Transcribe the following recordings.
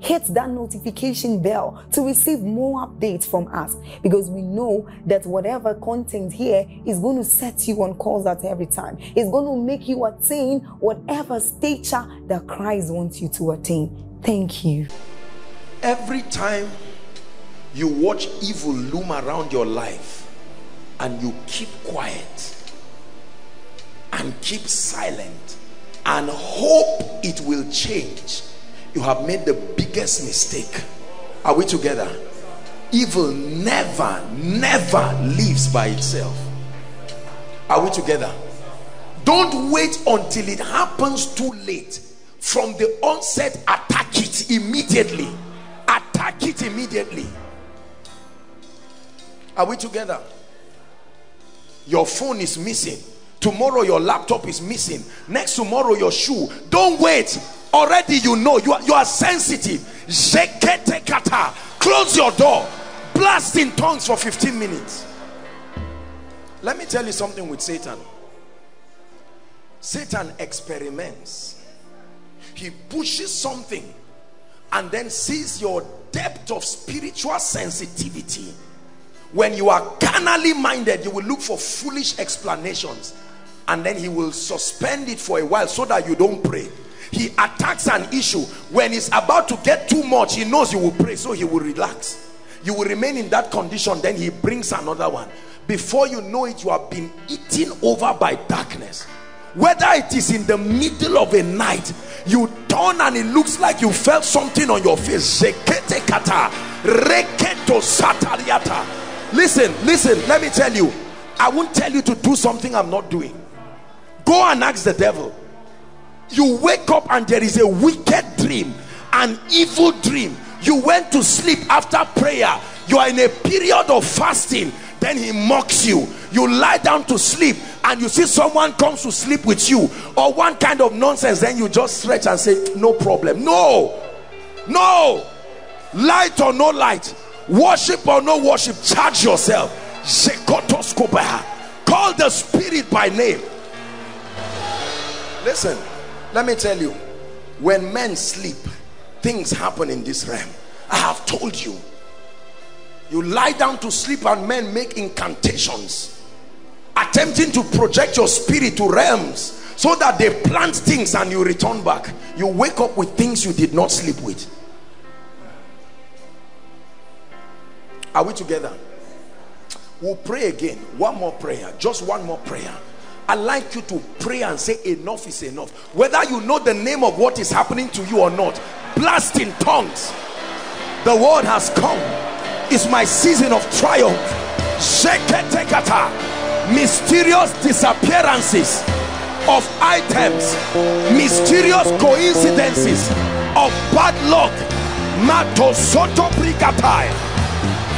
hit that notification bell to receive more updates from us because we know that whatever content here is going to set you on course at every time. It's going to make you attain whatever stature that Christ wants you to attain. Thank you. Every time you watch evil loom around your life and you keep quiet and keep silent and hope it will change you have made the biggest mistake. Are we together? Evil never never lives by itself. Are we together? Don't wait until it happens too late. From the onset attack it immediately. Attack it immediately. Are we together? Your phone is missing tomorrow your laptop is missing. Next tomorrow your shoe. Don't wait. Already you know you are, you are sensitive. Close your door. Blast in tongues for 15 minutes. Let me tell you something with satan. Satan experiments. He pushes something and then sees your depth of spiritual sensitivity. When you are carnally minded you will look for foolish explanations and then he will suspend it for a while so that you don't pray. He attacks an issue. When it's about to get too much he knows you will pray so he will relax. You will remain in that condition then he brings another one. Before you know it you have been eaten over by darkness. Whether it is in the middle of a night you turn and it looks like you felt something on your face. Listen listen let me tell you. I won't tell you to do something i'm not doing go and ask the devil. You wake up and there is a wicked dream an evil dream. You went to sleep after prayer. You are in a period of fasting. Then he mocks you. You lie down to sleep and you see someone comes to sleep with you or one kind of nonsense. Then you just stretch and say no problem. No. No. Light or no light worship or no worship charge yourself. Call the spirit by name listen let me tell you when men sleep things happen in this realm. I have told you. You lie down to sleep and men make incantations attempting to project your spirit to realms so that they plant things and you return back. You wake up with things you did not sleep with. Are we together? We'll pray again. One more prayer. Just one more prayer I like you to pray and say enough is enough. Whether you know the name of what is happening to you or not blast in tongues. The word has come. It's my season of triumph. Mysterious disappearances of items. Mysterious coincidences of bad luck. Matosoto ekete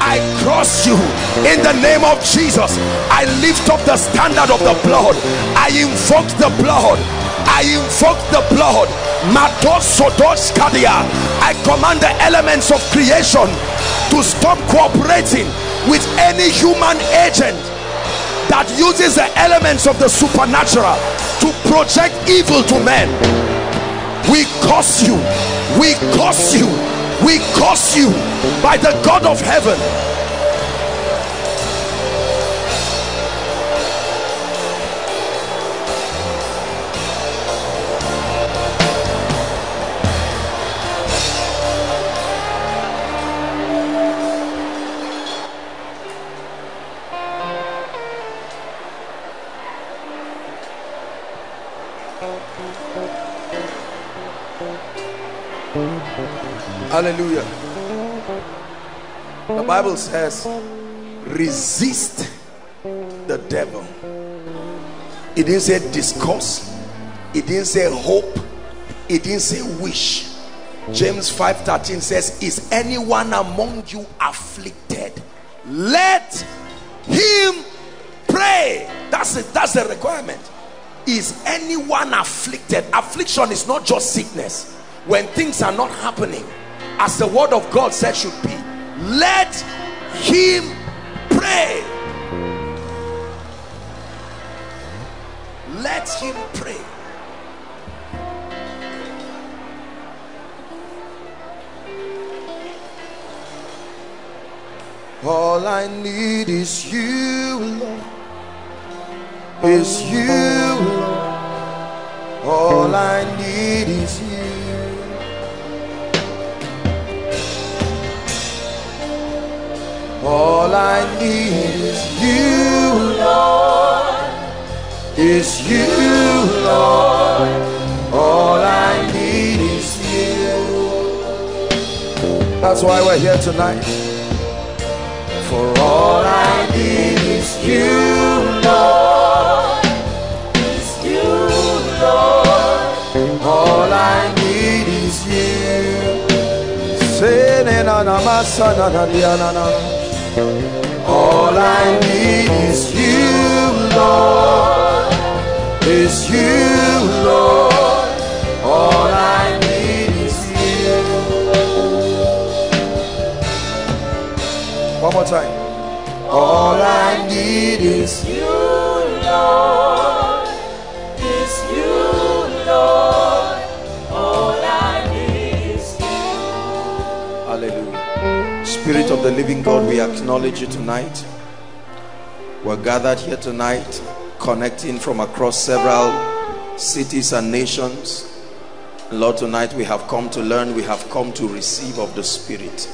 I cross you in the name of Jesus. I lift up the standard of the blood. I invoke the blood. I invoke the blood. I command the elements of creation to stop cooperating with any human agent that uses the elements of the supernatural to project evil to men. We curse you. We curse you we curse you by the God of heaven Hallelujah. The Bible says, resist the devil. It didn't say discourse, it didn't say hope, it didn't say wish. James 5:13 says, Is anyone among you afflicted? Let him pray. That's it, that's the requirement. Is anyone afflicted? Affliction is not just sickness. When things are not happening, as the word of God said should be. Let him pray. Let him pray. All I need is you Lord. Is you Lord. All I need is you All I need is you, Lord. Is you, Lord. All I need is you. That's why we're here tonight. For all I need is you, Lord. Is you, Lord. All I need is you. Say, na na na na na na all I need is you, Lord. Is you, Lord. All I need is you. One more time. All I need is you, Spirit of the living God, we acknowledge you tonight. We're gathered here tonight, connecting from across several cities and nations. Lord, tonight we have come to learn, we have come to receive of the Spirit.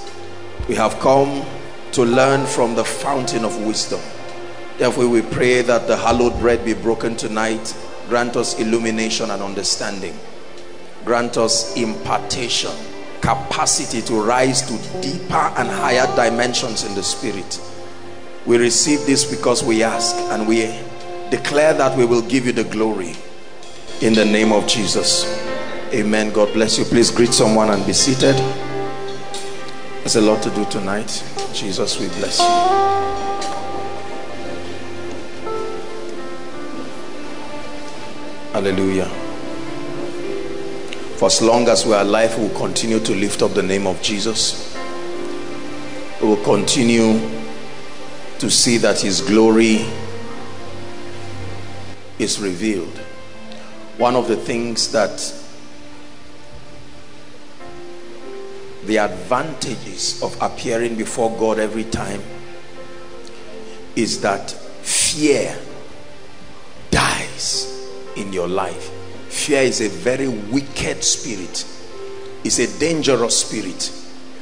We have come to learn from the fountain of wisdom. Therefore, we pray that the hallowed bread be broken tonight. Grant us illumination and understanding. Grant us impartation capacity to rise to deeper and higher dimensions in the spirit. We receive this because we ask and we declare that we will give you the glory in the name of Jesus. Amen. God bless you. Please greet someone and be seated. There's a lot to do tonight. Jesus we bless you. Hallelujah for as long as we are alive, we will continue to lift up the name of Jesus. We will continue to see that his glory is revealed. One of the things that the advantages of appearing before God every time is that fear dies in your life fear is a very wicked spirit. It's a dangerous spirit.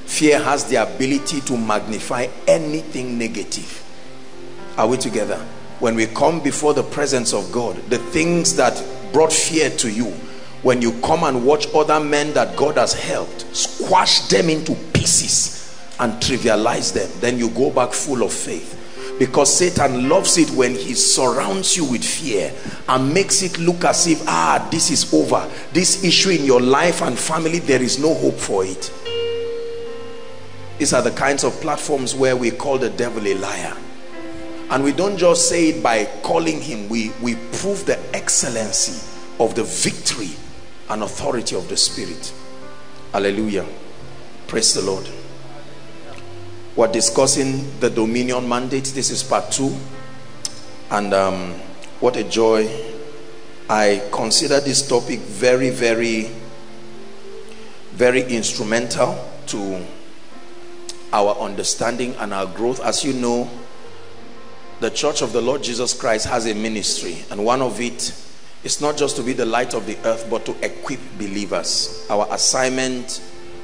Fear has the ability to magnify anything negative. Are we together? When we come before the presence of God the things that brought fear to you when you come and watch other men that God has helped squash them into pieces and trivialize them then you go back full of faith because Satan loves it when he surrounds you with fear and makes it look as if ah this is over. This issue in your life and family there is no hope for it. These are the kinds of platforms where we call the devil a liar. And we don't just say it by calling him. We we prove the excellency of the victory and authority of the spirit. Hallelujah. Praise the lord we're discussing the dominion mandate. This is part two. And um, what a joy. I consider this topic very, very, very instrumental to our understanding and our growth. As you know, the Church of the Lord Jesus Christ has a ministry, and one of it is not just to be the light of the earth, but to equip believers. Our assignment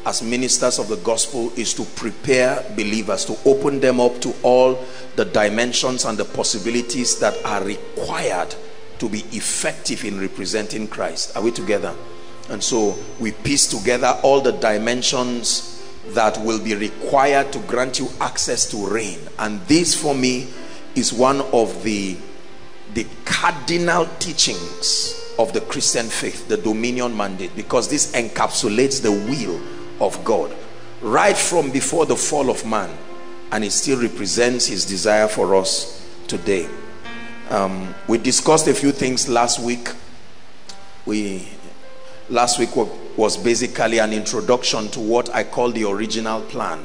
as ministers of the gospel is to prepare believers, to open them up to all the dimensions and the possibilities that are required to be effective in representing Christ. Are we together? And so we piece together all the dimensions that will be required to grant you access to reign. And this for me is one of the the cardinal teachings of the Christian faith, the dominion mandate, because this encapsulates the will of God right from before the fall of man and it still represents his desire for us today. Um, we discussed a few things last week. We last week was basically an introduction to what I call the original plan.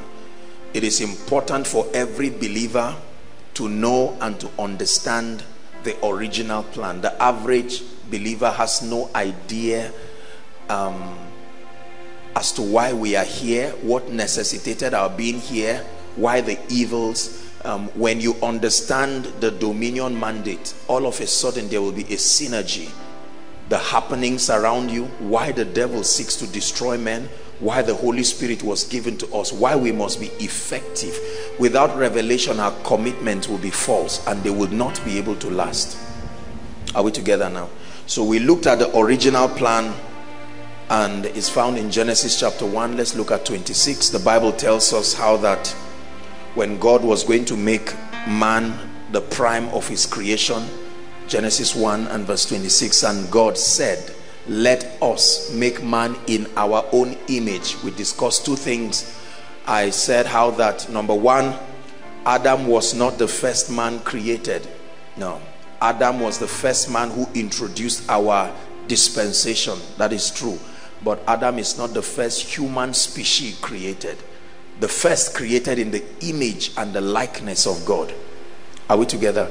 It is important for every believer to know and to understand the original plan. The average believer has no idea um, as to why we are here, what necessitated our being here, why the evils. Um, when you understand the dominion mandate, all of a sudden there will be a synergy. The happenings around you, why the devil seeks to destroy men, why the Holy Spirit was given to us, why we must be effective. Without revelation, our commitment will be false and they will not be able to last. Are we together now? So we looked at the original plan and is found in Genesis chapter 1 let's look at 26 the Bible tells us how that when God was going to make man the prime of his creation Genesis 1 and verse 26 and God said let us make man in our own image. We discussed two things. I said how that number one Adam was not the first man created. No Adam was the first man who introduced our dispensation. That is true but Adam is not the first human species created. The first created in the image and the likeness of God. Are we together?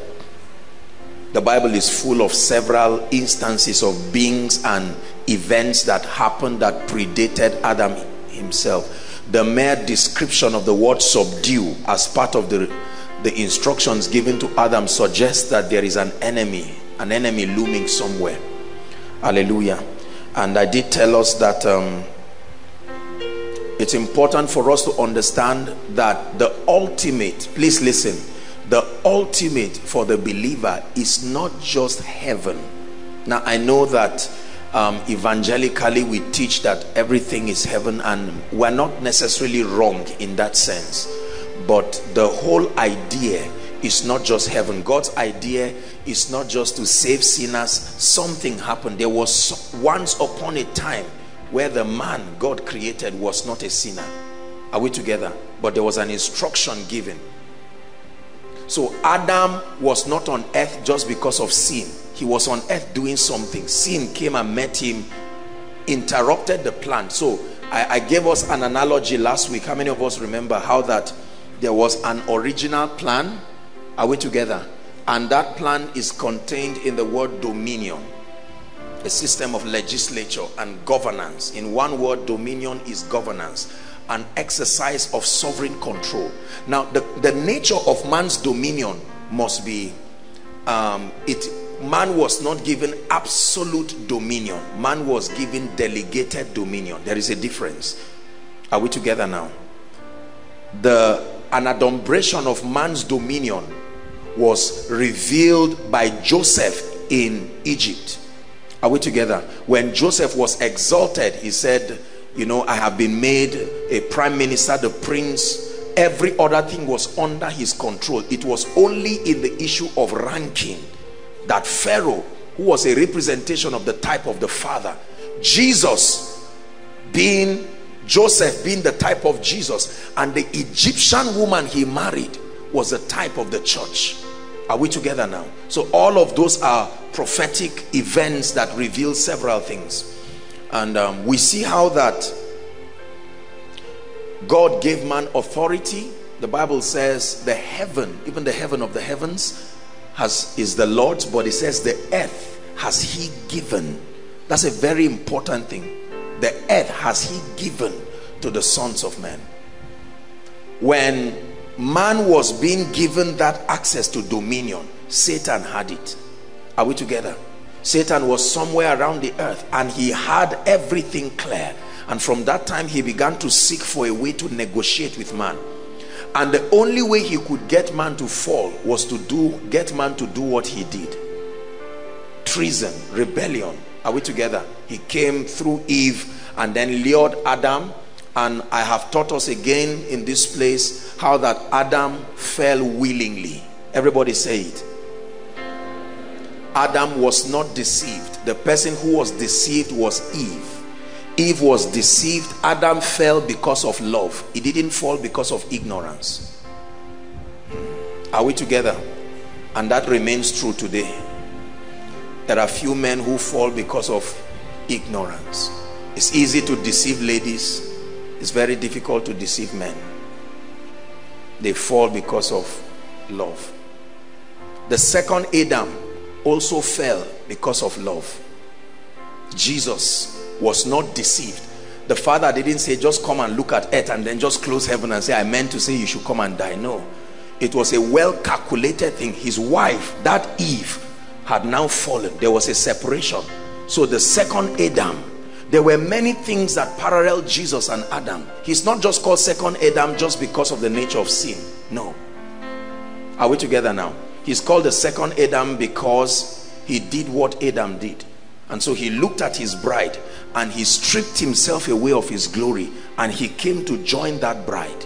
The Bible is full of several instances of beings and events that happened that predated Adam himself. The mere description of the word subdue as part of the, the instructions given to Adam suggests that there is an enemy, an enemy looming somewhere. Hallelujah and I did tell us that um, it's important for us to understand that the ultimate, please listen, the ultimate for the believer is not just heaven. Now, I know that um, evangelically we teach that everything is heaven, and we're not necessarily wrong in that sense. But the whole idea is not just heaven. God's idea is not just to save sinners. Something happened. There was once upon a time where the man God created was not a sinner. Are we together? But there was an instruction given. So Adam was not on earth just because of sin. He was on earth doing something. Sin came and met him, interrupted the plan. So I, I gave us an analogy last week. How many of us remember how that there was an original plan are we together? And that plan is contained in the word dominion, a system of legislature and governance. In one word, dominion is governance, an exercise of sovereign control. Now, the, the nature of man's dominion must be um, it man was not given absolute dominion man was given delegated dominion there is a difference are we together now the an adumbration of man's dominion was revealed by Joseph in Egypt. Are we together? When Joseph was exalted, he said, You know, I have been made a prime minister, the prince. Every other thing was under his control. It was only in the issue of ranking that Pharaoh, who was a representation of the type of the father, Jesus being Joseph being the type of Jesus, and the Egyptian woman he married was a type of the church. Are we together now? So all of those are prophetic events that reveal several things. And um, we see how that God gave man authority. The Bible says the heaven, even the heaven of the heavens, has is the Lord's, but it says the earth has he given. That's a very important thing. The earth has he given to the sons of men. When man was being given that access to dominion, Satan had it. Are we together? Satan was somewhere around the earth and he had everything clear. And from that time, he began to seek for a way to negotiate with man. And the only way he could get man to fall was to do get man to do what he did. Treason, rebellion. Are we together? He came through Eve and then lured Adam. And I have taught us again in this place how that Adam fell willingly. Everybody say it. Adam was not deceived. The person who was deceived was Eve. Eve was deceived. Adam fell because of love. He didn't fall because of ignorance. Are we together? And that remains true today. There are few men who fall because of ignorance. It's easy to deceive ladies. It's very difficult to deceive men. They fall because of love. The second Adam also fell because of love. Jesus was not deceived. The father didn't say, just come and look at earth and then just close heaven and say, I meant to say you should come and die. No. It was a well calculated thing. His wife, that Eve, had now fallen. There was a separation. So the second Adam, there were many things that paralleled Jesus and Adam. He's not just called second Adam just because of the nature of sin. No. Are we together now? He's called the second Adam because he did what Adam did. And so he looked at his bride and he stripped himself away of his glory and he came to join that bride.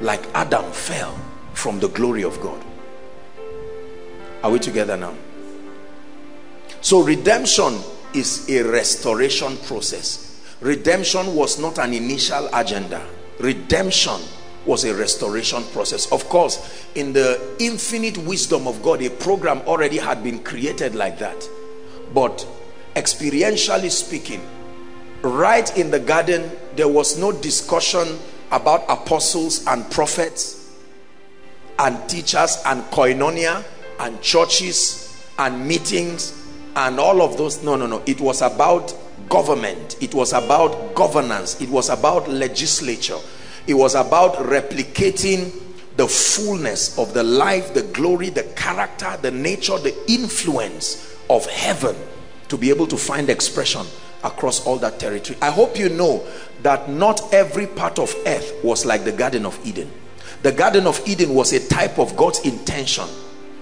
Like Adam fell from the glory of God. Are we together now? So redemption is a restoration process. Redemption was not an initial agenda. Redemption was a restoration process. Of course, in the infinite wisdom of God, a program already had been created like that. But experientially speaking, right in the garden, there was no discussion about apostles and prophets and teachers and koinonia and churches and meetings and all of those. No, no, no. It was about government. It was about governance. It was about legislature it was about replicating the fullness of the life, the glory, the character, the nature, the influence of heaven to be able to find expression across all that territory. I hope you know that not every part of earth was like the Garden of Eden. The Garden of Eden was a type of God's intention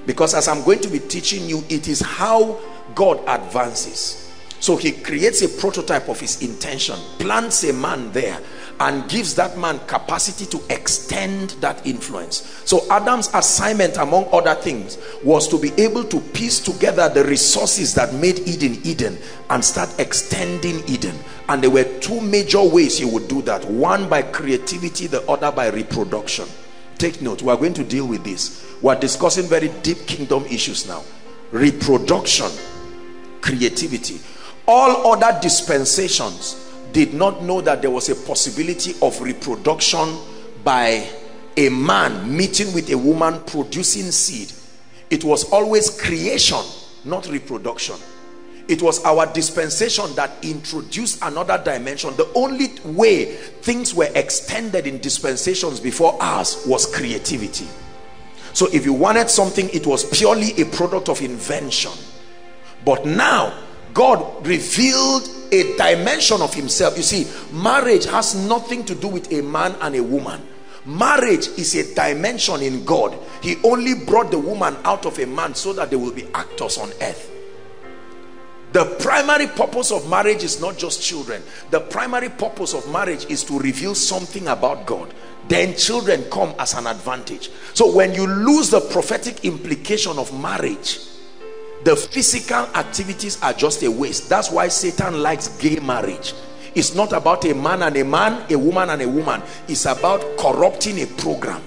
because as I'm going to be teaching you, it is how God advances. So he creates a prototype of his intention, plants a man there and gives that man capacity to extend that influence. So Adam's assignment among other things was to be able to piece together the resources that made Eden Eden and start extending Eden. And there were two major ways he would do that. One by creativity, the other by reproduction. Take note, we are going to deal with this. We are discussing very deep kingdom issues now. Reproduction, creativity. All other dispensations did not know that there was a possibility of reproduction by a man meeting with a woman producing seed. It was always creation not reproduction. It was our dispensation that introduced another dimension. The only way things were extended in dispensations before ours was creativity. So if you wanted something it was purely a product of invention but now God revealed a dimension of himself. You see marriage has nothing to do with a man and a woman. Marriage is a dimension in God. He only brought the woman out of a man so that there will be actors on earth. The primary purpose of marriage is not just children. The primary purpose of marriage is to reveal something about God. Then children come as an advantage. So when you lose the prophetic implication of marriage the physical activities are just a waste. That's why satan likes gay marriage. It's not about a man and a man a woman and a woman. It's about corrupting a program.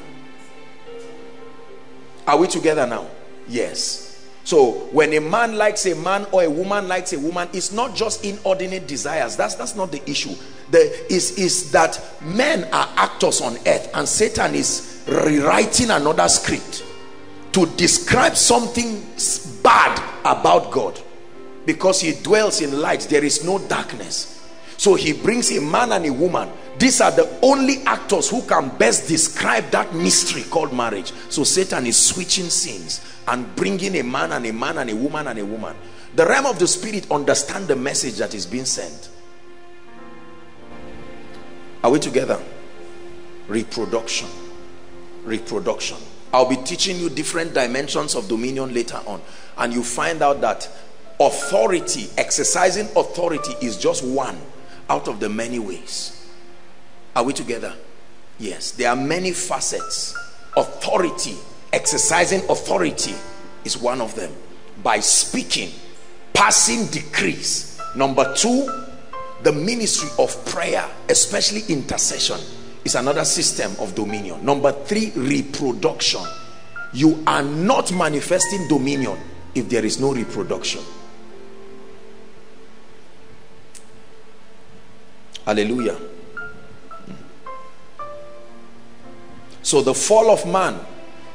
Are we together now? Yes. So when a man likes a man or a woman likes a woman it's not just inordinate desires. That's that's not the issue. The is is that men are actors on earth and satan is rewriting another script to describe something bad about God. Because he dwells in light there is no darkness. So he brings a man and a woman. These are the only actors who can best describe that mystery called marriage. So Satan is switching scenes and bringing a man and a man and a woman and a woman. The realm of the spirit understand the message that is being sent. Are we together? Reproduction. Reproduction I'll be teaching you different dimensions of dominion later on. And you find out that authority exercising authority is just one out of the many ways. Are we together? Yes. There are many facets. Authority exercising authority is one of them. By speaking passing decrees. Number two the ministry of prayer especially intercession is another system of dominion. Number three reproduction. You are not manifesting dominion if there is no reproduction. Hallelujah. So the fall of man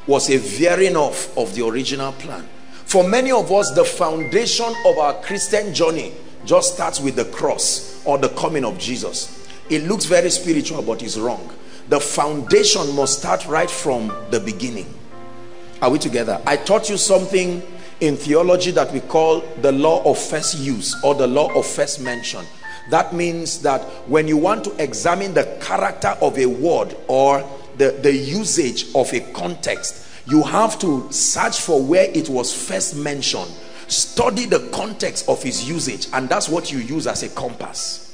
was a veering off of the original plan. For many of us the foundation of our christian journey just starts with the cross or the coming of jesus it looks very spiritual but it's wrong. The foundation must start right from the beginning. Are we together? I taught you something in theology that we call the law of first use or the law of first mention. That means that when you want to examine the character of a word or the the usage of a context you have to search for where it was first mentioned. Study the context of his usage and that's what you use as a compass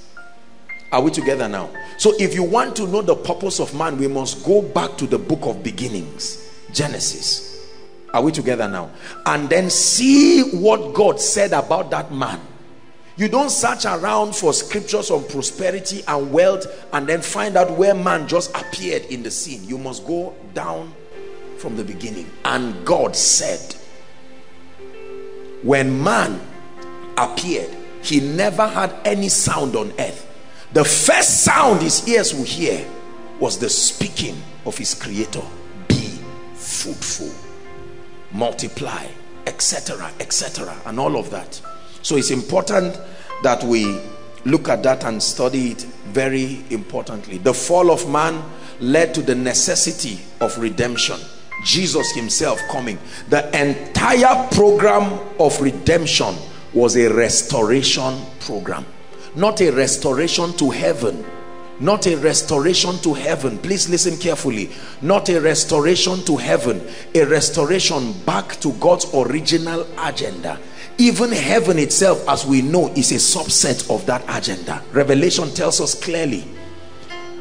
are we together now? So if you want to know the purpose of man, we must go back to the book of beginnings, Genesis. Are we together now? And then see what God said about that man. You don't search around for scriptures on prosperity and wealth and then find out where man just appeared in the scene. You must go down from the beginning. And God said, when man appeared, he never had any sound on earth the first sound his ears will hear was the speaking of his creator. Be fruitful multiply etc etc and all of that. So it's important that we look at that and study it very importantly. The fall of man led to the necessity of redemption. Jesus himself coming. The entire program of redemption was a restoration program not a restoration to heaven. Not a restoration to heaven. Please listen carefully. Not a restoration to heaven. A restoration back to God's original agenda. Even heaven itself as we know is a subset of that agenda. Revelation tells us clearly.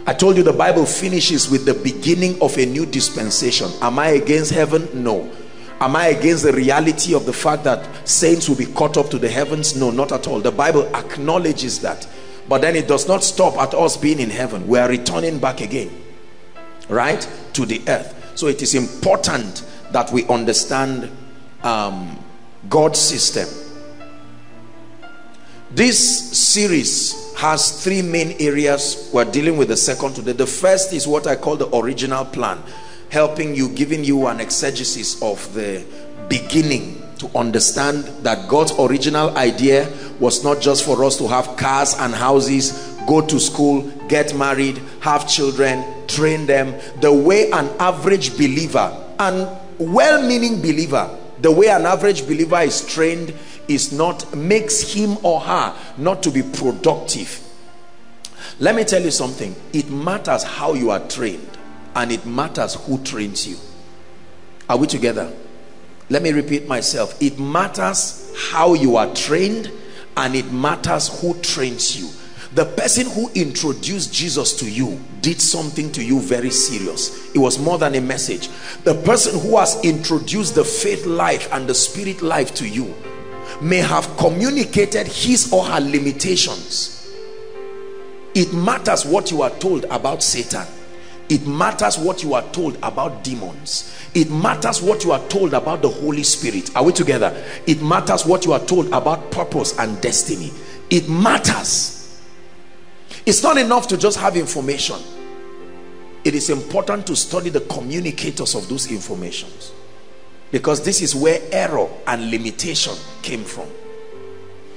I told you the Bible finishes with the beginning of a new dispensation. Am I against heaven? No am I against the reality of the fact that saints will be caught up to the heavens? No not at all. The Bible acknowledges that. But then it does not stop at us being in heaven. We are returning back again right to the earth. So it is important that we understand um, God's system. This series has three main areas we're dealing with the second today. The first is what I call the original plan helping you, giving you an exegesis of the beginning to understand that God's original idea was not just for us to have cars and houses, go to school, get married, have children, train them. The way an average believer and well-meaning believer, the way an average believer is trained is not, makes him or her not to be productive. Let me tell you something. It matters how you are trained and it matters who trains you. Are we together? Let me repeat myself. It matters how you are trained and it matters who trains you. The person who introduced Jesus to you did something to you very serious. It was more than a message. The person who has introduced the faith life and the spirit life to you may have communicated his or her limitations. It matters what you are told about Satan it matters what you are told about demons. It matters what you are told about the Holy Spirit. Are we together? It matters what you are told about purpose and destiny. It matters. It's not enough to just have information. It is important to study the communicators of those informations. Because this is where error and limitation came from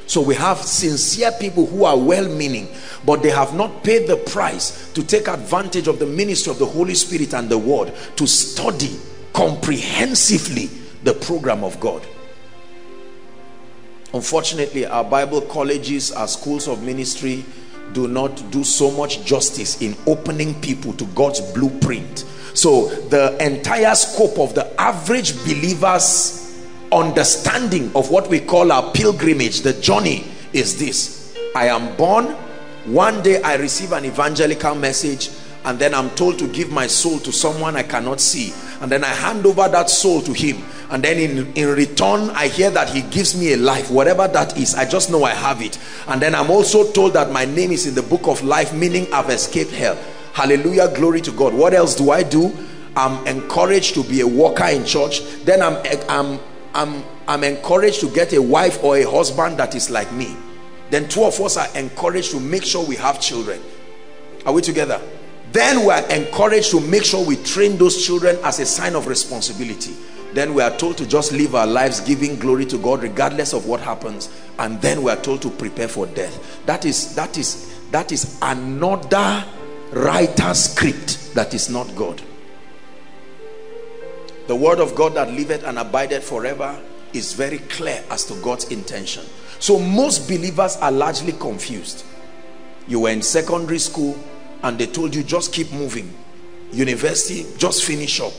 so we have sincere people who are well-meaning but they have not paid the price to take advantage of the ministry of the Holy Spirit and the word to study comprehensively the program of God. Unfortunately our Bible colleges our schools of ministry do not do so much justice in opening people to God's blueprint. So the entire scope of the average believer's understanding of what we call our pilgrimage, the journey is this. I am born, one day I receive an evangelical message and then I'm told to give my soul to someone I cannot see. And then I hand over that soul to him. And then in, in return I hear that he gives me a life whatever that is. I just know I have it. And then I'm also told that my name is in the book of life meaning I've escaped hell. Hallelujah glory to God. What else do I do? I'm encouraged to be a worker in church. Then I'm I'm I'm I'm encouraged to get a wife or a husband that is like me. Then two of us are encouraged to make sure we have children. Are we together? Then we are encouraged to make sure we train those children as a sign of responsibility. Then we are told to just live our lives giving glory to God regardless of what happens. And then we are told to prepare for death. That is that is that is another writer script that is not God the word of God that liveth and abideth forever is very clear as to God's intention. So most believers are largely confused. You were in secondary school and they told you just keep moving. University just finish up.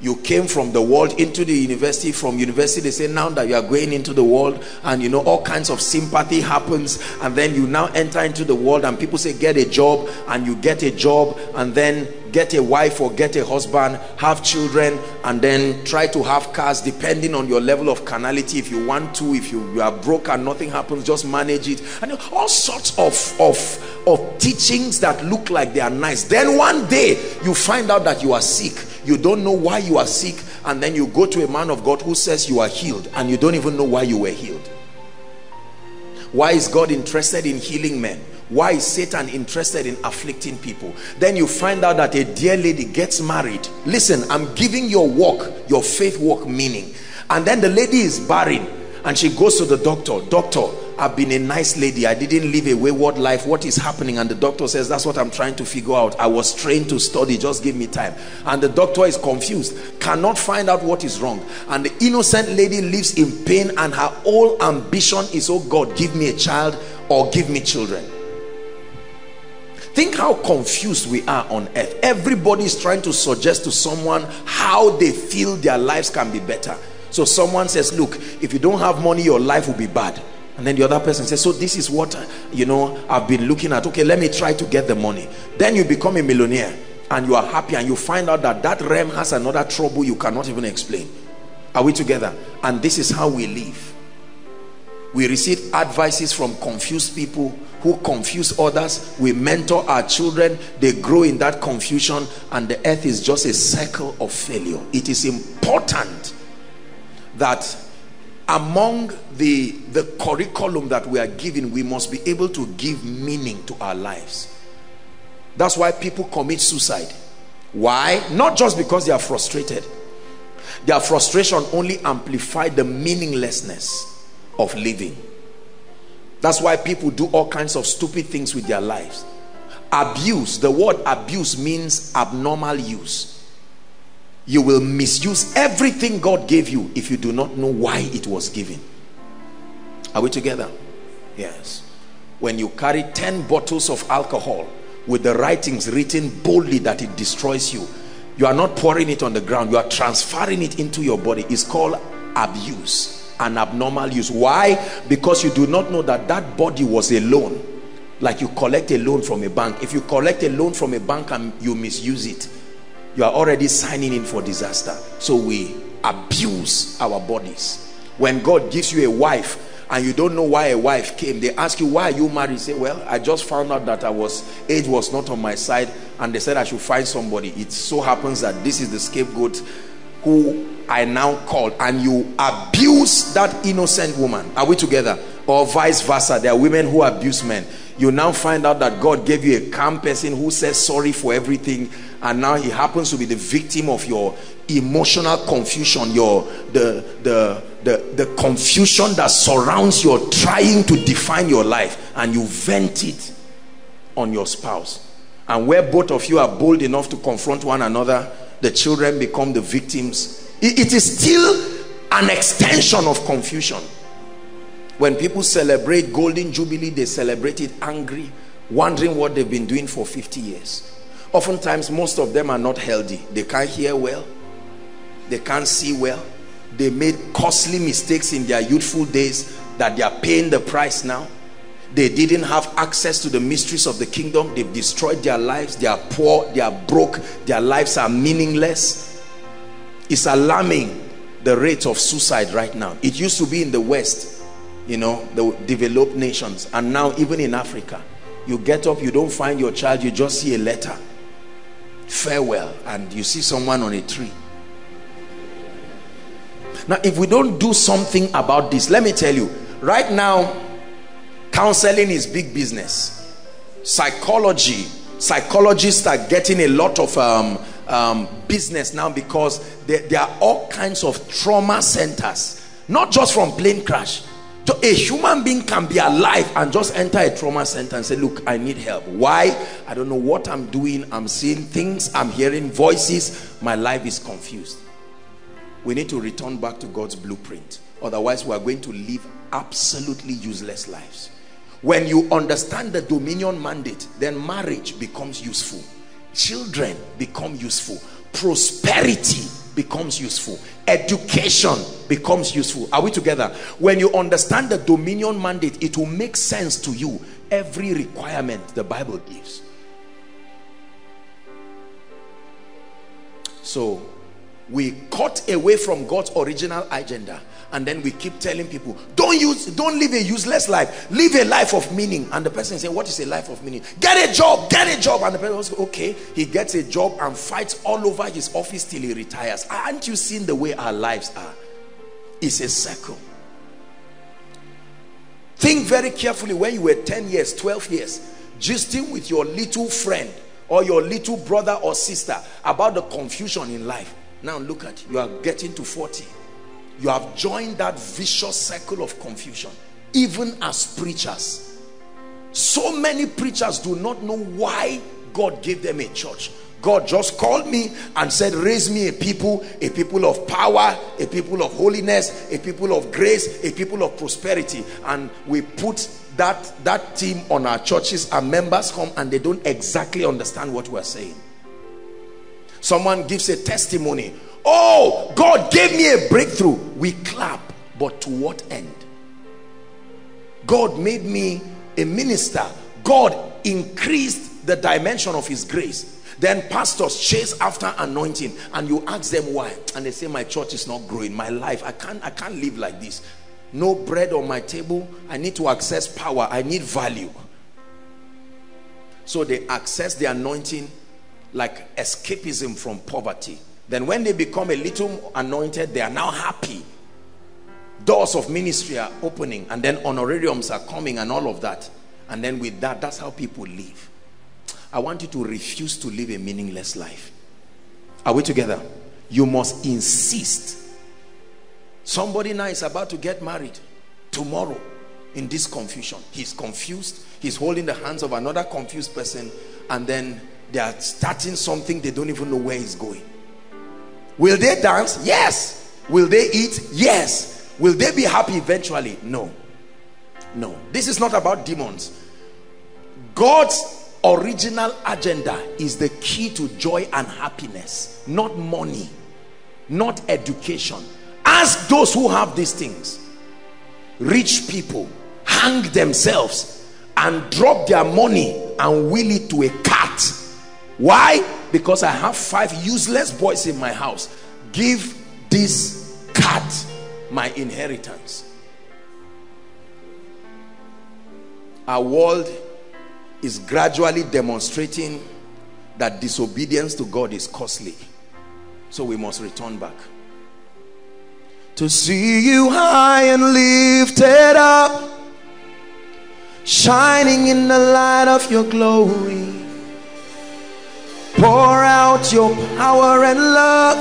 You came from the world into the university. From university they say now that you are going into the world and you know all kinds of sympathy happens and then you now enter into the world and people say get a job and you get a job and then get a wife or get a husband have children and then try to have cars depending on your level of carnality. If you want to if you, you are broke and nothing happens just manage it. And all sorts of of of teachings that look like they are nice. Then one day you find out that you are sick. You don't know why you are sick. And then you go to a man of God who says you are healed and you don't even know why you were healed. Why is God interested in healing men why is Satan interested in afflicting people? Then you find out that a dear lady gets married. Listen I'm giving your walk your faith walk meaning. And then the lady is barren and she goes to the doctor. Doctor I've been a nice lady. I didn't live a wayward life. What is happening? And the doctor says that's what I'm trying to figure out. I was trained to study. Just give me time. And the doctor is confused cannot find out what is wrong. And the innocent lady lives in pain and her whole ambition is oh God give me a child or give me children think how confused we are on earth. Everybody is trying to suggest to someone how they feel their lives can be better. So someone says look if you don't have money your life will be bad. And then the other person says so this is what uh, you know i've been looking at. Okay let me try to get the money. Then you become a millionaire and you are happy and you find out that that realm has another trouble you cannot even explain. Are we together? And this is how we live. We receive advices from confused people who confuse others we mentor our children they grow in that confusion and the earth is just a cycle of failure. It is important that among the the curriculum that we are given we must be able to give meaning to our lives. That's why people commit suicide. Why? Not just because they are frustrated. Their frustration only amplify the meaninglessness of living that's why people do all kinds of stupid things with their lives. Abuse, the word abuse means abnormal use. You will misuse everything God gave you if you do not know why it was given. Are we together? Yes. When you carry 10 bottles of alcohol with the writings written boldly that it destroys you, you are not pouring it on the ground, you are transferring it into your body. It's called abuse an abnormal use. Why? Because you do not know that that body was a loan. Like you collect a loan from a bank. If you collect a loan from a bank and you misuse it you are already signing in for disaster. So we abuse our bodies. When god gives you a wife and you don't know why a wife came they ask you why you married? You say well i just found out that i was age was not on my side and they said i should find somebody. It so happens that this is the scapegoat who I now called and you abuse that innocent woman. Are we together? Or vice versa. There are women who abuse men. You now find out that God gave you a calm person who says sorry for everything and now he happens to be the victim of your emotional confusion your the the the, the confusion that surrounds your trying to define your life and you vent it on your spouse. And where both of you are bold enough to confront one another the children become the victims. It, it is still an extension of confusion. When people celebrate golden jubilee they celebrate it angry wondering what they've been doing for 50 years. Oftentimes most of them are not healthy. They can't hear well. They can't see well. They made costly mistakes in their youthful days that they are paying the price now they didn't have access to the mysteries of the kingdom. They've destroyed their lives. They are poor. They are broke. Their lives are meaningless. It's alarming the rate of suicide right now. It used to be in the west you know the developed nations. And now even in africa you get up you don't find your child. You just see a letter. Farewell. And you see someone on a tree. Now if we don't do something about this let me tell you right now counseling is big business psychology psychologists are getting a lot of um, um, business now because there, there are all kinds of trauma centers not just from plane crash a human being can be alive and just enter a trauma center and say, look, I need help. Why? I don't know what I'm doing. I'm seeing things. I'm hearing voices. My life is confused. We need to return back to God's blueprint. Otherwise, we are going to live absolutely useless lives. When you understand the dominion mandate, then marriage becomes useful. Children become useful. Prosperity becomes useful. Education becomes useful. Are we together? When you understand the dominion mandate it will make sense to you. Every requirement the bible gives. So we cut away from god's original agenda and then we keep telling people don't use don't live a useless life. Live a life of meaning. And the person say what is a life of meaning? Get a job get a job. And the person goes okay. He gets a job and fights all over his office till he retires. Aren't you seeing the way our lives are? It's a circle. Think very carefully. When you were 10 years 12 years gisting with your little friend or your little brother or sister about the confusion in life. Now look at you. Are getting to 40 you have joined that vicious circle of confusion even as preachers. So many preachers do not know why God gave them a church. God just called me and said raise me a people a people of power a people of holiness a people of grace a people of prosperity. And we put that that team on our churches our members come and they don't exactly understand what we're saying. Someone gives a testimony oh god gave me a breakthrough. We clap but to what end? God made me a minister. God increased the dimension of his grace. Then pastors chase after anointing and you ask them why and they say my church is not growing. My life i can't i can't live like this. No bread on my table. I need to access power. I need value. So they access the anointing like escapism from poverty then when they become a little anointed, they are now happy. Doors of ministry are opening and then honorariums are coming and all of that. And then with that, that's how people live. I want you to refuse to live a meaningless life. Are we together? You must insist. Somebody now is about to get married tomorrow in this confusion. He's confused. He's holding the hands of another confused person and then they are starting something they don't even know where he's going. Will they dance? Yes. Will they eat? Yes. Will they be happy eventually? No. No. This is not about demons. God's original agenda is the key to joy and happiness, not money, not education. Ask those who have these things. Rich people hang themselves and drop their money and will it to a cat. Why? Because I have five useless boys in my house. Give this cat my inheritance. Our world is gradually demonstrating that disobedience to God is costly. So we must return back. To see you high and lifted up, shining in the light of your glory Pour out your power and love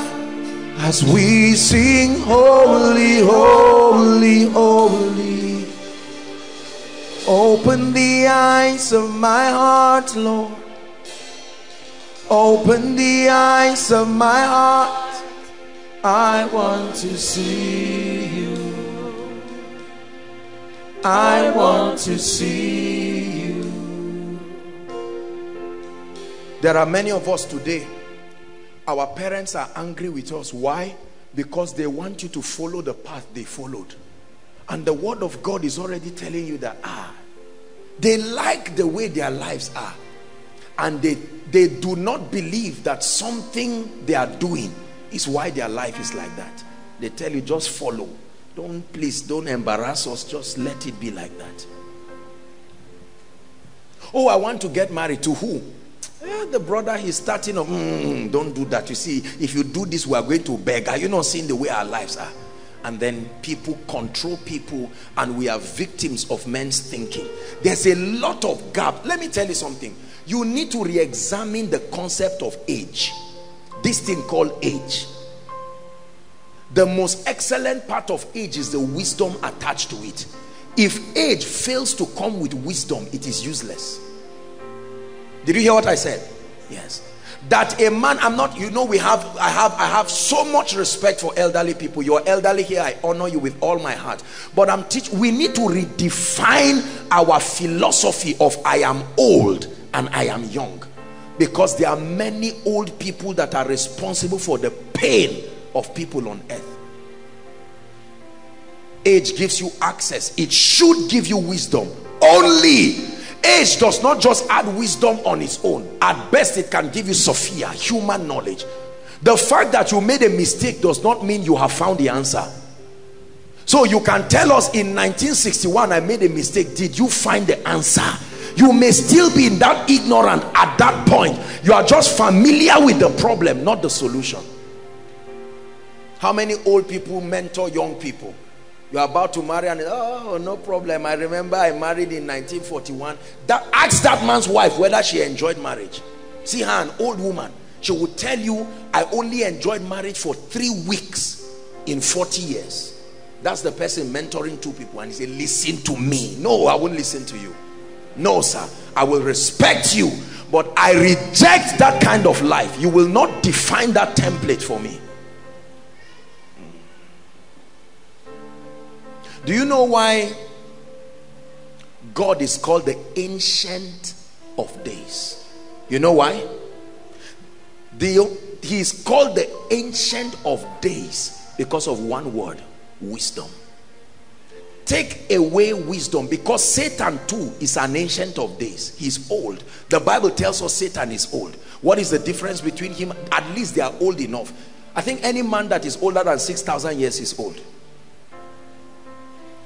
as we sing, Holy, Holy, Holy. Open the eyes of my heart, Lord. Open the eyes of my heart. I want to see you. I want to see you. There are many of us today. Our parents are angry with us. Why? Because they want you to follow the path they followed. And the word of God is already telling you that, ah, they like the way their lives are. And they, they do not believe that something they are doing is why their life is like that. They tell you, just follow. Don't, please, don't embarrass us. Just let it be like that. Oh, I want to get married. To who? Yeah, the brother he's starting of, mm, don't do that. You see, if you do this, we are going to beg. Are you not seeing the way our lives are? And then people control people and we are victims of men's thinking. There's a lot of gap. Let me tell you something. You need to re-examine the concept of age. This thing called age. The most excellent part of age is the wisdom attached to it. If age fails to come with wisdom, it is useless. Did you hear what I said? Yes. That a man, I'm not, you know, we have, I have, I have so much respect for elderly people. You're elderly here, I honor you with all my heart. But I'm teaching, we need to redefine our philosophy of I am old and I am young. Because there are many old people that are responsible for the pain of people on earth. Age gives you access. It should give you wisdom. Only age does not just add wisdom on its own. At best, it can give you Sophia, human knowledge. The fact that you made a mistake does not mean you have found the answer. So you can tell us in 1961, I made a mistake. Did you find the answer? You may still be in that ignorant at that point. You are just familiar with the problem, not the solution. How many old people mentor young people? You're about to marry and oh no problem. I remember I married in 1941. That that man's wife whether she enjoyed marriage. See her, an old woman. She would tell you, I only enjoyed marriage for three weeks in 40 years. That's the person mentoring two people, and he said, Listen to me. No, I won't listen to you. No, sir. I will respect you, but I reject that kind of life. You will not define that template for me. Do you know why God is called the ancient of days? You know why? The, he is called the ancient of days because of one word wisdom. Take away wisdom because Satan too is an ancient of days. He's old. The Bible tells us Satan is old. What is the difference between him? At least they are old enough. I think any man that is older than 6,000 years is old.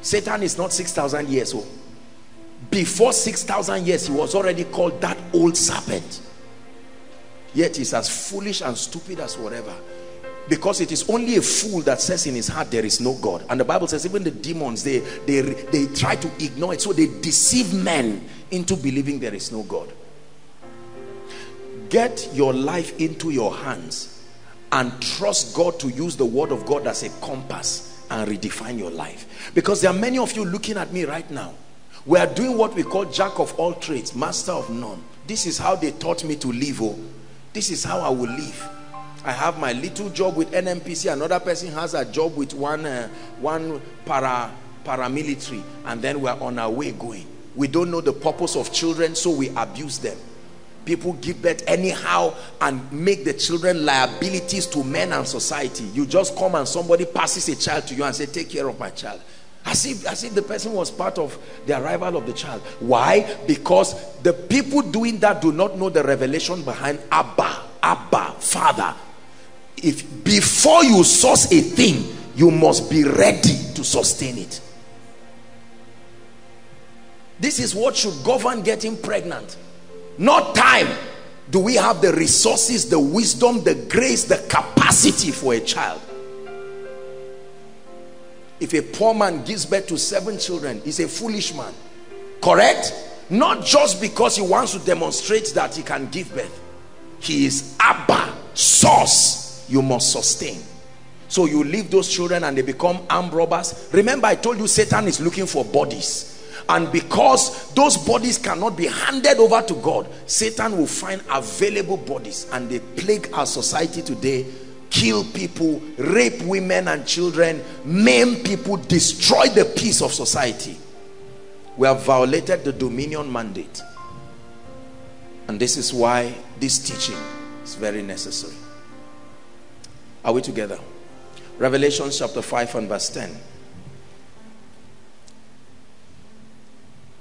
Satan is not 6,000 years old. Before 6,000 years, he was already called that old serpent. Yet he's as foolish and stupid as whatever. Because it is only a fool that says in his heart there is no God. And the Bible says even the demons, they, they, they try to ignore it. So they deceive men into believing there is no God. Get your life into your hands and trust God to use the word of God as a compass and redefine your life. Because there are many of you looking at me right now. We are doing what we call jack of all trades master of none. This is how they taught me to live oh. This is how i will live. I have my little job with nnpc another person has a job with one uh, one para paramilitary. And then we're on our way going. We don't know the purpose of children so we abuse them people give birth anyhow and make the children liabilities to men and society. You just come and somebody passes a child to you and say take care of my child. As if as if the person was part of the arrival of the child. Why? Because the people doing that do not know the revelation behind abba abba father. If before you source a thing you must be ready to sustain it. This is what should govern getting pregnant not time do we have the resources the wisdom the grace the capacity for a child if a poor man gives birth to seven children he's a foolish man correct not just because he wants to demonstrate that he can give birth he is Abba, source. You must sustain. So you leave those children and they become armed robbers. Remember, I told you Satan is looking for bodies. And because those bodies cannot be handed over to God, Satan will find available bodies and they plague our society today kill people, rape women and children, maim people, destroy the peace of society. We have violated the dominion mandate. And this is why this teaching is very necessary. Are we together? Revelation chapter 5 and verse 10.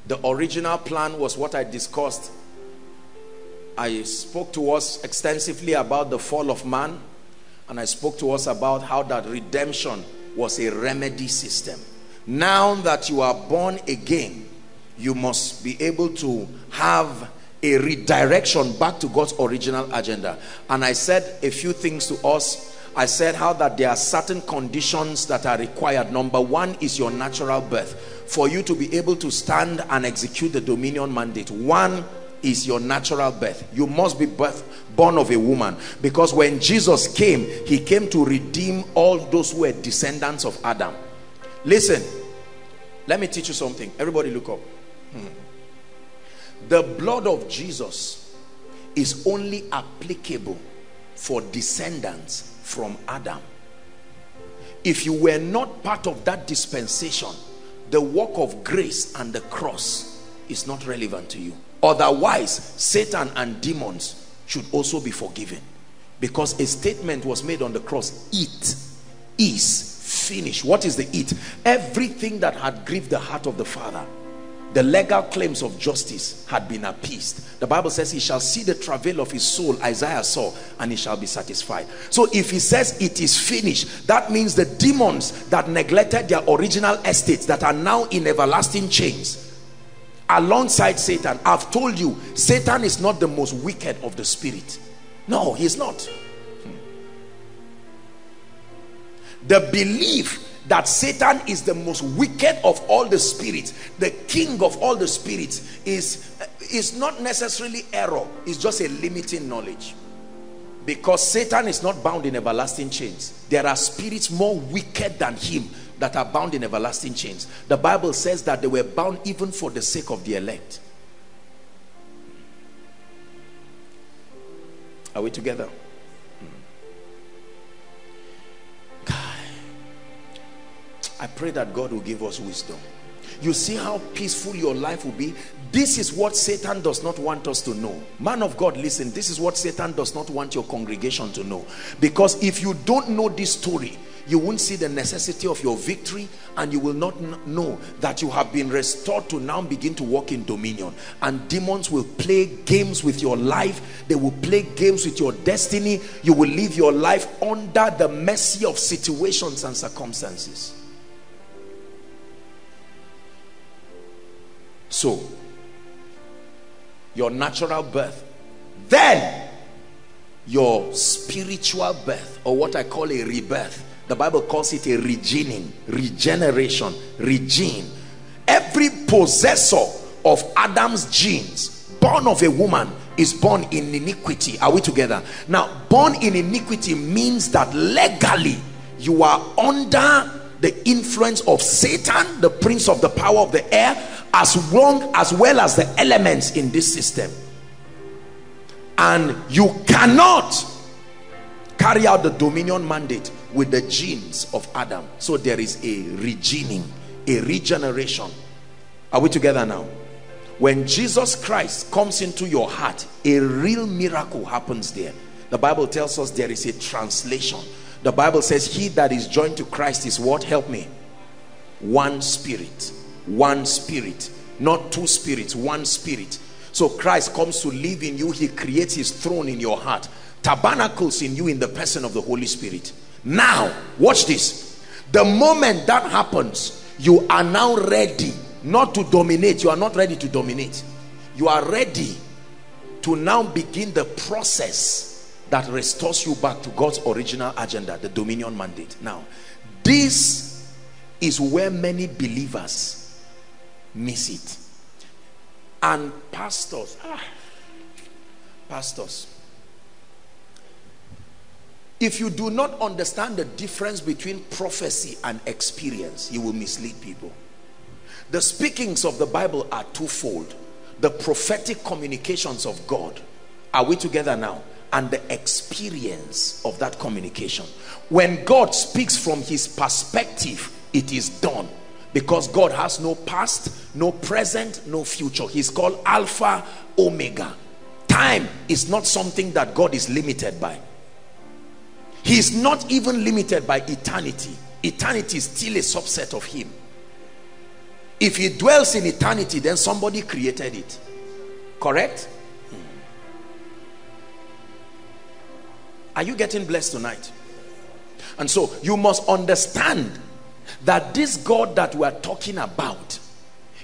The original plan was what I discussed. I spoke to us extensively about the fall of man and I spoke to us about how that redemption was a remedy system. Now that you are born again, you must be able to have a redirection back to God's original agenda. And I said a few things to us. I said how that there are certain conditions that are required. Number one is your natural birth. For you to be able to stand and execute the dominion mandate. One is your natural birth. You must be birth, born of a woman. Because when Jesus came, he came to redeem all those who were descendants of Adam. Listen, let me teach you something. Everybody look up. Hmm. The blood of Jesus is only applicable for descendants from Adam. If you were not part of that dispensation, the work of grace and the cross is not relevant to you. Otherwise, Satan and demons should also be forgiven. Because a statement was made on the cross, it is finished. What is the it? Everything that had grieved the heart of the Father, the legal claims of justice had been appeased. The Bible says he shall see the travail of his soul, Isaiah saw, and he shall be satisfied. So if he says it is finished, that means the demons that neglected their original estates that are now in everlasting chains alongside Satan. I've told you, Satan is not the most wicked of the spirit. No, he's not. Hmm. The belief that Satan is the most wicked of all the spirits, the king of all the spirits, is, is not necessarily error, it's just a limiting knowledge. Because Satan is not bound in everlasting chains. There are spirits more wicked than him that are bound in everlasting chains. The Bible says that they were bound even for the sake of the elect. Are we together? I pray that God will give us wisdom. You see how peaceful your life will be. This is what Satan does not want us to know. Man of God, listen, this is what Satan does not want your congregation to know. Because if you don't know this story, you won't see the necessity of your victory and you will not know that you have been restored to now begin to walk in dominion and demons will play games with your life they will play games with your destiny you will live your life under the mercy of situations and circumstances so your natural birth then your spiritual birth or what I call a rebirth the Bible calls it a regening, regeneration, regene. Every possessor of Adam's genes, born of a woman, is born in iniquity. Are we together? Now, born in iniquity means that legally you are under the influence of Satan, the prince of the power of the air, as long as well as the elements in this system. And you cannot carry out the dominion mandate with the genes of Adam. So there is a regening, a regeneration. Are we together now? When Jesus Christ comes into your heart, a real miracle happens there. The Bible tells us there is a translation. The Bible says, He that is joined to Christ is what? Help me. One spirit. One spirit. Not two spirits, one spirit. So Christ comes to live in you. He creates his throne in your heart. Tabernacles in you in the person of the Holy Spirit. Now, watch this. The moment that happens, you are now ready not to dominate. You are not ready to dominate. You are ready to now begin the process that restores you back to God's original agenda, the dominion mandate. Now, this is where many believers miss it. And pastors, ah, pastors, If you do not understand the difference between prophecy and experience, you will mislead people. The speakings of the Bible are twofold. The prophetic communications of God. Are we together now? And the experience of that communication. When God speaks from his perspective, it is done. Because God has no past, no present, no future. He's called Alpha, Omega. Time is not something that God is limited by. He is not even limited by eternity. Eternity is still a subset of him. If he dwells in eternity, then somebody created it. Correct? Hmm. Are you getting blessed tonight? And so you must understand that this God that we are talking about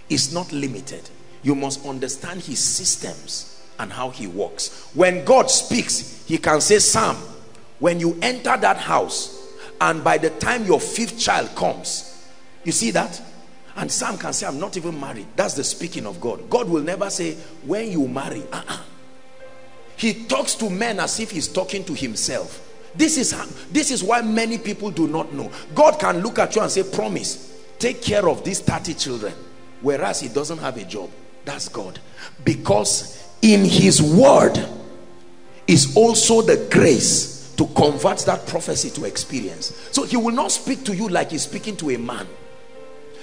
is not limited. You must understand his systems and how he works. When God speaks, he can say, Sam, when you enter that house and by the time your fifth child comes you see that and Sam can say i'm not even married that's the speaking of god god will never say when you marry uh -uh. he talks to men as if he's talking to himself this is this is why many people do not know god can look at you and say promise take care of these 30 children whereas he doesn't have a job that's god because in his word is also the grace to convert that prophecy to experience. So he will not speak to you like he's speaking to a man.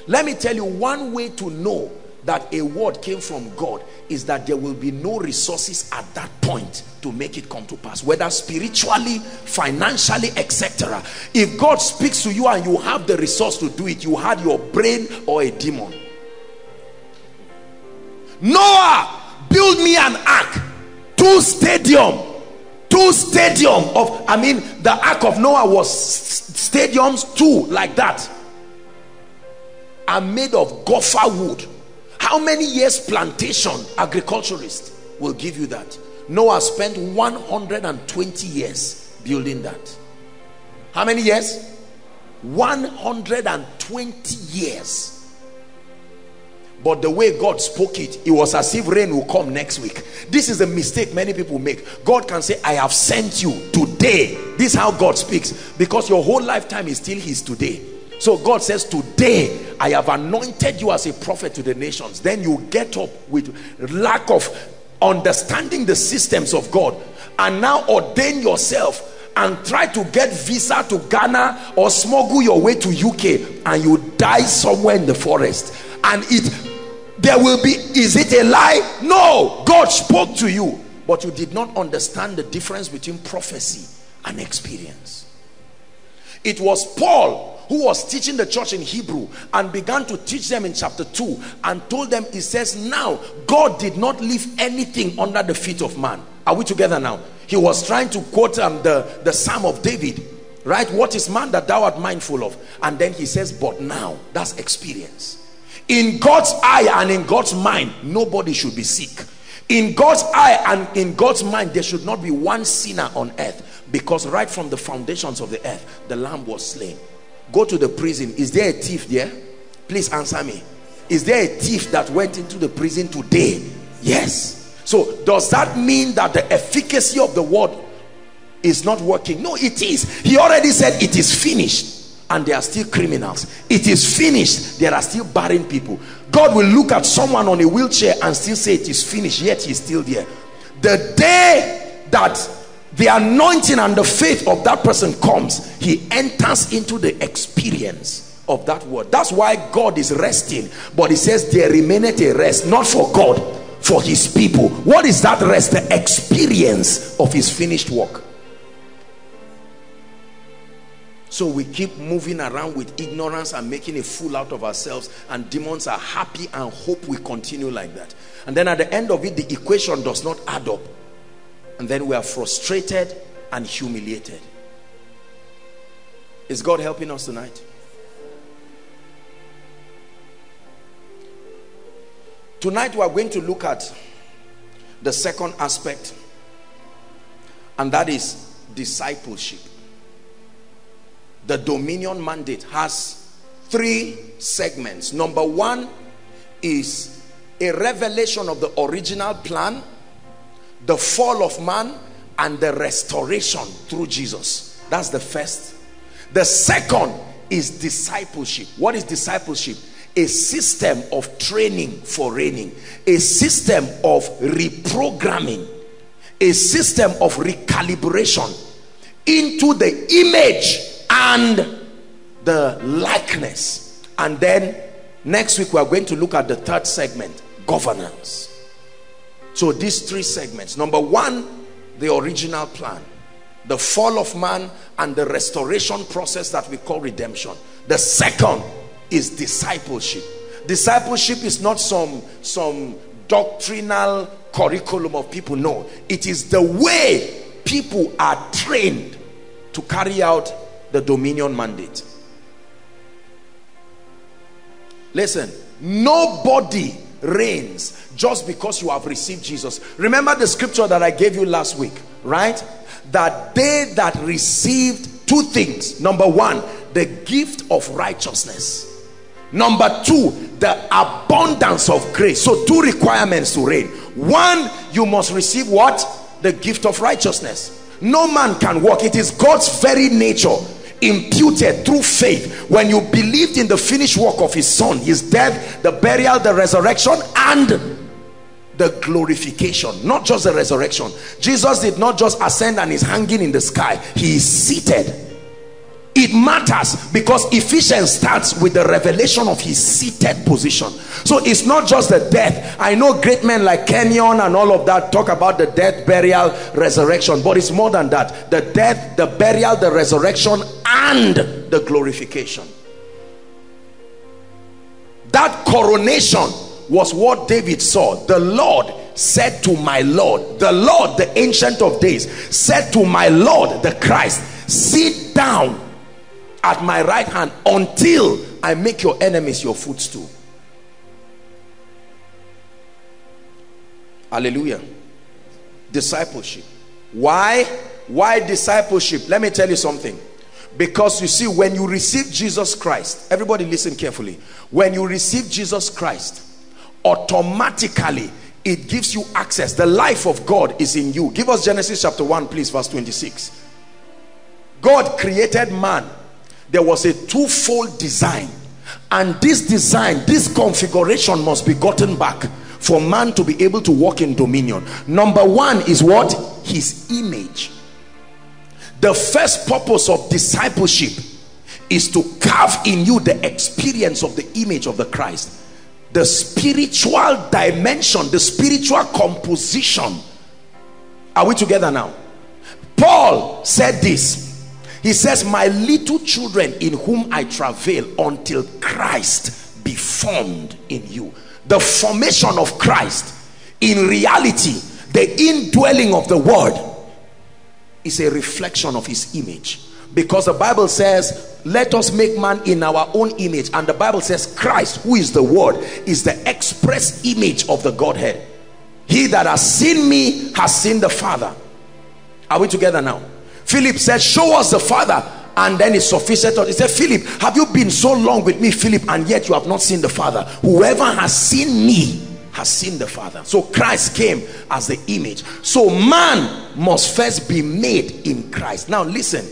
Let me tell you one way to know that a word came from God is that there will be no resources at that point to make it come to pass whether spiritually financially etc if God speaks to you and you have the resource to do it you had your brain or a demon. Noah build me an ark. Two stadium. Two stadium of i mean the ark of noah was stadiums two like that. Are made of gopher wood how many years plantation agriculturist will give you that noah spent 120 years building that how many years 120 years but the way God spoke it, it was as if rain will come next week. This is a mistake many people make. God can say, I have sent you today. This is how God speaks. Because your whole lifetime is still his today. So God says, today I have anointed you as a prophet to the nations. Then you get up with lack of understanding the systems of God. And now ordain yourself and try to get visa to Ghana or smuggle your way to UK and you die somewhere in the forest and it there will be is it a lie no god spoke to you but you did not understand the difference between prophecy and experience it was paul who was teaching the church in hebrew and began to teach them in chapter 2 and told them he says now god did not leave anything under the feet of man. Are we together now? He was trying to quote um, the the psalm of david right? What is man that thou art mindful of? And then he says but now that's experience. In God's eye and in God's mind nobody should be sick. In God's eye and in God's mind there should not be one sinner on earth because right from the foundations of the earth the lamb was slain go to the prison. Is there a thief there? Please answer me. Is there a thief that went into the prison today? Yes. So does that mean that the efficacy of the word is not working? No it is. He already said it is finished and they are still criminals. It is finished. There are still barren people. God will look at someone on a wheelchair and still say it is finished yet he's still there. The day that the anointing and the faith of that person comes he enters into the experience of that word. That's why god is resting. But he says there remaineth a rest not for god for his people. What is that rest? The experience of his finished work. So we keep moving around with ignorance and making a fool out of ourselves and demons are happy and hope we continue like that. And then at the end of it the equation does not add up and then we are frustrated and humiliated. Is God helping us tonight? Tonight we are going to look at the second aspect and that is discipleship. The dominion mandate has three segments. Number one is a revelation of the original plan the fall of man and the restoration through jesus That's the first. The second is discipleship. What is discipleship? A system of training for reigning, a system of reprogramming, a system of recalibration into the image and the likeness. And then next week we are going to look at the third segment governance. So these three segments number one, the original plan, the fall of man, and the restoration process that we call redemption. The second is discipleship. Discipleship is not some, some doctrinal curriculum of people. No, it is the way people are trained to carry out the dominion mandate. Listen, nobody reigns just because you have received Jesus. Remember the scripture that I gave you last week, right? That they that received two things. Number one, the gift of righteousness. Number two, the abundance of grace. So two requirements to reign. One, you must receive what? The gift of righteousness. No man can walk. It is God's very nature imputed through faith. When you believed in the finished work of his son his death the burial the resurrection and the glorification. Not just the resurrection. Jesus did not just ascend and is hanging in the sky. He is seated it matters because Ephesians starts with the revelation of his seated position. So it's not just the death. I know great men like Kenyon and all of that talk about the death burial resurrection but it's more than that. The death the burial the resurrection and the glorification. That coronation was what David saw. The Lord said to my Lord the Lord the ancient of days said to my Lord the Christ sit down at my right hand until I make your enemies your footstool. Hallelujah. Discipleship. Why? Why discipleship? Let me tell you something. Because you see, when you receive Jesus Christ, everybody listen carefully. When you receive Jesus Christ, automatically it gives you access. The life of God is in you. Give us Genesis chapter 1, please, verse 26. God created man there was a twofold design. And this design this configuration must be gotten back for man to be able to walk in dominion. Number one is what? His image. The first purpose of discipleship is to carve in you the experience of the image of the christ. The spiritual dimension the spiritual composition. Are we together now? Paul said this he says my little children in whom i travail until christ be formed in you. The formation of christ in reality the indwelling of the word is a reflection of his image. Because the bible says let us make man in our own image and the bible says christ who is the word is the express image of the godhead. He that has seen me has seen the father. Are we together now Philip said, show us the Father and then it's sufficient. He said, Philip, have you been so long with me, Philip, and yet you have not seen the Father? Whoever has seen me has seen the Father. So Christ came as the image. So man must first be made in Christ. Now listen,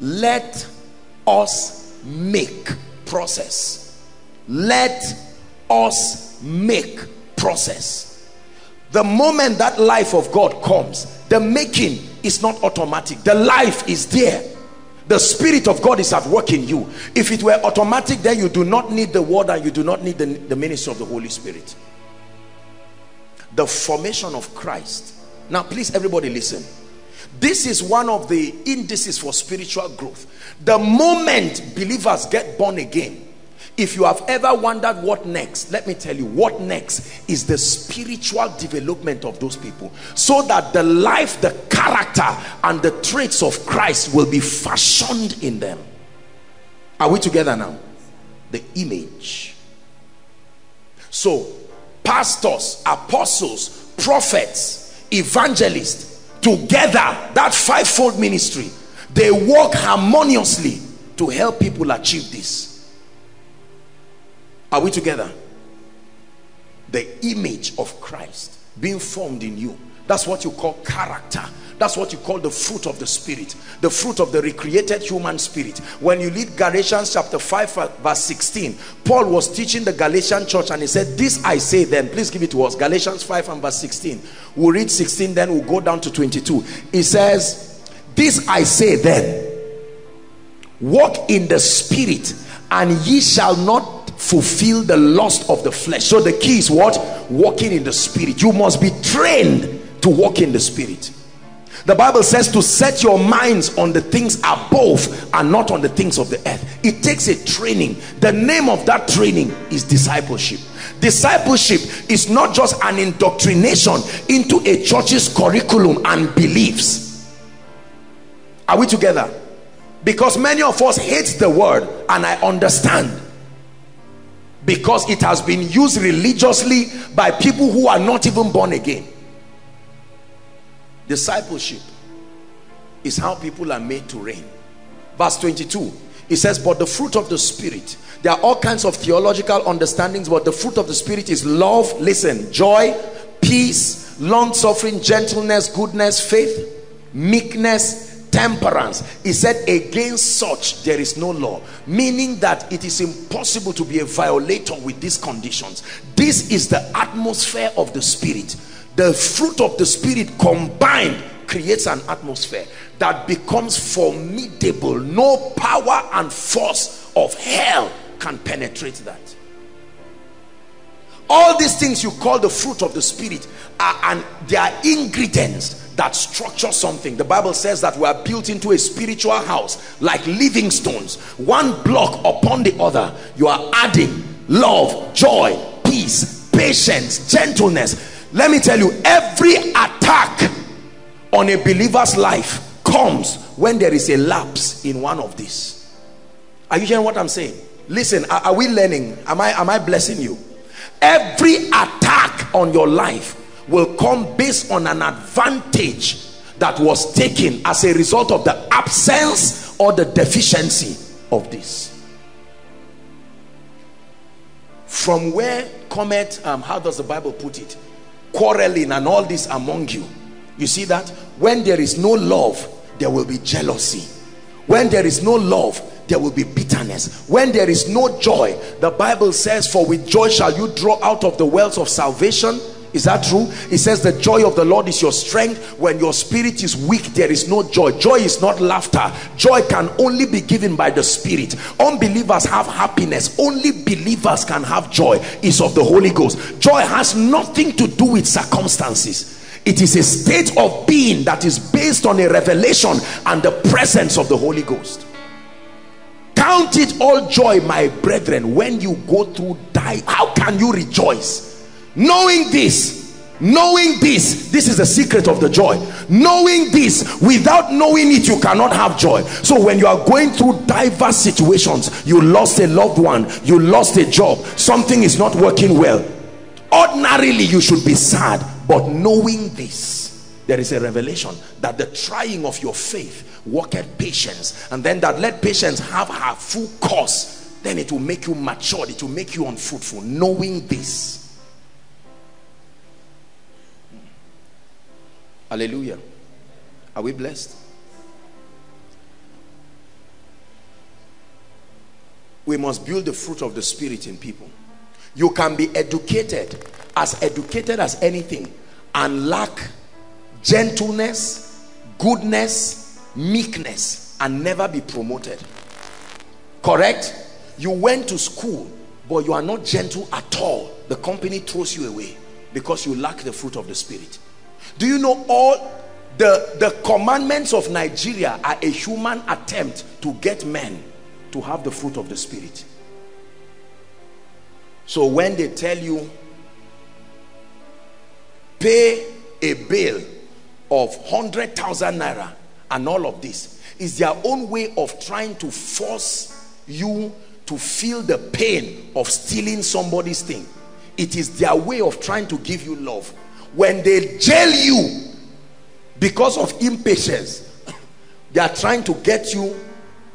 let us make process. Let us make process. The moment that life of God comes, the making is not automatic. The life is there. The spirit of god is at work in you. If it were automatic then you do not need the word and you do not need the, the ministry of the holy spirit. The formation of christ. Now please everybody listen. This is one of the indices for spiritual growth. The moment believers get born again if you have ever wondered what next let me tell you what next is the spiritual development of those people. So that the life the character and the traits of christ will be fashioned in them. Are we together now? The image. So pastors apostles prophets evangelists together that fivefold ministry they work harmoniously to help people achieve this are we together? The image of Christ being formed in you. That's what you call character. That's what you call the fruit of the spirit, the fruit of the recreated human spirit. When you read Galatians chapter 5 verse 16, Paul was teaching the Galatian church and he said, this I say then, please give it to us. Galatians 5 and verse 16. We'll read 16 then we'll go down to 22. He says, this I say then, walk in the spirit and ye shall not fulfill the lust of the flesh. So the key is what? Walking in the spirit. You must be trained to walk in the spirit. The Bible says to set your minds on the things above and not on the things of the earth. It takes a training. The name of that training is discipleship. Discipleship is not just an indoctrination into a church's curriculum and beliefs. Are we together? Because many of us hate the word and I understand. Because it has been used religiously by people who are not even born again. Discipleship is how people are made to reign. Verse 22 it says but the fruit of the spirit there are all kinds of theological understandings but the fruit of the spirit is love listen joy peace long suffering gentleness goodness faith meekness temperance. He said against such there is no law meaning that it is impossible to be a violator with these conditions. This is the atmosphere of the spirit. The fruit of the spirit combined creates an atmosphere that becomes formidable. No power and force of hell can penetrate that. All these things you call the fruit of the spirit are and they are ingredients that structure something. The bible says that we are built into a spiritual house like living stones. One block upon the other you are adding love joy peace patience gentleness. Let me tell you every attack on a believer's life comes when there is a lapse in one of these. Are you hearing what i'm saying? Listen are, are we learning? Am i am i blessing you? Every attack on your life will come based on an advantage that was taken as a result of the absence or the deficiency of this. From where cometh um, how does the bible put it? Quarreling and all this among you. You see that? When there is no love there will be jealousy. When there is no love there will be bitterness. When there is no joy the bible says for with joy shall you draw out of the wells of salvation is that true? It says the joy of the lord is your strength. When your spirit is weak there is no joy. Joy is not laughter. Joy can only be given by the spirit. Unbelievers have happiness. Only believers can have joy. Is of the holy ghost. Joy has nothing to do with circumstances. It is a state of being that is based on a revelation and the presence of the holy ghost. Count it all joy my brethren when you go through die. How can you rejoice knowing this knowing this this is the secret of the joy. Knowing this without knowing it you cannot have joy. So when you are going through diverse situations you lost a loved one you lost a job something is not working well ordinarily you should be sad. But knowing this there is a revelation that the trying of your faith worketh patience and then that let patience have her full course then it will make you matured it will make you unfruitful. Knowing this Hallelujah. Are we blessed? We must build the fruit of the spirit in people. You can be educated, as educated as anything, and lack gentleness, goodness, meekness, and never be promoted. Correct? You went to school, but you are not gentle at all. The company throws you away because you lack the fruit of the spirit do you know all the the commandments of nigeria are a human attempt to get men to have the fruit of the spirit? So when they tell you pay a bill of 100,000 naira and all of this is their own way of trying to force you to feel the pain of stealing somebody's thing. It is their way of trying to give you love when they jail you because of impatience they are trying to get you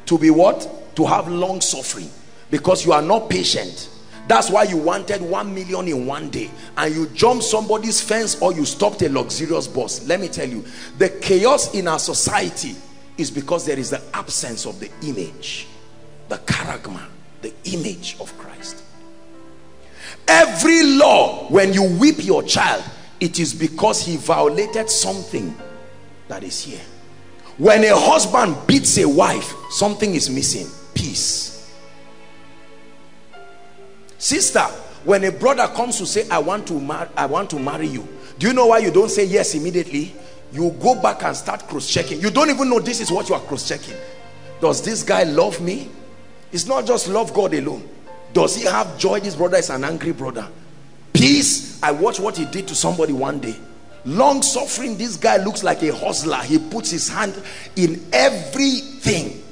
to be what? To have long suffering because you are not patient. That's why you wanted one million in one day and you jumped somebody's fence or you stopped a luxurious bus. Let me tell you the chaos in our society is because there is the absence of the image the character the image of christ. Every law when you whip your child it is because he violated something that is here. When a husband beats a wife something is missing. Peace. Sister when a brother comes to say i want to marry i want to marry you do you know why you don't say yes immediately? You go back and start cross-checking. You don't even know this is what you are cross-checking. Does this guy love me? It's not just love god alone. Does he have joy? This brother is an angry brother peace i watched what he did to somebody one day. Long suffering this guy looks like a hustler. He puts his hand in everything.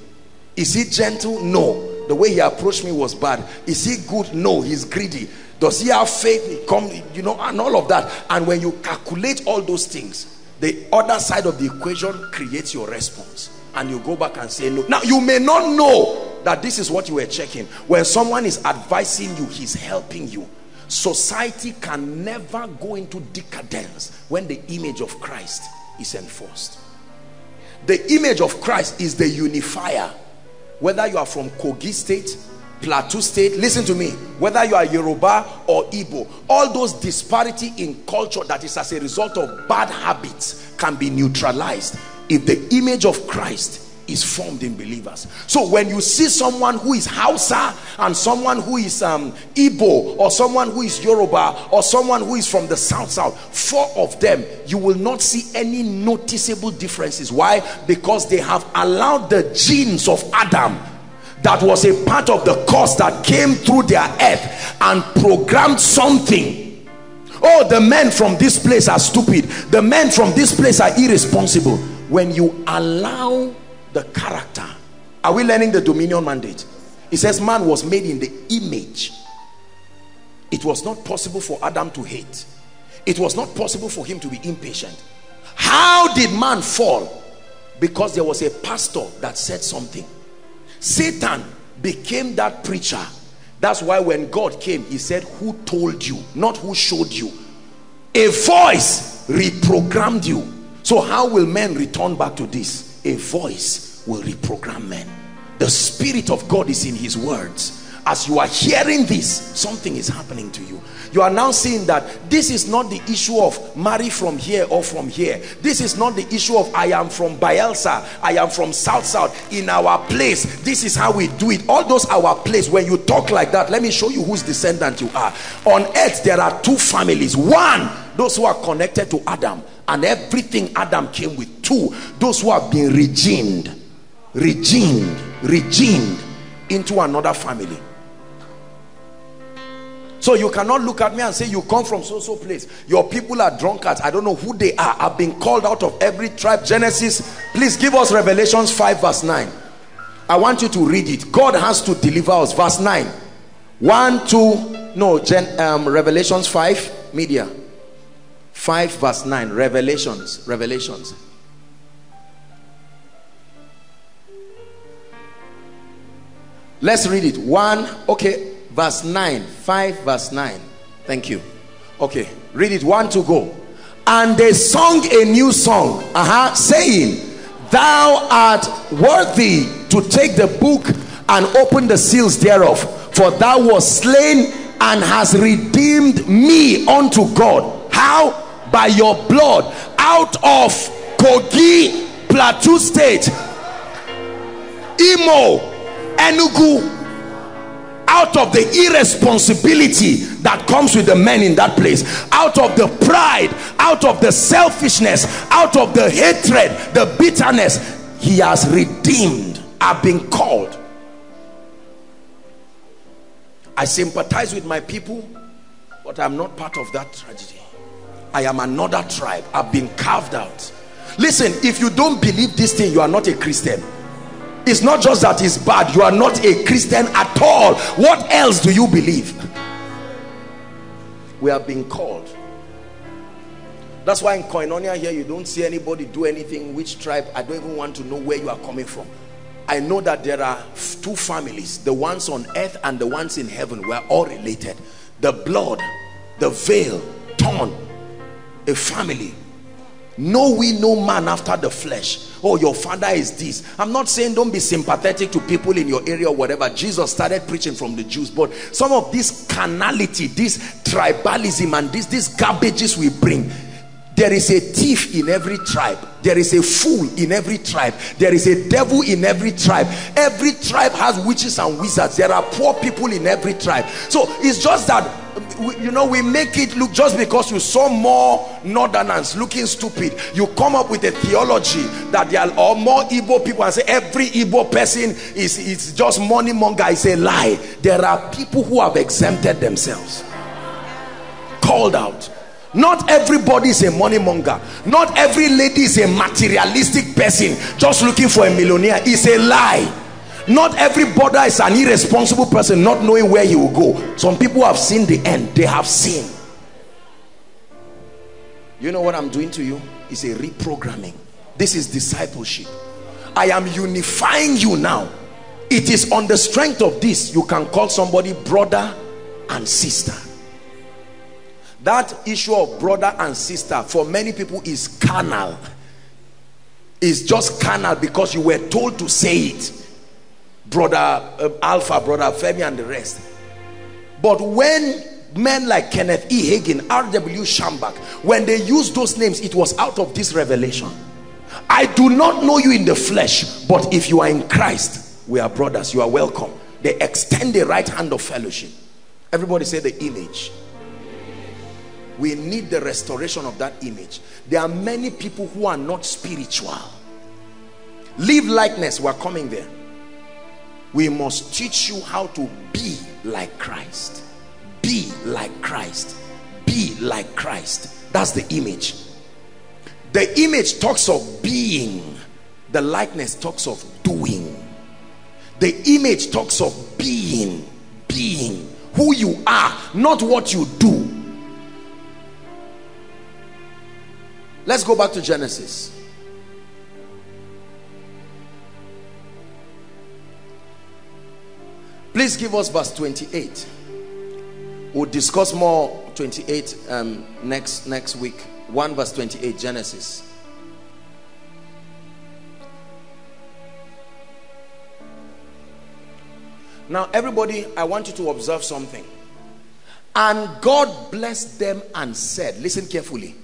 Is he gentle? No. The way he approached me was bad. Is he good? No he's greedy. Does he have faith? Come you know and all of that. And when you calculate all those things the other side of the equation creates your response. And you go back and say no. Now you may not know that this is what you were checking. When someone is advising you he's helping you society can never go into decadence when the image of christ is enforced. The image of christ is the unifier. Whether you are from kogi state plateau state listen to me whether you are yoruba or igbo all those disparity in culture that is as a result of bad habits can be neutralized. If the image of christ is formed in believers. So when you see someone who is Hausa and someone who is um, Igbo or someone who is Yoruba or someone who is from the south south four of them you will not see any noticeable differences. Why? Because they have allowed the genes of Adam that was a part of the course that came through their earth and programmed something. Oh the men from this place are stupid. The men from this place are irresponsible. When you allow the character. Are we learning the dominion mandate? It says man was made in the image. It was not possible for adam to hate. It was not possible for him to be impatient. How did man fall? Because there was a pastor that said something. Satan became that preacher. That's why when god came he said who told you? Not who showed you. A voice reprogrammed you. So how will men return back to this a voice will reprogram men. The spirit of god is in his words. As you are hearing this something is happening to you. You are now seeing that this is not the issue of marry from here or from here. This is not the issue of i am from Bayelsa i am from south south in our place. This is how we do it. All those our place when you talk like that let me show you whose descendant you are. On earth there are two families. One those who are connected to adam and everything Adam came with. Two, those who have been regened, regened, regened into another family. So you cannot look at me and say you come from so-so place. Your people are drunkards. I don't know who they are. I've been called out of every tribe. Genesis, please give us Revelations 5 verse 9. I want you to read it. God has to deliver us. Verse 9. 1, 2, no, Gen, um, Revelations 5, media. 5 verse 9 revelations revelations. Let's read it. 1 okay verse 9 5 verse 9 thank you. Okay read it. 1 to go. And they sung a new song uh-huh saying thou art worthy to take the book and open the seals thereof for thou wast slain and has redeemed me unto God. How by your blood out of Kogi, Plateau State, Imo, Enugu, out of the irresponsibility that comes with the men in that place out of the pride out of the selfishness out of the hatred the bitterness he has redeemed i've been called. I sympathize with my people but i'm not part of that tragedy I am another tribe. I've been carved out. Listen, if you don't believe this thing, you are not a Christian. It's not just that it's bad. You are not a Christian at all. What else do you believe? We have been called. That's why in Koinonia here, you don't see anybody do anything. Which tribe? I don't even want to know where you are coming from. I know that there are two families, the ones on earth and the ones in heaven. We're all related. The blood, the veil, torn, a family. Know we no man after the flesh. Oh, your father is this. I'm not saying don't be sympathetic to people in your area or whatever. Jesus started preaching from the Jews, but some of this carnality, this tribalism, and this these garbages we bring there is a thief in every tribe. There is a fool in every tribe. There is a devil in every tribe. Every tribe has witches and wizards. There are poor people in every tribe. So it's just that, you know, we make it look just because you saw more northerners looking stupid. You come up with a theology that there are more Igbo people and say every Igbo person is, is just money monger. It's a lie. There are people who have exempted themselves. Called out not everybody is a money monger not every lady is a materialistic person just looking for a millionaire it's a lie not every brother is an irresponsible person not knowing where he will go. Some people have seen the end. They have seen. You know what i'm doing to you? It's a reprogramming. This is discipleship. I am unifying you now. It is on the strength of this you can call somebody brother and sister. That issue of brother and sister for many people is carnal. It's just carnal because you were told to say it brother uh, alpha brother femi and the rest. But when men like kenneth e. Hagin rw schambach when they used those names it was out of this revelation. I do not know you in the flesh but if you are in christ we are brothers. You are welcome. They extend the right hand of fellowship. Everybody say the image. We need the restoration of that image. There are many people who are not spiritual. Live likeness we're coming there we must teach you how to be like christ. Be like christ. Be like christ. That's the image. The image talks of being. The likeness talks of doing. The image talks of being. Being. Who you are not what you do. Let's go back to Genesis. Please give us verse 28. We'll discuss more 28 um, next next week. 1 verse 28 Genesis. Now everybody, I want you to observe something. And God blessed them and said, listen carefully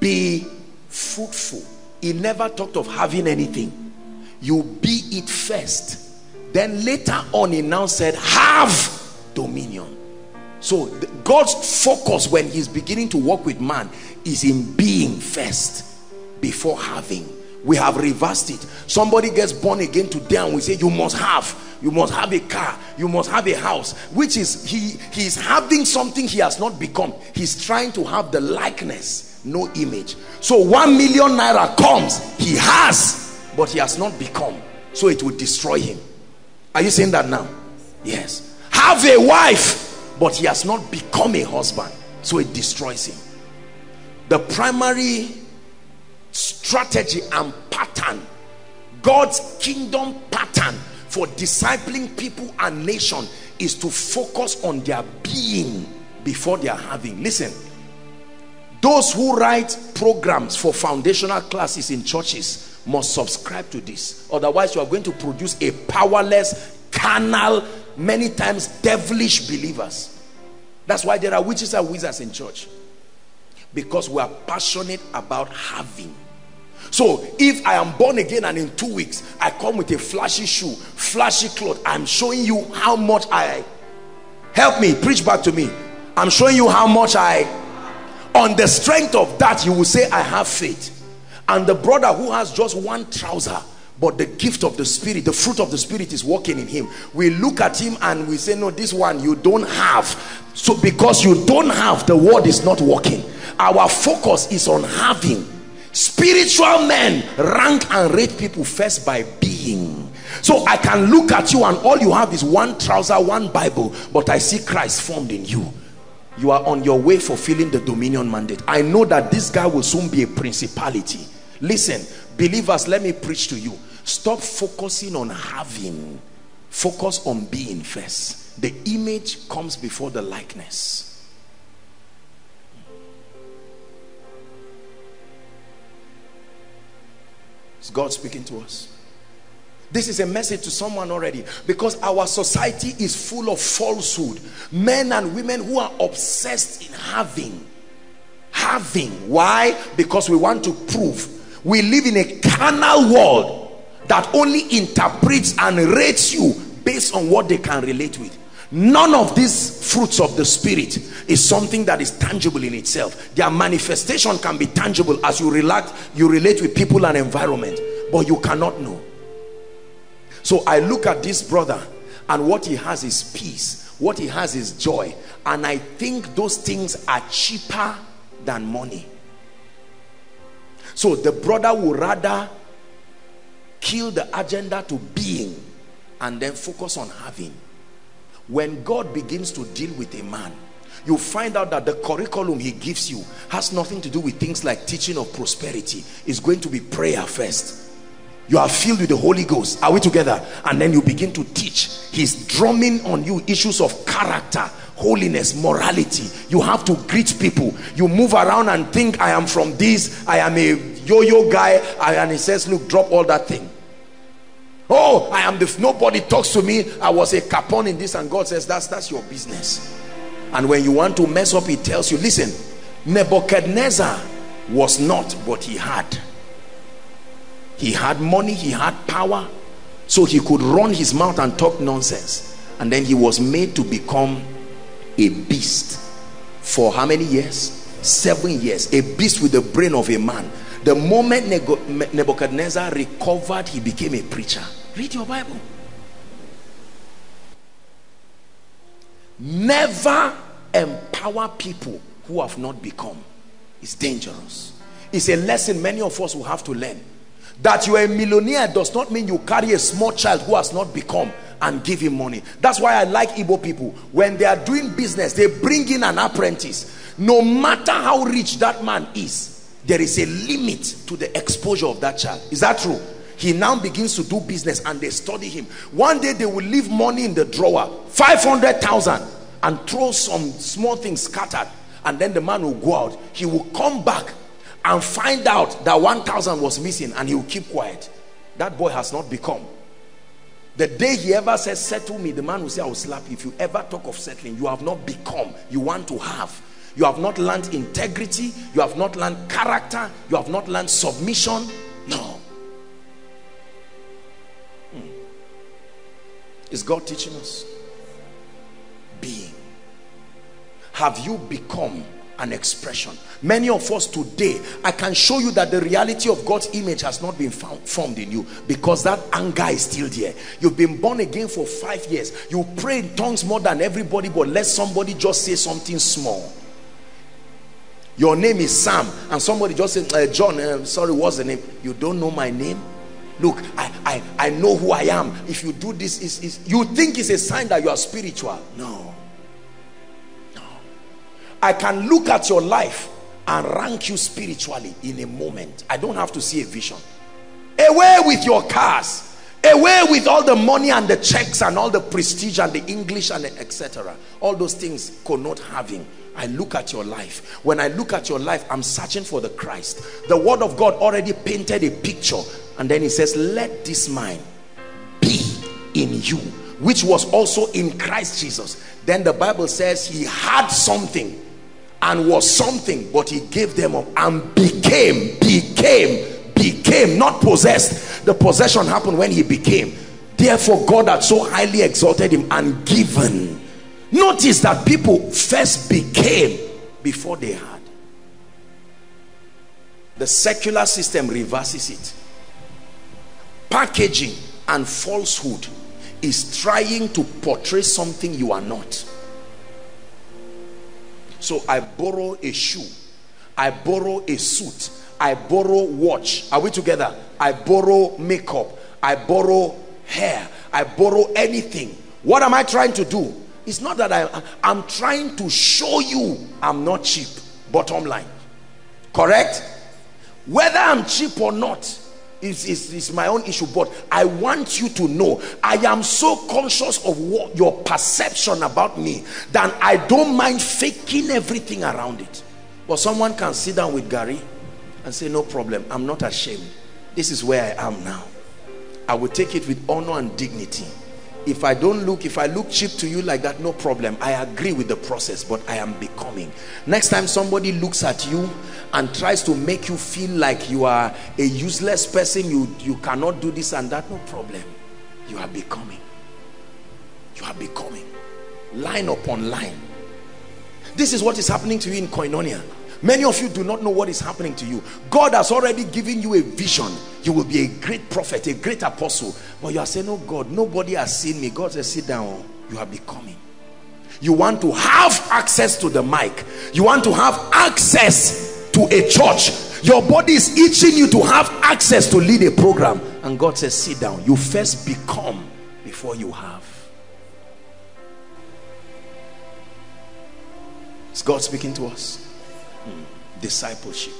be fruitful he never talked of having anything you be it first then later on he now said have dominion. So God's focus when he's beginning to work with man is in being first before having. We have reversed it. Somebody gets born again today and we say you must have. You must have a car. You must have a house which is he he's having something he has not become. He's trying to have the likeness no image. So one million naira comes he has but he has not become. So it will destroy him are you saying that now? Yes. Have a wife but he has not become a husband so it destroys him. The primary strategy and pattern God's kingdom pattern for discipling people and nation is to focus on their being before their having. Listen those who write programs for foundational classes in churches must subscribe to this. Otherwise you are going to produce a powerless carnal many times devilish believers. That's why there are witches and wizards in church. Because we are passionate about having. So if i am born again and in two weeks i come with a flashy shoe flashy cloth i'm showing you how much i help me preach back to me. I'm showing you how much i on the strength of that you will say i have faith and the brother who has just one trouser but the gift of the spirit the fruit of the spirit is working in him. We look at him and we say no this one you don't have. So because you don't have the word is not working. Our focus is on having. Spiritual men rank and rate people first by being. So i can look at you and all you have is one trouser one bible but i see christ formed in you. You are on your way fulfilling the dominion mandate. I know that this guy will soon be a principality listen believers let me preach to you Stop focusing on having. Focus on being first. The image comes before the likeness. Is God speaking to us? This is a message to someone already because our society is full of falsehood. Men and women who are obsessed in having. Having. Why? Because we want to prove. We live in a carnal world that only interprets and rates you based on what they can relate with. None of these fruits of the spirit is something that is tangible in itself. Their manifestation can be tangible as you relate, you relate with people and environment, but you cannot know. So I look at this brother and what he has is peace. What he has is joy. And I think those things are cheaper than money. So the brother would rather kill the agenda to being and then focus on having. When God begins to deal with a man, you find out that the curriculum he gives you has nothing to do with things like teaching of prosperity. It's going to be prayer first. You are filled with the Holy Ghost. Are we together? And then you begin to teach. He's drumming on you issues of character holiness morality. You have to greet people. You move around and think I am from this. I am a yo-yo guy. And he says look drop all that thing. Oh I am the nobody talks to me. I was a capon in this and God says that's that's your business. And when you want to mess up he tells you listen Nebuchadnezzar was not but he had. He had money, he had power, so he could run his mouth and talk nonsense. And then he was made to become a beast for how many years? Seven years. A beast with the brain of a man. The moment Nebuchadnezzar recovered, he became a preacher. Read your Bible. Never empower people who have not become. It's dangerous. It's a lesson many of us will have to learn that you are a millionaire does not mean you carry a small child who has not become and give him money. That's why i like Igbo people. When they are doing business they bring in an apprentice. No matter how rich that man is there is a limit to the exposure of that child. Is that true? He now begins to do business and they study him. One day they will leave money in the drawer 500,000 and throw some small things scattered. And then the man will go out. He will come back and find out that 1000 was missing and he will keep quiet. That boy has not become the day he ever says settle me the man will say i will slap you. If you ever talk of settling you have not become you want to have. You have not learned integrity you have not learned character you have not learned submission. No. Hmm. is god teaching us? Being. Have you become an expression. Many of us today i can show you that the reality of god's image has not been found, formed in you because that anger is still there. You've been born again for five years. You pray in tongues more than everybody but let somebody just say something small. Your name is sam and somebody just said uh, john uh, sorry what's the name? You don't know my name? Look I, I i know who i am. If you do this is is you think it's a sign that you are spiritual. No I can look at your life and rank you spiritually in a moment. I don't have to see a vision. Away with your cars. Away with all the money and the checks and all the prestige and the English and etc. All those things connote having. I look at your life. When I look at your life, I'm searching for the Christ. The word of God already painted a picture. And then he says, let this mind be in you, which was also in Christ Jesus. Then the Bible says he had something and was something but he gave them up and became became became not possessed. The possession happened when he became. Therefore god had so highly exalted him and given. Notice that people first became before they had. The secular system reverses it. Packaging and falsehood is trying to portray something you are not so I borrow a shoe. I borrow a suit. I borrow watch. Are we together? I borrow makeup. I borrow hair. I borrow anything. What am I trying to do? It's not that I, I'm trying to show you I'm not cheap. Bottom line. Correct? Whether I'm cheap or not, it's, it's, it's, my own issue but i want you to know i am so conscious of what your perception about me that i don't mind faking everything around it. But someone can sit down with gary and say no problem i'm not ashamed. This is where i am now. I will take it with honor and dignity if I don't look, if I look cheap to you like that, no problem. I agree with the process, but I am becoming. Next time somebody looks at you and tries to make you feel like you are a useless person, you, you cannot do this and that, no problem. You are becoming. You are becoming. Line upon line. This is what is happening to you in Koinonia. Many of you do not know what is happening to you. God has already given you a vision. You will be a great prophet, a great apostle. But you are saying, oh God, nobody has seen me. God says, sit down. You are becoming. You want to have access to the mic. You want to have access to a church. Your body is itching you to have access to lead a program. And God says, sit down. You first become before you have. Is God speaking to us? Discipleship.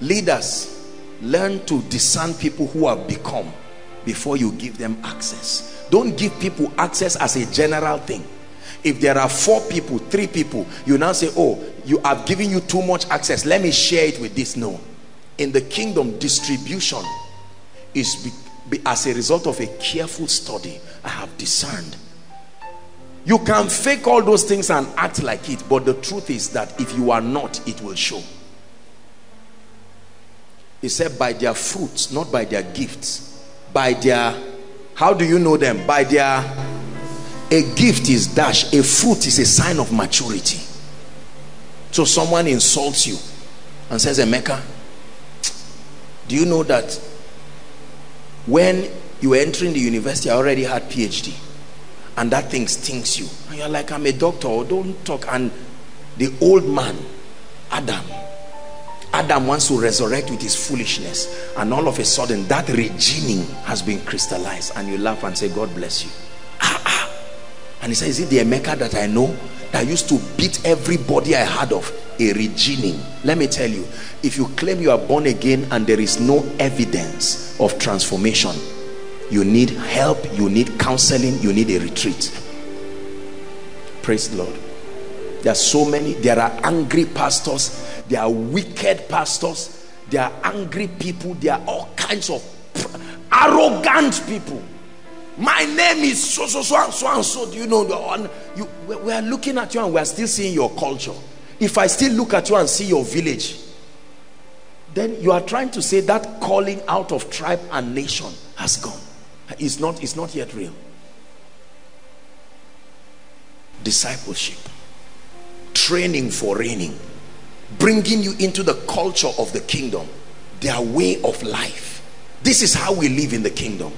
Leaders learn to discern people who have become before you give them access. Don't give people access as a general thing. If there are four people three people you now say oh you have given you too much access. Let me share it with this. No. In the kingdom distribution is be, be, as a result of a careful study i have discerned you can fake all those things and act like it, but the truth is that if you are not, it will show. He said, by their fruits, not by their gifts. By their, how do you know them? By their, a gift is dash, a fruit is a sign of maturity. So someone insults you and says, Emeka, do you know that when you were entering the university, I already had PhD and that thing stings you. And you're like i'm a doctor or don't talk. And the old man adam adam wants to resurrect with his foolishness. And all of a sudden that regening has been crystallized. And you laugh and say god bless you. Ah, ah. and he says is it the emeka that i know that used to beat everybody i heard of? A regening. let me tell you if you claim you are born again and there is no evidence of transformation you need help you need counseling you need a retreat. Praise the lord. There are so many there are angry pastors there are wicked pastors there are angry people there are all kinds of arrogant people. My name is so so so and so and so. Do you know the one you we are looking at you and we are still seeing your culture. If i still look at you and see your village then you are trying to say that calling out of tribe and nation has gone is not, is not yet real. Discipleship, training for reigning, bringing you into the culture of the kingdom, their way of life. This is how we live in the kingdom.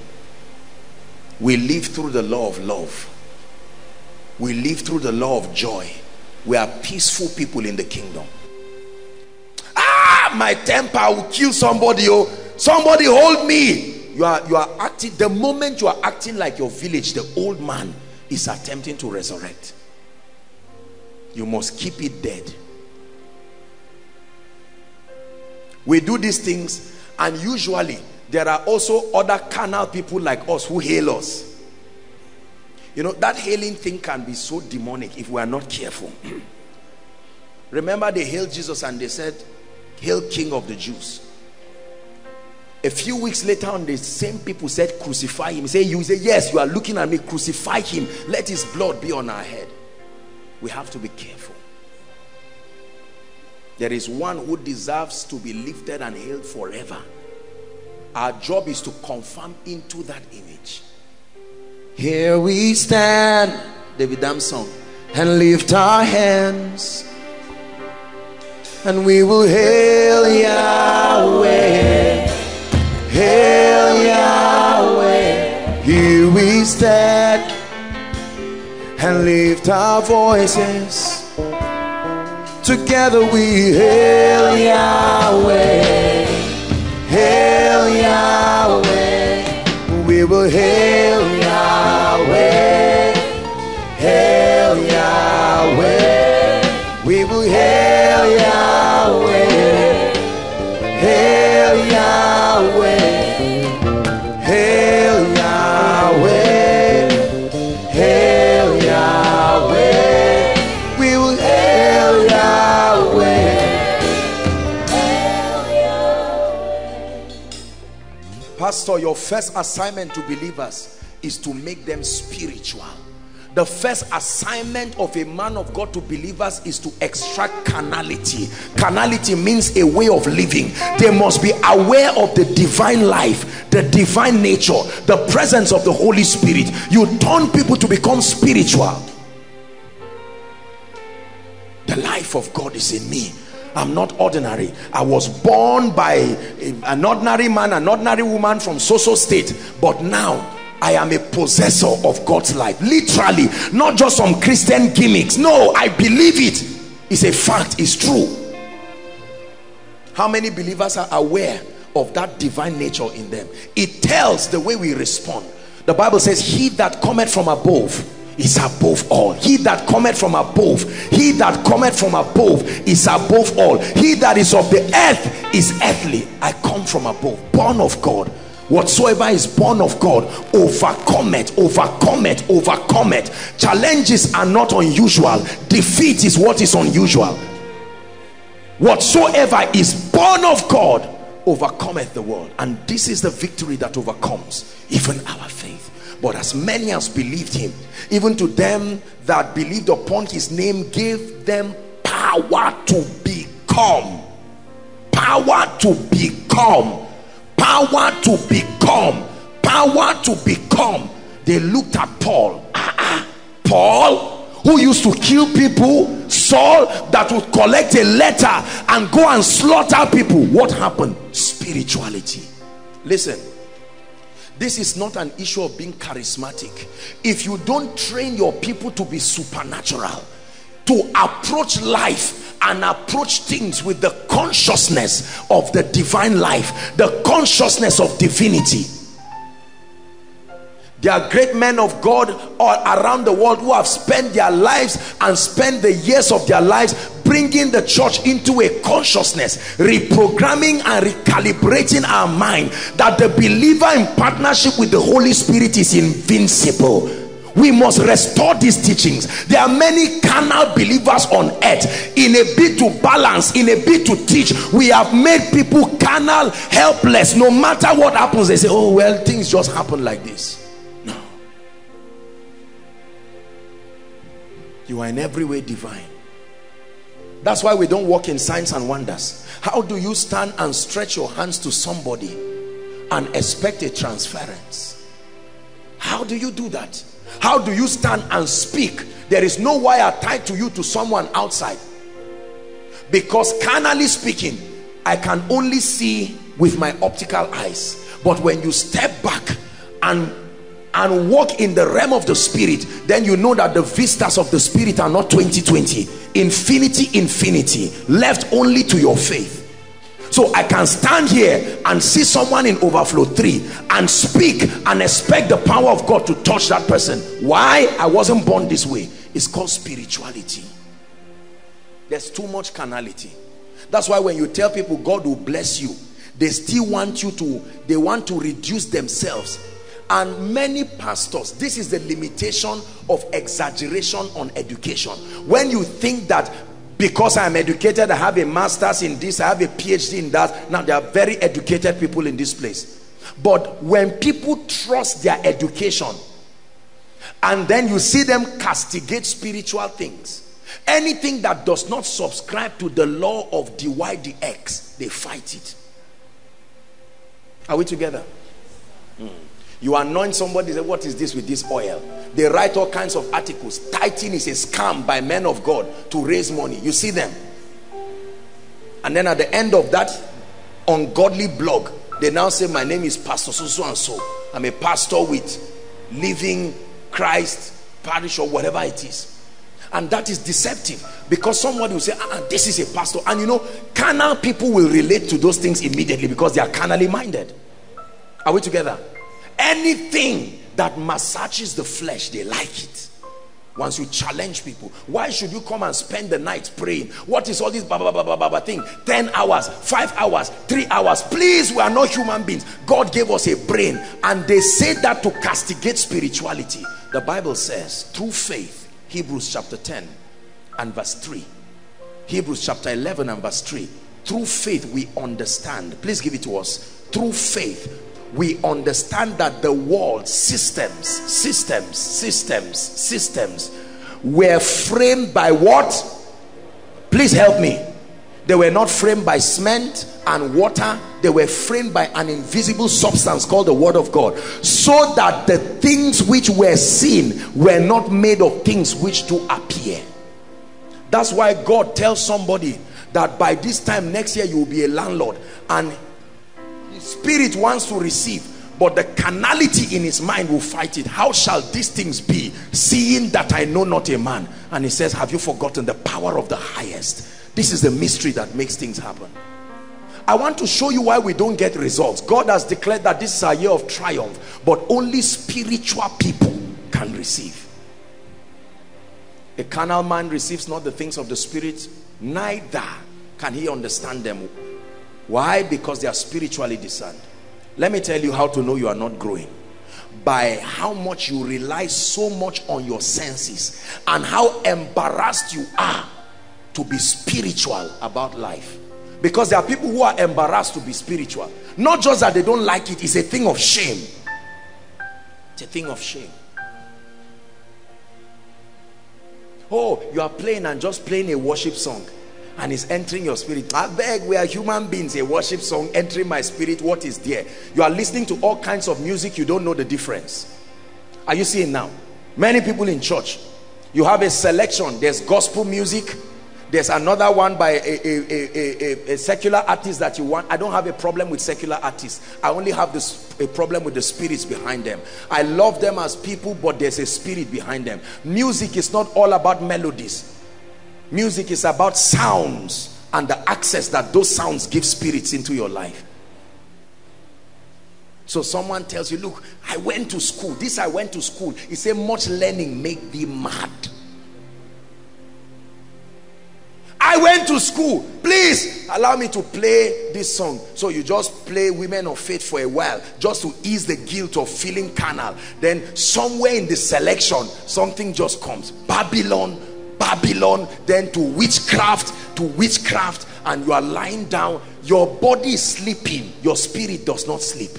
We live through the law of love. We live through the law of joy. We are peaceful people in the kingdom. Ah, my temper will kill somebody. Oh, somebody hold me you are you are acting the moment you are acting like your village the old man is attempting to resurrect. You must keep it dead. We do these things and usually there are also other carnal people like us who hail us. You know that hailing thing can be so demonic if we are not careful. Remember they hailed jesus and they said hail king of the jews a few weeks later on the same people said crucify him. Say you say yes you are looking at me. Crucify him. Let his blood be on our head. We have to be careful. There is one who deserves to be lifted and held forever. Our job is to confirm into that image. Here we stand. David dam song. And lift our hands and we will hail Yahweh Hail Yahweh, here we stand and lift our voices. Together we hail Yahweh, hail Yahweh. We will hail Yahweh, hail Yahweh. We will hail Yahweh, Hail Yahweh, Hail Yahweh, Hail Yahweh. We will hail Yahweh. Pastor, your first assignment to believers is to make them spiritual the first assignment of a man of God to believers is to extract carnality. Carnality means a way of living. They must be aware of the divine life, the divine nature, the presence of the Holy Spirit. You turn people to become spiritual. The life of God is in me. I'm not ordinary. I was born by an ordinary man, an ordinary woman from so-so state. But now I am a possessor of God's life. Literally, not just some Christian gimmicks. No, I believe it. It's a fact, it's true. How many believers are aware of that divine nature in them? It tells the way we respond. The Bible says, He that cometh from above is above all. He that cometh from above, he that cometh from above is above all. He that is of the earth is earthly. I come from above, born of God whatsoever is born of God overcome it overcome it overcome it challenges are not unusual. Defeat is what is unusual. Whatsoever is born of God overcometh the world. And this is the victory that overcomes even our faith. But as many as believed him even to them that believed upon his name gave them power to become. Power to become power to become power to become. They looked at paul. Ah, ah, paul who used to kill people saul that would collect a letter and go and slaughter people. What happened? Spirituality. Listen this is not an issue of being charismatic. If you don't train your people to be supernatural to approach life and approach things with the consciousness of the divine life the consciousness of divinity. There are great men of God all around the world who have spent their lives and spent the years of their lives bringing the church into a consciousness reprogramming and recalibrating our mind that the believer in partnership with the Holy Spirit is invincible we must restore these teachings. There are many carnal believers on earth. In a bid to balance in a bid to teach we have made people carnal helpless. No matter what happens they say oh well things just happen like this. No. You are in every way divine. That's why we don't walk in signs and wonders. How do you stand and stretch your hands to somebody and expect a transference? How do you do that how do you stand and speak? There is no wire tied to you to someone outside. Because carnally speaking i can only see with my optical eyes. But when you step back and and walk in the realm of the spirit then you know that the vistas of the spirit are not 2020 infinity infinity. Left only to your faith so I can stand here and see someone in overflow three and speak and expect the power of God to touch that person. Why? I wasn't born this way. It's called spirituality. There's too much carnality. That's why when you tell people God will bless you, they still want you to, they want to reduce themselves. And many pastors, this is the limitation of exaggeration on education. When you think that because I'm educated, I have a master's in this, I have a PhD in that. Now, there are very educated people in this place. But when people trust their education, and then you see them castigate spiritual things, anything that does not subscribe to the law of dy dx, they fight it. Are we together? Hmm. You anoint somebody, say, what is this with this oil? They write all kinds of articles. Tithing is a scam by men of God to raise money. You see them. And then at the end of that ungodly blog, they now say, my name is Pastor so, and so. I'm a pastor with Living Christ Parish or whatever it is. And that is deceptive because somebody will say, ah, this is a pastor. And you know, carnal people will relate to those things immediately because they are carnally minded. Are we together? Anything that massages the flesh they like it. Once you challenge people why should you come and spend the night praying? What is all this blah, blah, blah, blah, blah thing? 10 hours 5 hours 3 hours. Please we are not human beings. God gave us a brain and they say that to castigate spirituality. The Bible says through faith Hebrews chapter 10 and verse 3 Hebrews chapter 11 and verse 3 through faith we understand. Please give it to us. Through faith we understand that the world systems systems systems systems were framed by what? Please help me. They were not framed by cement and water. They were framed by an invisible substance called the word of god. So that the things which were seen were not made of things which do appear. That's why god tells somebody that by this time next year you will be a landlord. And spirit wants to receive but the carnality in his mind will fight it. How shall these things be seeing that i know not a man? And he says have you forgotten the power of the highest? This is the mystery that makes things happen. I want to show you why we don't get results. God has declared that this is a year of triumph but only spiritual people can receive. A carnal man receives not the things of the spirit neither can he understand them why? Because they are spiritually discerned. Let me tell you how to know you are not growing. By how much you rely so much on your senses and how embarrassed you are to be spiritual about life. Because there are people who are embarrassed to be spiritual. Not just that they don't like it it's a thing of shame. It's a thing of shame. Oh you are playing and just playing a worship song and it's entering your spirit. I beg we are human beings a worship song entering my spirit. What is there? You are listening to all kinds of music. You don't know the difference. Are you seeing now? Many people in church you have a selection. There's gospel music. There's another one by a, a, a, a, secular artist that you want. I don't have a problem with secular artists. I only have this a problem with the spirits behind them. I love them as people but there's a spirit behind them. Music is not all about melodies Music is about sounds and the access that those sounds give spirits into your life. So someone tells you, look, I went to school. This I went to school. He said, much learning make thee mad. I went to school. Please allow me to play this song. So you just play Women of Faith for a while just to ease the guilt of feeling carnal. Then somewhere in the selection, something just comes. Babylon Babylon, then to witchcraft, to witchcraft, and you are lying down. Your body is sleeping, your spirit does not sleep.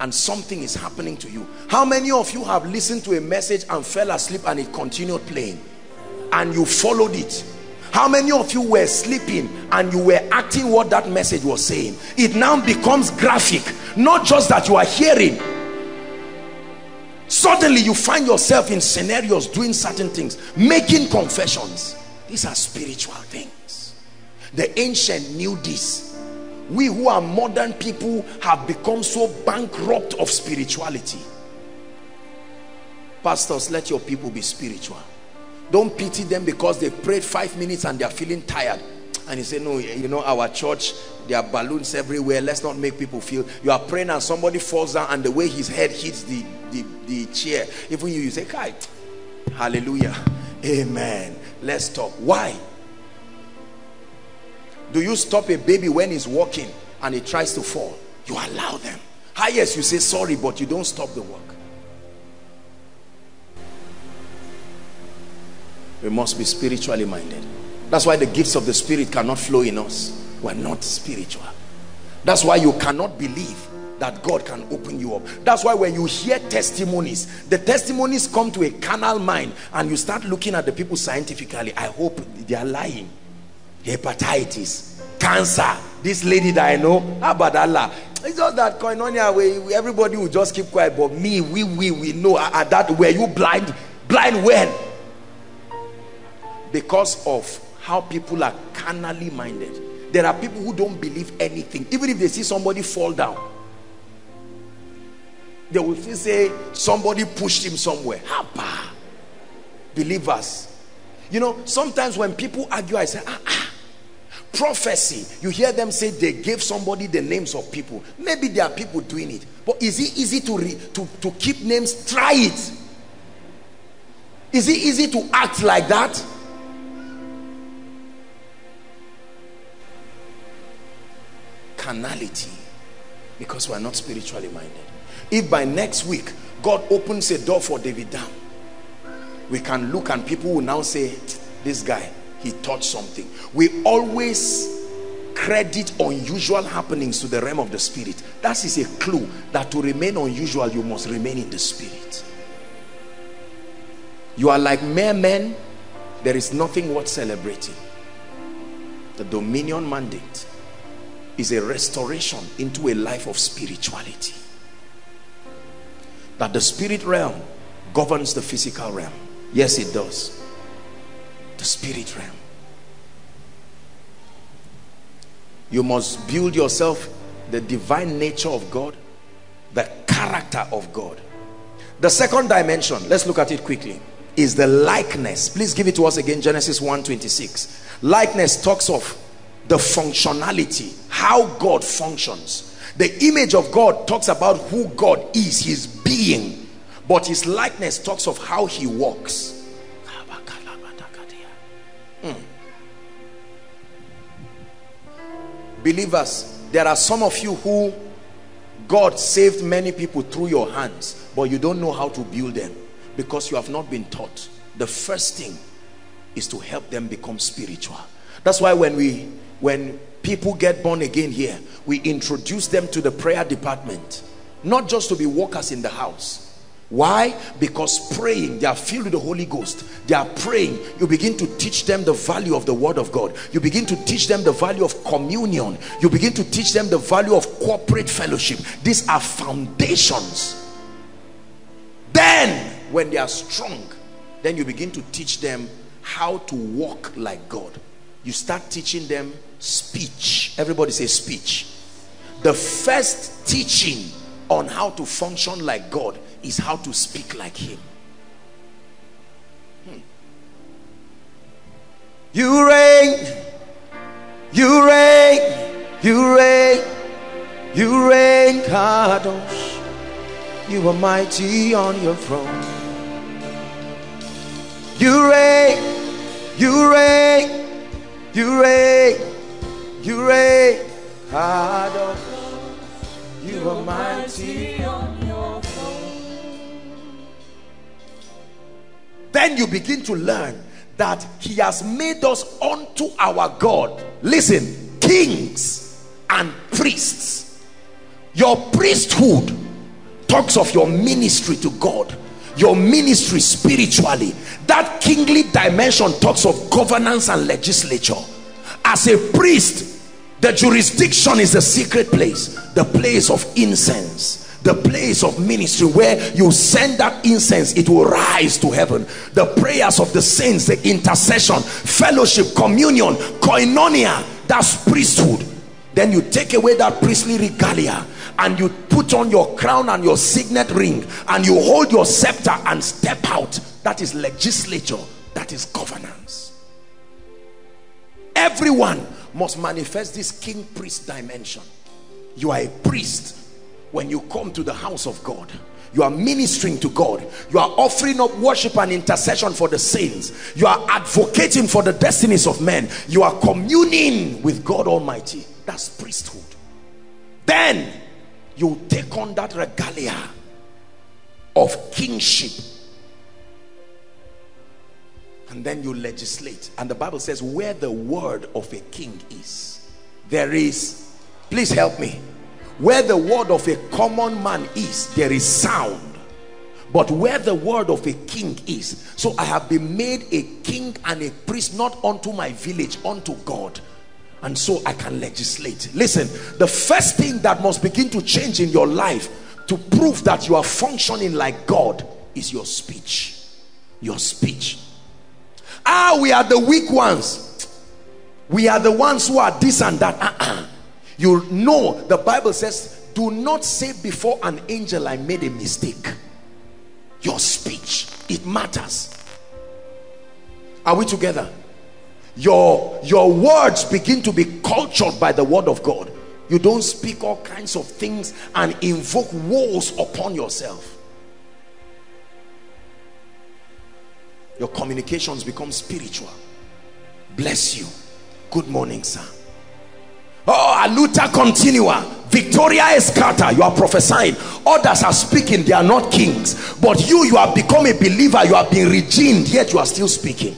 And something is happening to you. How many of you have listened to a message and fell asleep and it continued playing? And you followed it. How many of you were sleeping and you were acting what that message was saying? It now becomes graphic. Not just that you are hearing, suddenly you find yourself in scenarios doing certain things making confessions. These are spiritual things. The ancient knew this. We who are modern people have become so bankrupt of spirituality. Pastors let your people be spiritual. Don't pity them because they prayed five minutes and they're feeling tired and you say no you know our church there are balloons everywhere. Let's not make people feel you are praying and somebody falls down and the way his head hits the the, the chair even you you say kai. Hallelujah. Amen. Let's stop. Why? Do you stop a baby when he's walking and he tries to fall? You allow them. Highest you say sorry but you don't stop the work. We must be spiritually minded that's why the gifts of the spirit cannot flow in us. We're not spiritual. That's why you cannot believe that God can open you up. That's why when you hear testimonies the testimonies come to a carnal mind and you start looking at the people scientifically I hope they are lying. Hepatitis cancer this lady that I know abadallah it's just that koinonia where everybody will just keep quiet but me we we we know at that were you blind blind when? Because of how people are carnally minded. There are people who don't believe anything. Even if they see somebody fall down they will say somebody pushed him somewhere. Hapa. believers. You know sometimes when people argue i say ah, ah prophecy. You hear them say they gave somebody the names of people. Maybe there are people doing it. But is it easy to read to, to keep names? Try it. Is it easy to act like that carnality because we are not spiritually minded. If by next week God opens a door for David Dam we can look and people will now say this guy he taught something. We always credit unusual happenings to the realm of the spirit. That is a clue that to remain unusual you must remain in the spirit. You are like mere men there is nothing worth celebrating. The dominion mandate is a restoration into a life of spirituality. That the spirit realm governs the physical realm. Yes it does. The spirit realm. You must build yourself the divine nature of God the character of God. The second dimension let's look at it quickly is the likeness. Please give it to us again Genesis 1 26 likeness talks of the functionality how God functions. The image of God talks about who God is his being but his likeness talks of how he walks. Mm. believers there are some of you who God saved many people through your hands but you don't know how to build them because you have not been taught. The first thing is to help them become spiritual. That's why when we when people get born again here we introduce them to the prayer department. Not just to be workers in the house. Why? Because praying they are filled with the holy ghost. They are praying. You begin to teach them the value of the word of god. You begin to teach them the value of communion. You begin to teach them the value of corporate fellowship. These are foundations. Then when they are strong then you begin to teach them how to walk like god. You start teaching them speech. Everybody say speech. The first teaching on how to function like god is how to speak like him. Hmm. you reign. You reign. You reign. You reign kadosh. You are mighty on your throne. You reign. You reign. You reign you reign kadosh you are mighty. On your throne. then you begin to learn that he has made us unto our God. Listen kings and priests. Your priesthood talks of your ministry to God your ministry spiritually. That kingly dimension talks of governance and legislature. As a priest the jurisdiction is a secret place the place of incense the place of ministry where you send that incense it will rise to heaven. The prayers of the saints the intercession fellowship communion koinonia that's priesthood. Then you take away that priestly regalia and you put on your crown and your signet ring and you hold your scepter and step out. That is legislature. That is governance. Everyone must manifest this king priest dimension. You are a priest when you come to the house of God. You are ministering to God. You are offering up worship and intercession for the saints. You are advocating for the destinies of men. You are communing with God Almighty. That's priesthood. Then you take on that regalia of kingship and then you legislate. And the Bible says where the word of a king is there is please help me. Where the word of a common man is there is sound. But where the word of a king is so i have been made a king and a priest not unto my village unto god. And so i can legislate. Listen the first thing that must begin to change in your life to prove that you are functioning like god is your speech. Your speech ah we are the weak ones. We are the ones who are this and that. Uh -uh you know the bible says do not say before an angel i made a mistake. Your speech it matters. Are we together? Your your words begin to be cultured by the word of god. You don't speak all kinds of things and invoke woes upon yourself your communications become spiritual. Bless you. Good morning sir. Oh, Aluta continua. Victoria Escata, you are prophesying. Others are speaking, they are not kings. But you, you have become a believer, you have been redeemed, yet you are still speaking.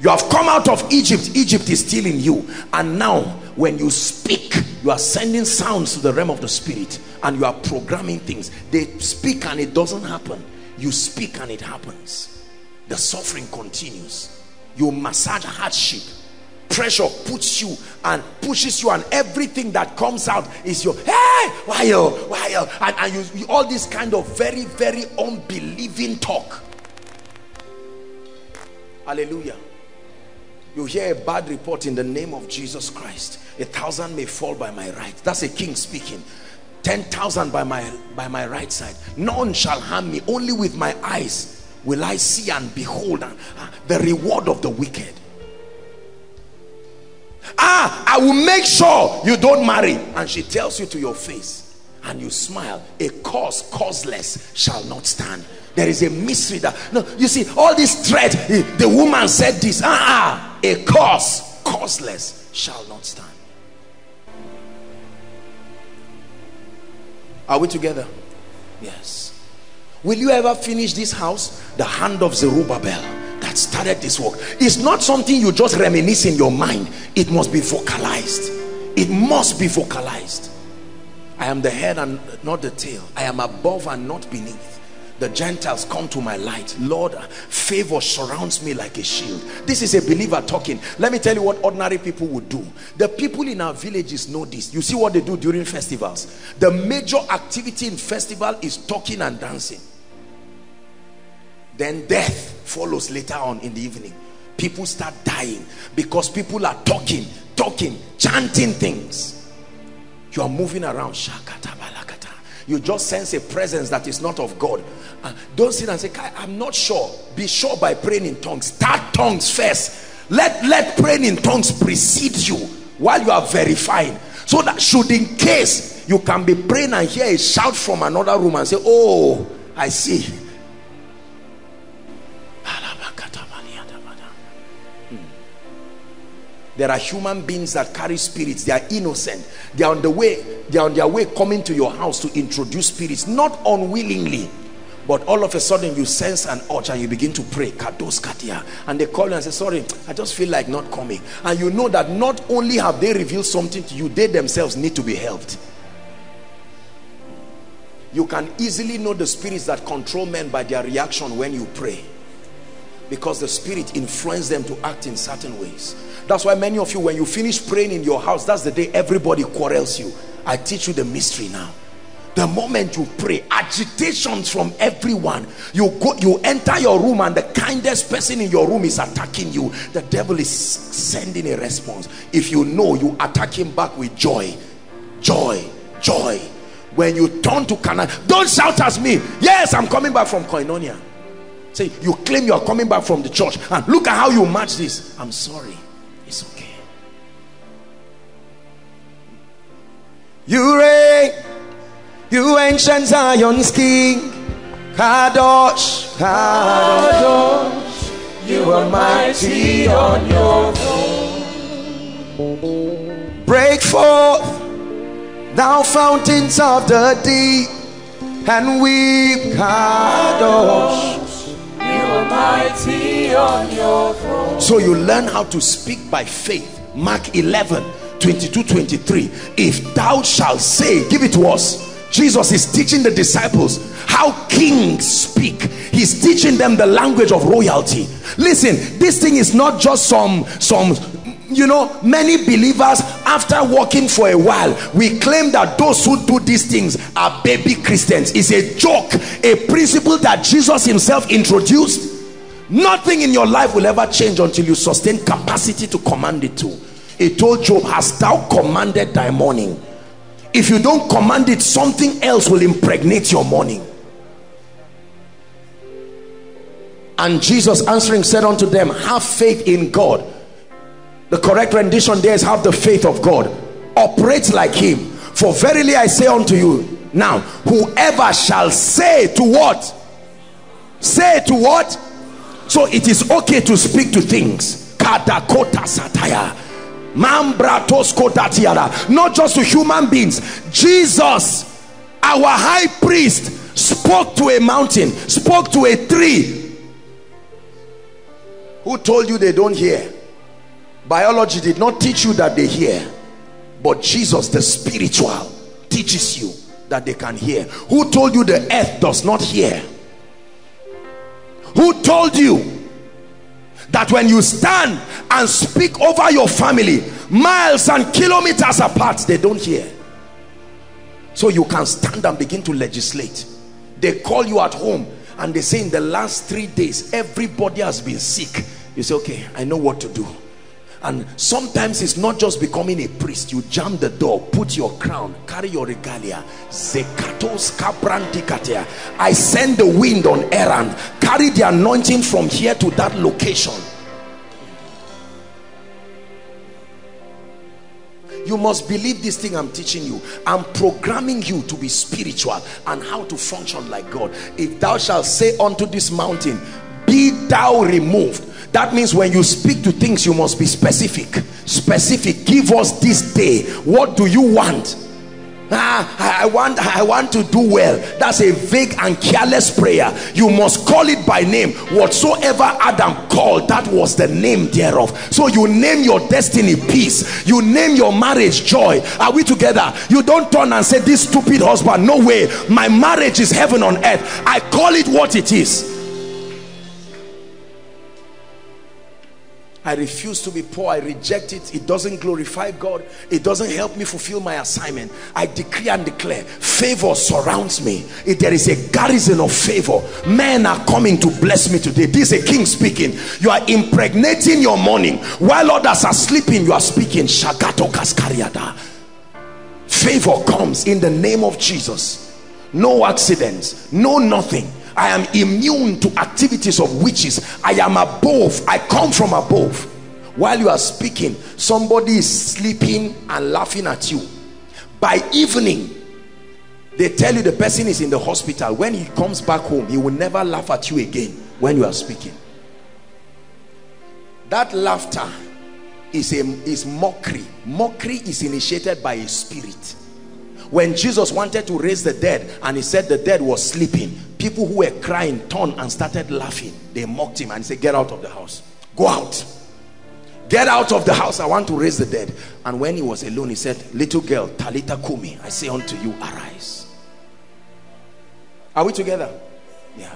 you have come out of Egypt. Egypt is still in you. And now when you speak you are sending sounds to the realm of the spirit. And you are programming things. They speak and it doesn't happen. You speak and it happens the suffering continues. You massage hardship. Pressure puts you and pushes you and everything that comes out is your hey why you why you and, and you all this kind of very very unbelieving talk. Hallelujah. You hear a bad report in the name of Jesus Christ. A thousand may fall by my right. That's a king speaking. 10,000 by my by my right side. None shall harm me. Only with my eyes will I see and behold uh, the reward of the wicked? Ah I will make sure you don't marry. And she tells you to your face and you smile. A cause causeless shall not stand. There is a mystery that no you see all this threat the woman said this ah, ah a cause causeless shall not stand. Are we together? Yes will you ever finish this house the hand of Zerubbabel that started this work it's not something you just reminisce in your mind it must be vocalized it must be vocalized I am the head and not the tail I am above and not beneath the Gentiles come to my light. Lord, favor surrounds me like a shield. This is a believer talking. Let me tell you what ordinary people would do. The people in our villages know this. You see what they do during festivals. The major activity in festival is talking and dancing. Then death follows later on in the evening. People start dying because people are talking, talking, chanting things. You are moving around. You just sense a presence that is not of God. Uh, don't sit and say, I'm not sure. Be sure by praying in tongues. Start tongues first. Let, let praying in tongues precede you while you are verifying. So that should in case you can be praying and hear a shout from another room and say, Oh, I see. There are human beings that carry spirits. They are innocent. They are on the way. They are on their way coming to your house to introduce spirits, not unwillingly. But all of a sudden you sense an urge and you begin to pray. And they call you and say, sorry, I just feel like not coming. And you know that not only have they revealed something to you, they themselves need to be helped. You can easily know the spirits that control men by their reaction when you pray. Because the spirit influences them to act in certain ways. That's why many of you, when you finish praying in your house, that's the day everybody quarrels you. I teach you the mystery now. The moment you pray, agitations from everyone. You go, you enter your room, and the kindest person in your room is attacking you. The devil is sending a response. If you know, you attack him back with joy, joy, joy. When you turn to Canaan, don't shout at me. Yes, I'm coming back from Koinonia. Say, you claim you are coming back from the church, and look at how you match this. I'm sorry. It's okay. You reign, you ancient Zion's king. Kadosh, Kadosh, you are mighty on your throne. Break forth, thou fountains of the deep, and weep, Kadosh So you learn how to speak by faith. Mark 11, 22, 23. If thou shalt say, give it to us. Jesus is teaching the disciples how kings speak. He's teaching them the language of royalty. Listen, this thing is not just some some you know many believers after walking for a while we claim that those who do these things are baby christians. It's a joke a principle that jesus himself introduced. Nothing in your life will ever change until you sustain capacity to command it to. He told job hast thou commanded thy morning? If you don't command it something else will impregnate your morning. And jesus answering said unto them have faith in god the correct rendition there is have the faith of god. Operate like him. For verily i say unto you now whoever shall say to what? Say to what? So it is okay to speak to things. Kadakota satire not just to human beings. Jesus our high priest spoke to a mountain spoke to a tree. Who told you they don't hear? Biology did not teach you that they hear. But Jesus, the spiritual, teaches you that they can hear. Who told you the earth does not hear? Who told you that when you stand and speak over your family, miles and kilometers apart, they don't hear? So you can stand and begin to legislate. They call you at home and they say in the last three days, everybody has been sick. You say, okay, I know what to do and sometimes it's not just becoming a priest. You jam the door put your crown carry your regalia. I send the wind on errand. Carry the anointing from here to that location. You must believe this thing i'm teaching you. I'm programming you to be spiritual and how to function like god. If thou shalt say unto this mountain be thou removed that means when you speak to things you must be specific. Specific. Give us this day. What do you want? Ah, I want I want to do well. That's a vague and careless prayer. You must call it by name. Whatsoever Adam called that was the name thereof. So you name your destiny peace. You name your marriage joy. Are we together? You don't turn and say this stupid husband no way. My marriage is heaven on earth. I call it what it is I refuse to be poor. I reject it. It doesn't glorify God. It doesn't help me fulfill my assignment. I decree and declare favor surrounds me. If there is a garrison of favor, men are coming to bless me today. This is a king speaking. You are impregnating your morning while others are sleeping. You are speaking. Shagato Kaskariada. Favor comes in the name of Jesus. No accidents, no nothing I am immune to activities of witches. I am above. I come from above. While you are speaking, somebody is sleeping and laughing at you. By evening, they tell you the person is in the hospital. When he comes back home, he will never laugh at you again when you are speaking. That laughter is a is mockery. Mockery is initiated by a spirit. When Jesus wanted to raise the dead and he said the dead was sleeping, people who were crying turned and started laughing. They mocked him and said get out of the house. Go out. Get out of the house. I want to raise the dead. And when he was alone he said little girl talita kumi i say unto you arise. Are we together? Yeah.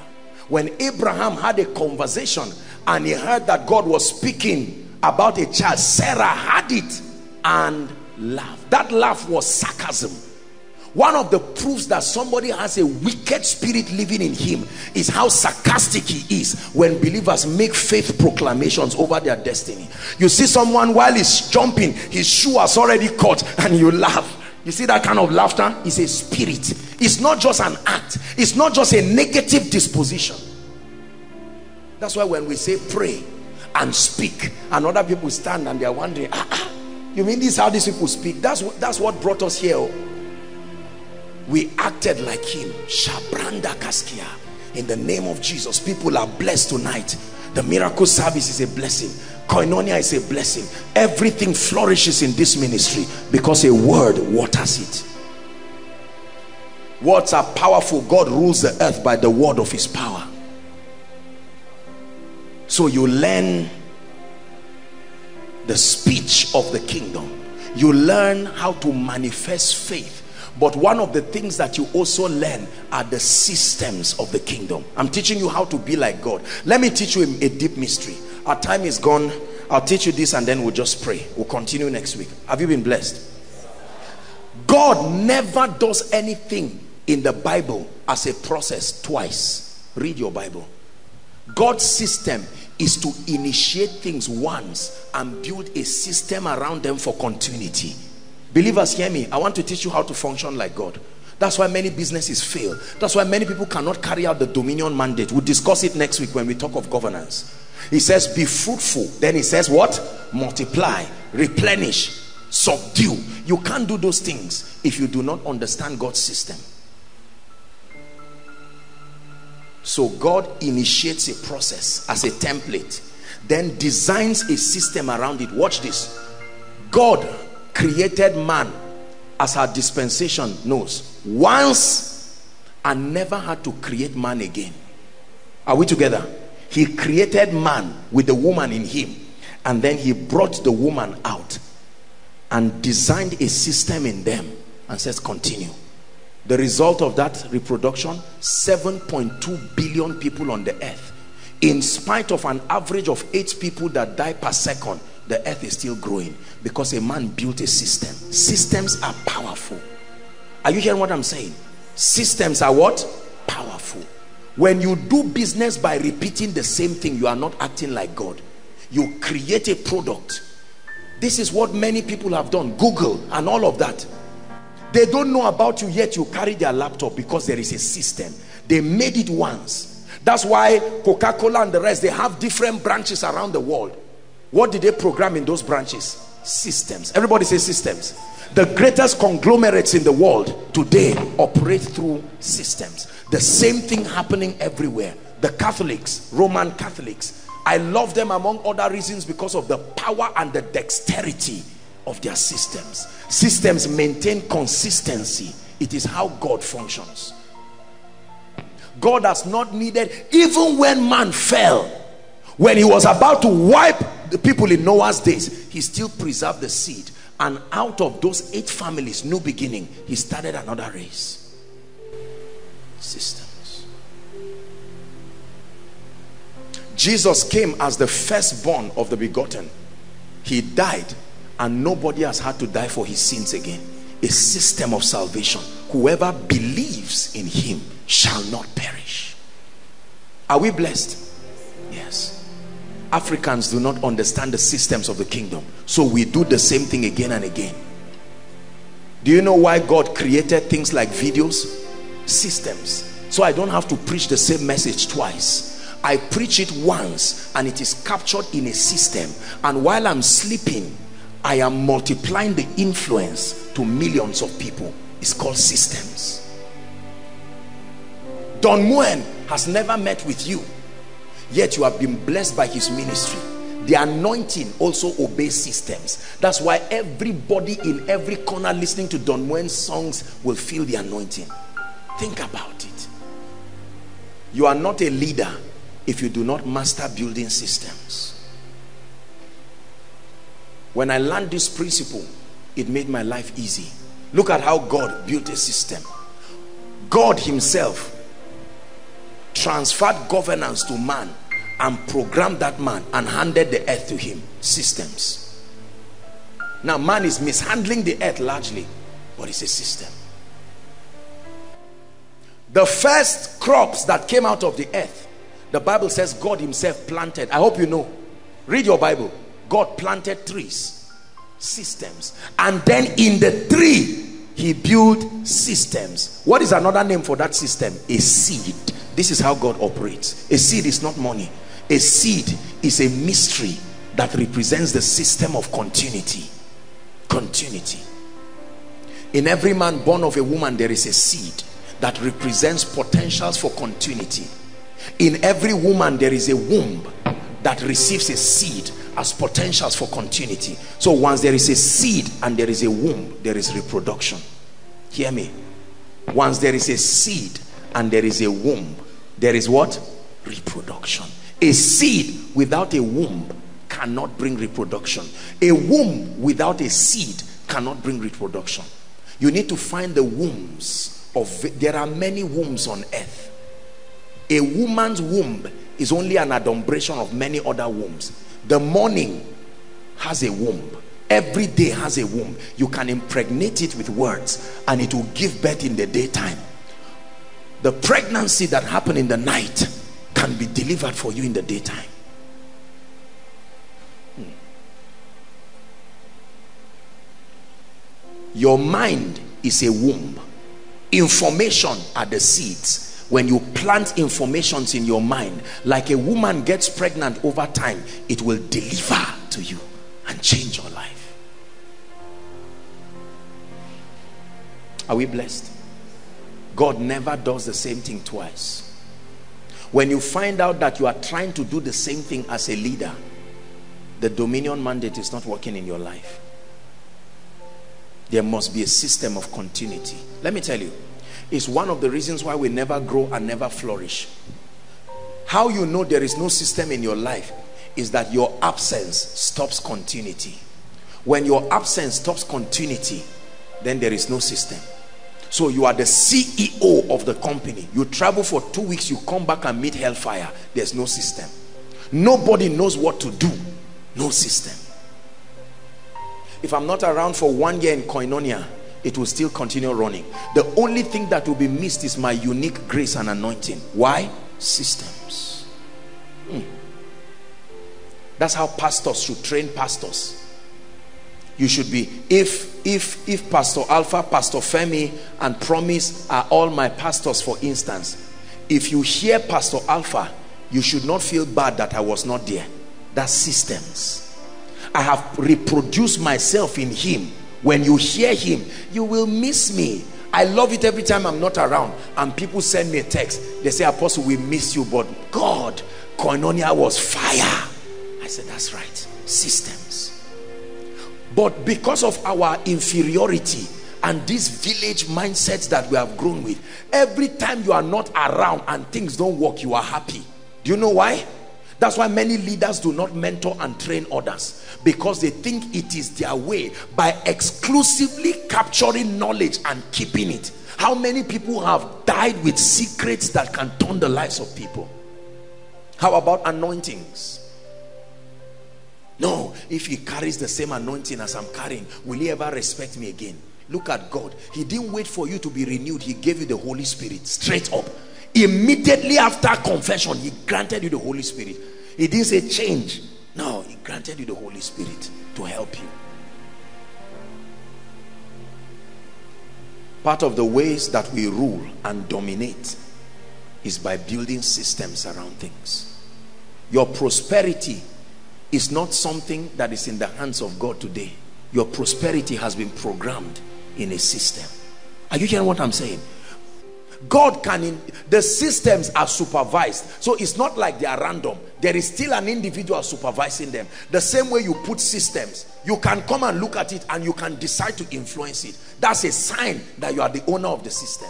When abraham had a conversation and he heard that god was speaking about a child sarah had it and laughed. That laugh was sarcasm one of the proofs that somebody has a wicked spirit living in him is how sarcastic he is when believers make faith proclamations over their destiny. You see someone while he's jumping his shoe has already caught and you laugh. You see that kind of laughter? Is a spirit. It's not just an act. It's not just a negative disposition. That's why when we say pray and speak and other people stand and they're wondering ah, ah, you mean this how these people speak? That's what that's what brought us here oh we acted like him. Shabranda kaskia. In the name of jesus people are blessed tonight. The miracle service is a blessing. Koinonia is a blessing. Everything flourishes in this ministry because a word waters it. Words are powerful. God rules the earth by the word of his power. So you learn the speech of the kingdom. You learn how to manifest faith but one of the things that you also learn are the systems of the kingdom. I'm teaching you how to be like god. Let me teach you a, a, deep mystery. Our time is gone. I'll teach you this and then we'll just pray. We'll continue next week. Have you been blessed? God never does anything in the bible as a process twice. Read your bible. God's system is to initiate things once and build a system around them for continuity Believers, hear me. I want to teach you how to function like God. That's why many businesses fail. That's why many people cannot carry out the dominion mandate. We'll discuss it next week when we talk of governance. He says, be fruitful. Then he says, what? Multiply, replenish, subdue. You can't do those things if you do not understand God's system. So God initiates a process as a template, then designs a system around it. Watch this. God created man as our dispensation knows. Once and never had to create man again. Are we together? He created man with the woman in him and then he brought the woman out and designed a system in them and says continue. The result of that reproduction 7.2 billion people on the earth. In spite of an average of eight people that die per second the earth is still growing because a man built a system. Systems are powerful. Are you hearing what i'm saying? Systems are what? Powerful. When you do business by repeating the same thing you are not acting like god. You create a product. This is what many people have done. Google and all of that. They don't know about you yet you carry their laptop because there is a system. They made it once. That's why coca-cola and the rest they have different branches around the world what did they program in those branches? Systems. Everybody say systems. The greatest conglomerates in the world today operate through systems. The same thing happening everywhere. The catholics roman catholics. I love them among other reasons because of the power and the dexterity of their systems. Systems maintain consistency. It is how god functions. God has not needed even when man fell when he was about to wipe the people in noah's days he still preserved the seed. And out of those eight families new beginning he started another race. Systems. Jesus came as the firstborn of the begotten. He died and nobody has had to die for his sins again. A system of salvation. Whoever believes in him shall not perish. Are we blessed Africans do not understand the systems of the kingdom. So we do the same thing again and again. Do you know why God created things like videos? Systems. So I don't have to preach the same message twice. I preach it once and it is captured in a system. And while I'm sleeping I am multiplying the influence to millions of people. It's called systems. Don Moen has never met with you yet you have been blessed by his ministry. The anointing also obeys systems. That's why everybody in every corner listening to Don Moen's songs will feel the anointing. Think about it. You are not a leader if you do not master building systems. When I learned this principle it made my life easy. Look at how God built a system. God himself transferred governance to man and programmed that man and handed the earth to him. Systems. Now man is mishandling the earth largely but it's a system. The first crops that came out of the earth the bible says god himself planted. I hope you know. Read your bible. God planted trees systems. And then in the tree he built systems. What is another name for that system? A seed this is how God operates. A seed is not money. A seed is a mystery that represents the system of continuity. Continuity. In every man born of a woman, there is a seed that represents potentials for continuity. In every woman, there is a womb that receives a seed as potentials for continuity. So once there is a seed and there is a womb, there is reproduction. Hear me. Once there is a seed and there is a womb, there is what? Reproduction. A seed without a womb cannot bring reproduction. A womb without a seed cannot bring reproduction. You need to find the wombs of there are many wombs on earth. A woman's womb is only an adumbration of many other wombs. The morning has a womb. Every day has a womb. You can impregnate it with words and it will give birth in the daytime the pregnancy that happened in the night can be delivered for you in the daytime. Hmm. your mind is a womb. Information are the seeds. When you plant informations in your mind like a woman gets pregnant over time it will deliver to you and change your life. Are we blessed God never does the same thing twice. When you find out that you are trying to do the same thing as a leader, the dominion mandate is not working in your life. There must be a system of continuity. Let me tell you, it's one of the reasons why we never grow and never flourish. how you know there is no system in your life is that your absence stops continuity when your absence stops continuity then there is no system so you are the CEO of the company. You travel for two weeks you come back and meet hellfire. There's no system. Nobody knows what to do. No system. If I'm not around for one year in Koinonia it will still continue running. The only thing that will be missed is my unique grace and anointing. Why? Systems. Hmm. that's how pastors should train pastors you should be if if if pastor alpha pastor femi and promise are all my pastors for instance if you hear pastor alpha you should not feel bad that i was not there that's systems i have reproduced myself in him when you hear him you will miss me I love it every time I'm not around and people send me a text. They say, Apostle, we miss you, but God, Koinonia was fire. I said, that's right. Systems. But because of our inferiority and these village mindsets that we have grown with, every time you are not around and things don't work, you are happy. Do you know why? That's why many leaders do not mentor and train others because they think it is their way by exclusively capturing knowledge and keeping it. How many people have died with secrets that can turn the lives of people? How about anointings? No, if he carries the same anointing as I'm carrying, will he ever respect me again? Look at God. He didn't wait for you to be renewed. He gave you the Holy Spirit straight up immediately after confession he granted you the Holy Spirit he didn't say change no he granted you the Holy Spirit to help you part of the ways that we rule and dominate is by building systems around things your prosperity is not something that is in the hands of God today your prosperity has been programmed in a system are you hearing what I'm saying God can, in, the systems are supervised. So it's not like they are random. There is still an individual supervising them. The same way you put systems, you can come and look at it and you can decide to influence it. That's a sign that you are the owner of the system.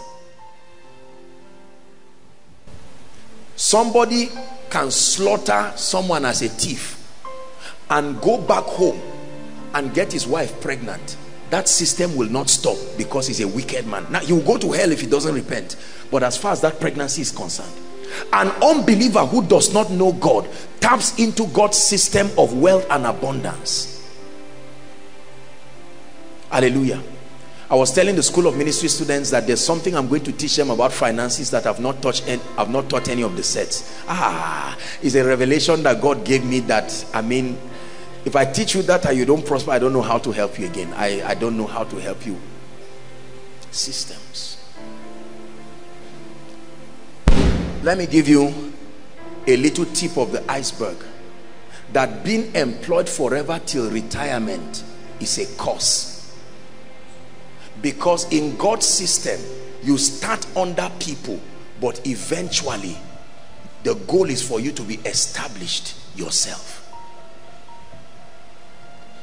Somebody can slaughter someone as a thief and go back home and get his wife pregnant that system will not stop because he's a wicked man. Now will go to hell if he doesn't repent. But as far as that pregnancy is concerned an unbeliever who does not know God taps into God's system of wealth and abundance. Hallelujah. I was telling the school of ministry students that there's something I'm going to teach them about finances that I've not touched I've not taught any of the sets ah it's a revelation that God gave me that I mean if I teach you that and you don't prosper, I don't know how to help you again. I, I don't know how to help you. Systems. Let me give you a little tip of the iceberg. That being employed forever till retirement is a curse. Because in God's system, you start under people, but eventually the goal is for you to be established yourself.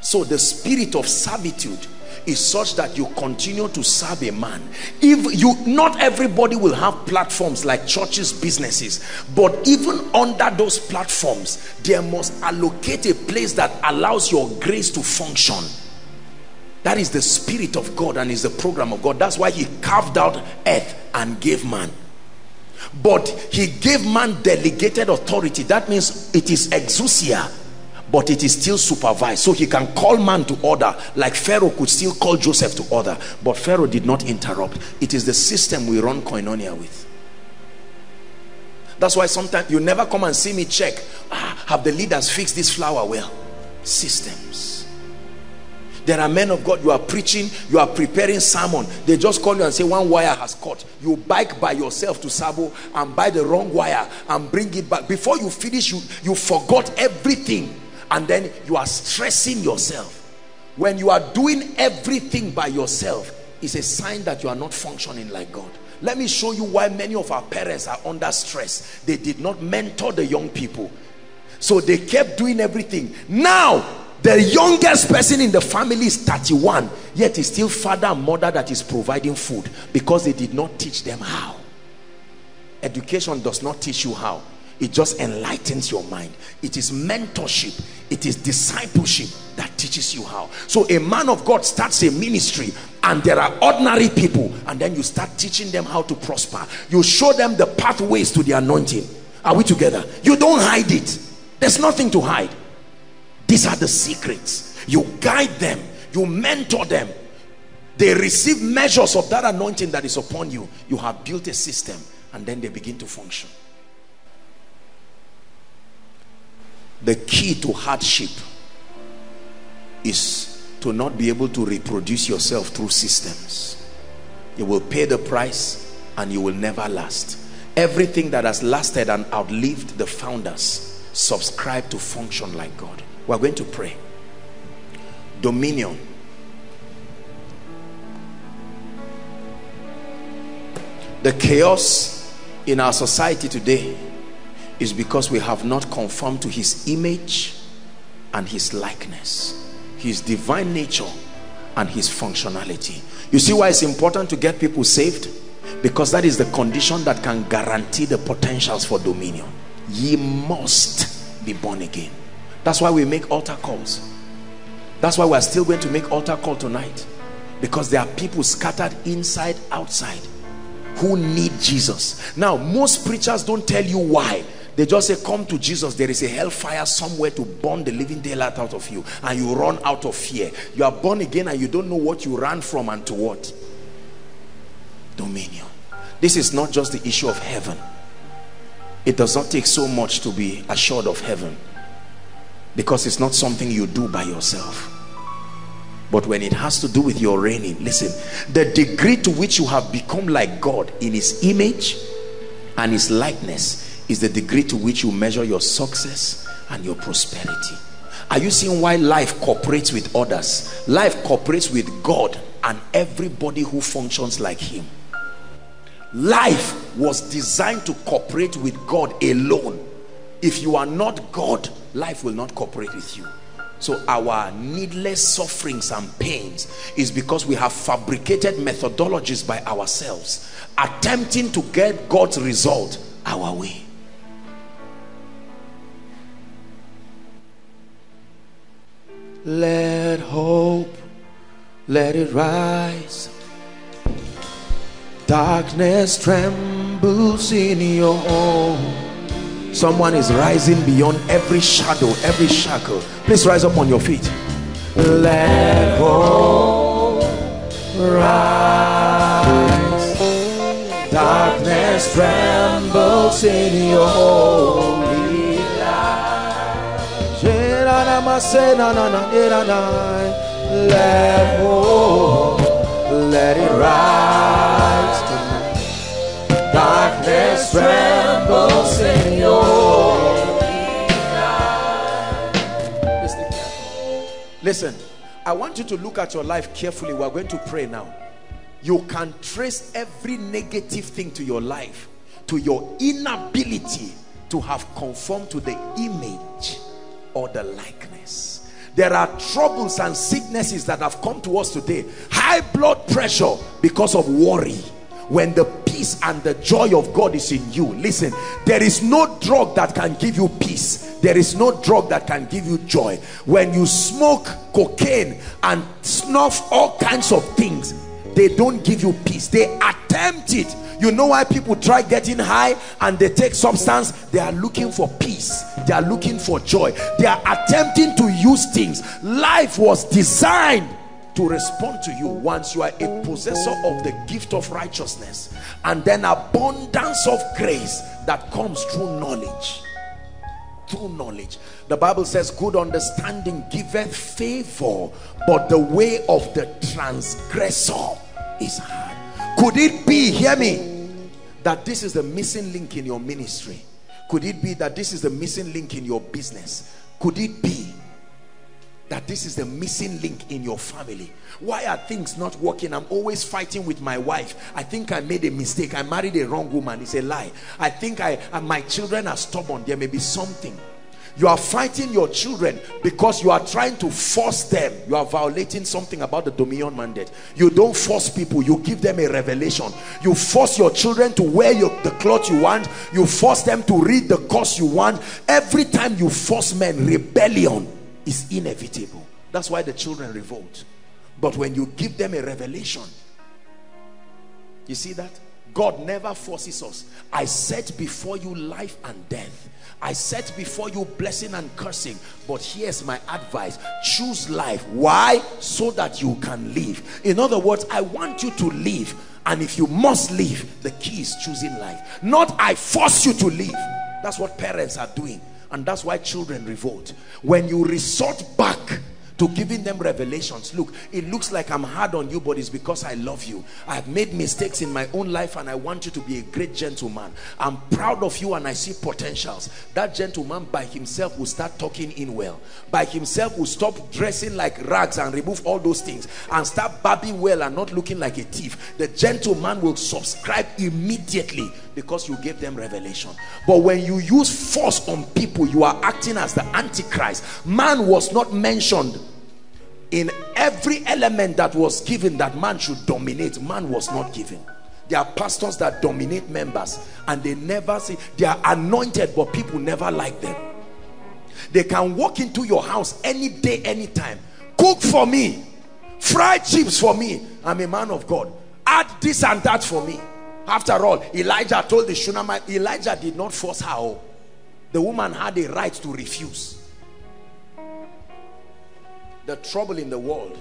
So the spirit of servitude is such that you continue to serve a man. If you not everybody will have platforms like churches businesses but even under those platforms there must allocate a place that allows your grace to function. That is the spirit of god and is the program of god. That's why he carved out earth and gave man. But he gave man delegated authority. That means it is exousia but it is still supervised. So he can call man to order like pharaoh could still call joseph to order. But pharaoh did not interrupt. It is the system we run koinonia with. That's why sometimes you never come and see me check ah, have the leaders fixed this flower well? Systems. There are men of God you are preaching you are preparing sermon. They just call you and say one wire has cut. You bike by yourself to Sabo and buy the wrong wire and bring it back. Before you finish you you forgot everything and then you are stressing yourself. When you are doing everything by yourself is a sign that you are not functioning like God. Let me show you why many of our parents are under stress. They did not mentor the young people. So they kept doing everything. Now the youngest person in the family is 31 yet it's still father and mother that is providing food because they did not teach them how. Education does not teach you how it just enlightens your mind. It is mentorship. It is discipleship that teaches you how. So a man of god starts a ministry and there are ordinary people and then you start teaching them how to prosper. You show them the pathways to the anointing. Are we together? You don't hide it. There's nothing to hide. These are the secrets. You guide them. You mentor them. They receive measures of that anointing that is upon you. You have built a system and then they begin to function the key to hardship is to not be able to reproduce yourself through systems. You will pay the price and you will never last. Everything that has lasted and outlived the founders subscribe to function like God. We're going to pray. Dominion. The chaos in our society today is because we have not conformed to his image and his likeness his divine nature and his functionality. You see why it's important to get people saved? Because that is the condition that can guarantee the potentials for dominion. Ye must be born again. That's why we make altar calls. That's why we're still going to make altar call tonight. Because there are people scattered inside outside who need Jesus. Now most preachers don't tell you why they just say come to jesus. There is a hellfire somewhere to burn the living daylight out of you and you run out of fear you are born again and you don't know what you ran from and to what. Dominion. This is not just the issue of heaven. It does not take so much to be assured of heaven because it's not something you do by yourself. But when it has to do with your reigning listen the degree to which you have become like god in his image and his likeness is the degree to which you measure your success and your prosperity. Are you seeing why life cooperates with others? Life cooperates with god and everybody who functions like him. Life was designed to cooperate with god alone. If you are not god life will not cooperate with you. So our needless sufferings and pains is because we have fabricated methodologies by ourselves attempting to get god's result our way Let hope, let it rise. Darkness trembles in your home. Someone is rising beyond every shadow, every shackle. Please rise up on your feet. Let hope rise. Darkness trembles in your home. Let hope, let it rise tonight. Darkness trembles in your Listen, I want you to look at your life carefully. We're going to pray now. You can trace every negative thing to your life, to your inability to have conformed to the image or the likeness there are troubles and sicknesses that have come to us today. High blood pressure because of worry. When the peace and the joy of God is in you. Listen there is no drug that can give you peace. There is no drug that can give you joy. When you smoke cocaine and snuff all kinds of things they don't give you peace. They attempt it. You know why people try getting high and they take substance? They are looking for peace. They are looking for joy. They are attempting to use things. Life was designed to respond to you once you are a possessor of the gift of righteousness and then abundance of grace that comes through knowledge. Through knowledge. The bible says good understanding giveth favor but the way of the transgressor is hard. Could it be hear me that this is the missing link in your ministry? Could it be that this is the missing link in your business? Could it be that this is the missing link in your family? Why are things not working? I'm always fighting with my wife. I think i made a mistake. I married a wrong woman. It's a lie. I think i uh, my children are stubborn. There may be something you are fighting your children because you are trying to force them. You are violating something about the dominion mandate. You don't force people. You give them a revelation. You force your children to wear your, the clothes you want. You force them to read the course you want. Every time you force men rebellion is inevitable. That's why the children revolt. But when you give them a revelation you see that? God never forces us. I set before you life and death I set before you blessing and cursing but here's my advice. Choose life. Why? So that you can live. In other words I want you to live and if you must live the key is choosing life. Not I force you to live. That's what parents are doing and that's why children revolt. When you resort back to giving them revelations. Look it looks like i'm hard on you but it's because i love you. I've made mistakes in my own life and i want you to be a great gentleman. I'm proud of you and i see potentials. That gentleman by himself will start talking in well. By himself will stop dressing like rags and remove all those things and start babbing well and not looking like a thief. The gentleman will subscribe immediately because you gave them revelation. But when you use force on people you are acting as the antichrist. Man was not mentioned in every element that was given that man should dominate. Man was not given. There are pastors that dominate members and they never see they are anointed but people never like them. They can walk into your house any day anytime. Cook for me. Fry chips for me. I'm a man of god. Add this and that for me after all, Elijah told the Shunammite, Elijah did not force her. Oh. The woman had a right to refuse. The trouble in the world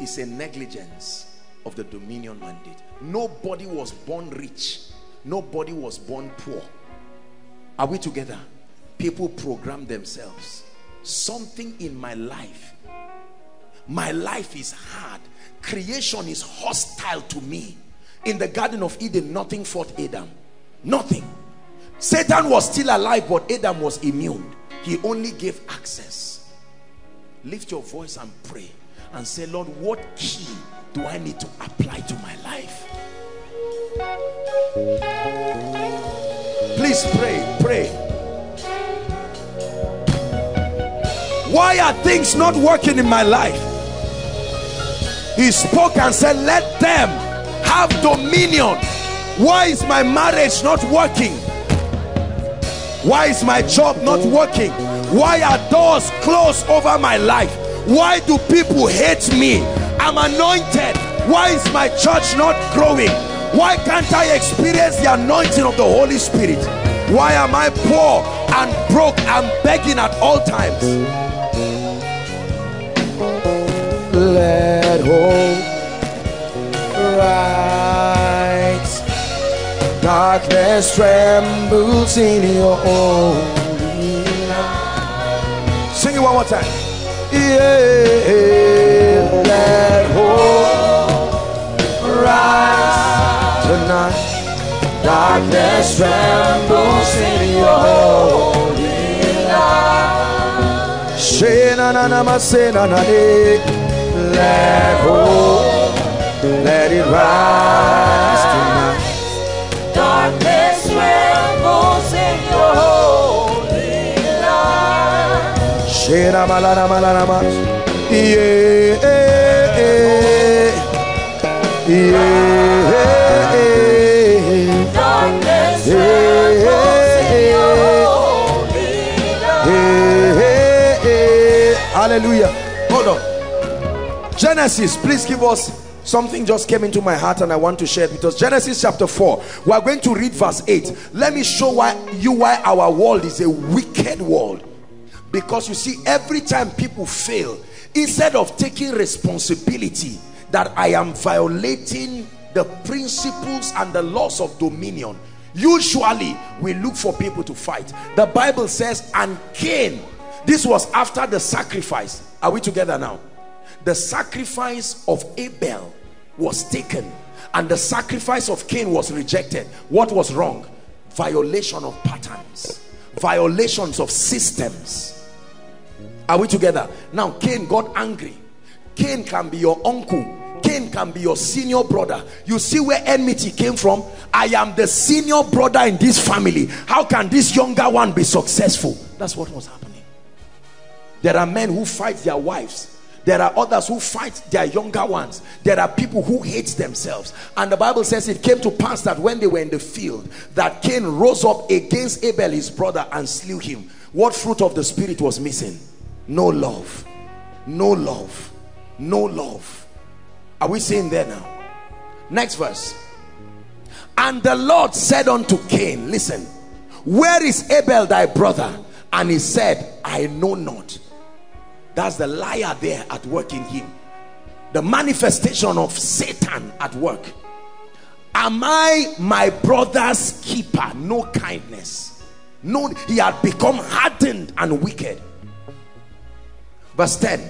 is a negligence of the dominion mandate. Nobody was born rich. Nobody was born poor. Are we together? People program themselves. Something in my life. My life is hard. Creation is hostile to me in the Garden of Eden, nothing fought Adam. Nothing. Satan was still alive, but Adam was immune. He only gave access. Lift your voice and pray and say, Lord, what key do I need to apply to my life? Please pray, pray. Why are things not working in my life? He spoke and said, Let them have dominion. Why is my marriage not working? Why is my job not working? Why are doors closed over my life? Why do people hate me? I'm anointed. Why is my church not growing? Why can't i experience the anointing of the holy spirit? Why am i poor and broke and begging at all times? Let hope rise. Darkness trembles in your holy light. Sing it one more time. Yeah, let hope rise tonight. Darkness trembles in your holy light. Shena na na ma se na na eh. Let hope let it rise tonight. Darkness trembles in your holy light. Shera malana malana mas. Yeah, yeah. Darkness trembles in your holy light. Hallelujah. Hold on. Genesis, please give us something just came into my heart and I want to share it because Genesis chapter 4 we are going to read verse 8 let me show why you why our world is a wicked world. Because you see every time people fail instead of taking responsibility that I am violating the principles and the laws of dominion usually we look for people to fight. The Bible says and Cain this was after the sacrifice. Are we together now? The sacrifice of Abel was taken and the sacrifice of Cain was rejected. What was wrong? Violation of patterns. Violations of systems. Are we together? Now Cain got angry. Cain can be your uncle. Cain can be your senior brother. You see where enmity came from? I am the senior brother in this family. How can this younger one be successful? That's what was happening. There are men who fight their wives. There are others who fight their younger ones. There are people who hate themselves. And the Bible says it came to pass that when they were in the field, that Cain rose up against Abel, his brother, and slew him. What fruit of the spirit was missing? No love. No love. No love. Are we seeing there now? Next verse. And the Lord said unto Cain, Listen, where is Abel thy brother? And he said, I know not. That's the liar there at work in him. The manifestation of Satan at work. Am I my brother's keeper? No kindness. No, he had become hardened and wicked. Verse 10.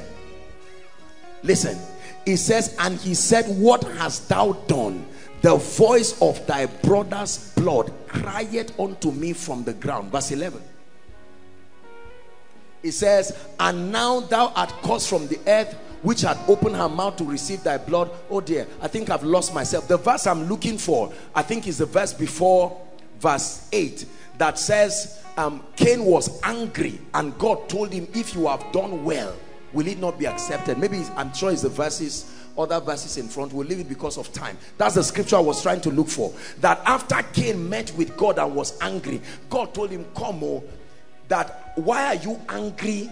Listen. He says, and he said, What hast thou done? The voice of thy brother's blood crieth unto me from the ground. Verse 11. It says, And now thou art caused from the earth, which had opened her mouth to receive thy blood. Oh dear, I think I've lost myself. The verse I'm looking for, I think is the verse before verse 8 that says, um, Cain was angry, and God told him, If you have done well, will it not be accepted? Maybe I'm sure it's the verses other verses in front we'll leave it because of time that's the scripture i was trying to look for that after cain met with god and was angry god told him come oh that why are you angry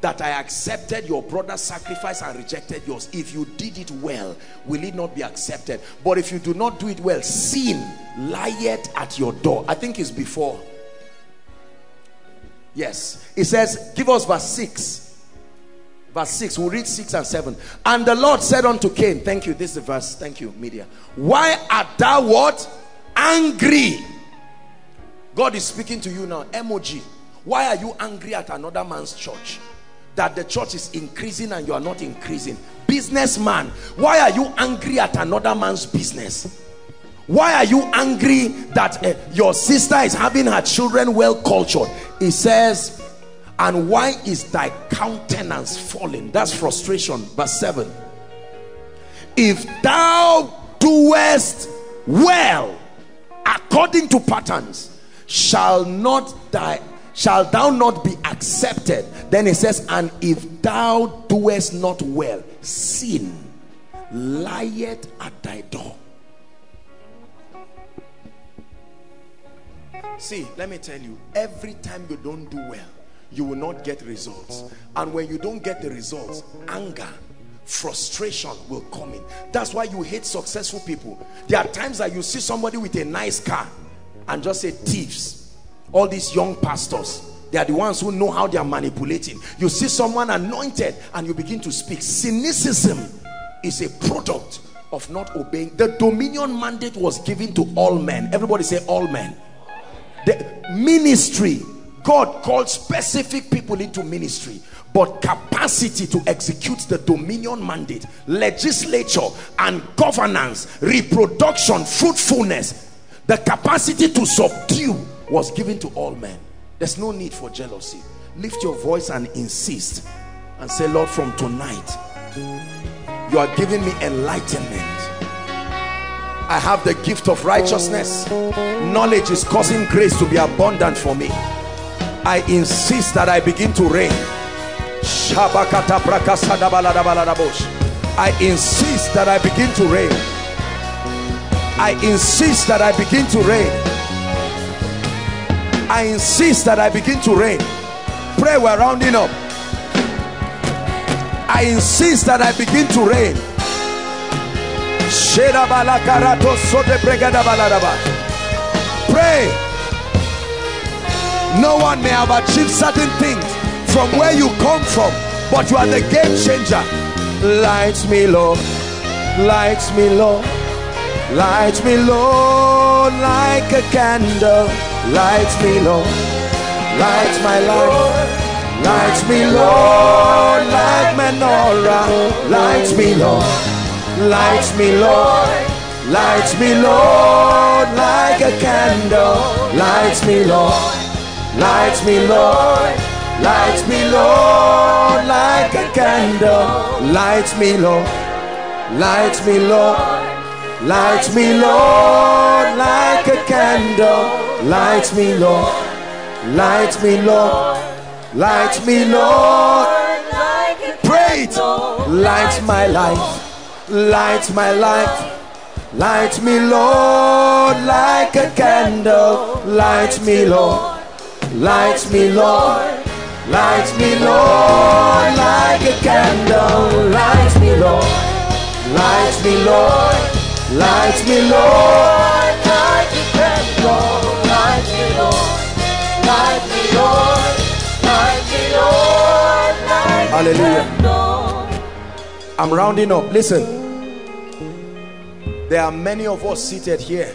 that I accepted your brother's sacrifice and rejected yours? If you did it well will it not be accepted? But if you do not do it well sin lieth at your door. I think it's before. Yes. It says give us verse 6 verse 6 we'll read 6 and 7 and the Lord said unto Cain thank you. This is the verse. Thank you media. Why art thou what? Angry. God is speaking to you now. Emoji why are you angry at another man's church? That the church is increasing and you are not increasing. Businessman, why are you angry at another man's business? Why are you angry that uh, your sister is having her children well cultured? He says, and why is thy countenance falling? That's frustration. Verse 7. If thou doest well according to patterns, shall not thy shall thou not be accepted? Then he says and if thou doest not well sin lieth at thy door. See let me tell you every time you don't do well you will not get results. And when you don't get the results anger frustration will come in. That's why you hate successful people. There are times that you see somebody with a nice car and just say thieves all these young pastors they are the ones who know how they are manipulating. You see someone anointed and you begin to speak. Cynicism is a product of not obeying. The dominion mandate was given to all men. Everybody say all men. The ministry god called specific people into ministry but capacity to execute the dominion mandate legislature and governance reproduction fruitfulness the capacity to subdue was given to all men. There's no need for jealousy. Lift your voice and insist and say lord from tonight you are giving me enlightenment. I have the gift of righteousness. Knowledge is causing grace to be abundant for me. I insist that I begin to reign. I insist that I begin to reign. I insist that I begin to reign I insist that I begin to reign. Pray, we're rounding up. I insist that I begin to reign. Pray. No one may have achieved certain things from where you come from, but you are the game changer. Light me, Lord. Light me, Lord. Light me, Lord, like a candle Light me, Lord. Light my life. Light me, Lord, like menorah. Light me, Lord. Light me, Lord. Light me, Lord, like a candle. Light me, Lord. Light me, Lord. Light me, Lord, like a candle. Light me, Lord. Light me, Lord. Light me, Lord, like a candle. Light me, Lord. Light me, Lord. Light me, Lord. Pray it. Light my life. Light my life. Light me, Lord, like a candle. Light me, Lord. Light me, Lord. Light me, Lord, like a candle. Light me, Lord. Light me, Lord. Light me, Lord. like a candle. Light me, Lord. Light me, Lord. Light me, Lord. Like a Hallelujah. I'm rounding up. Listen. There are many of us seated here.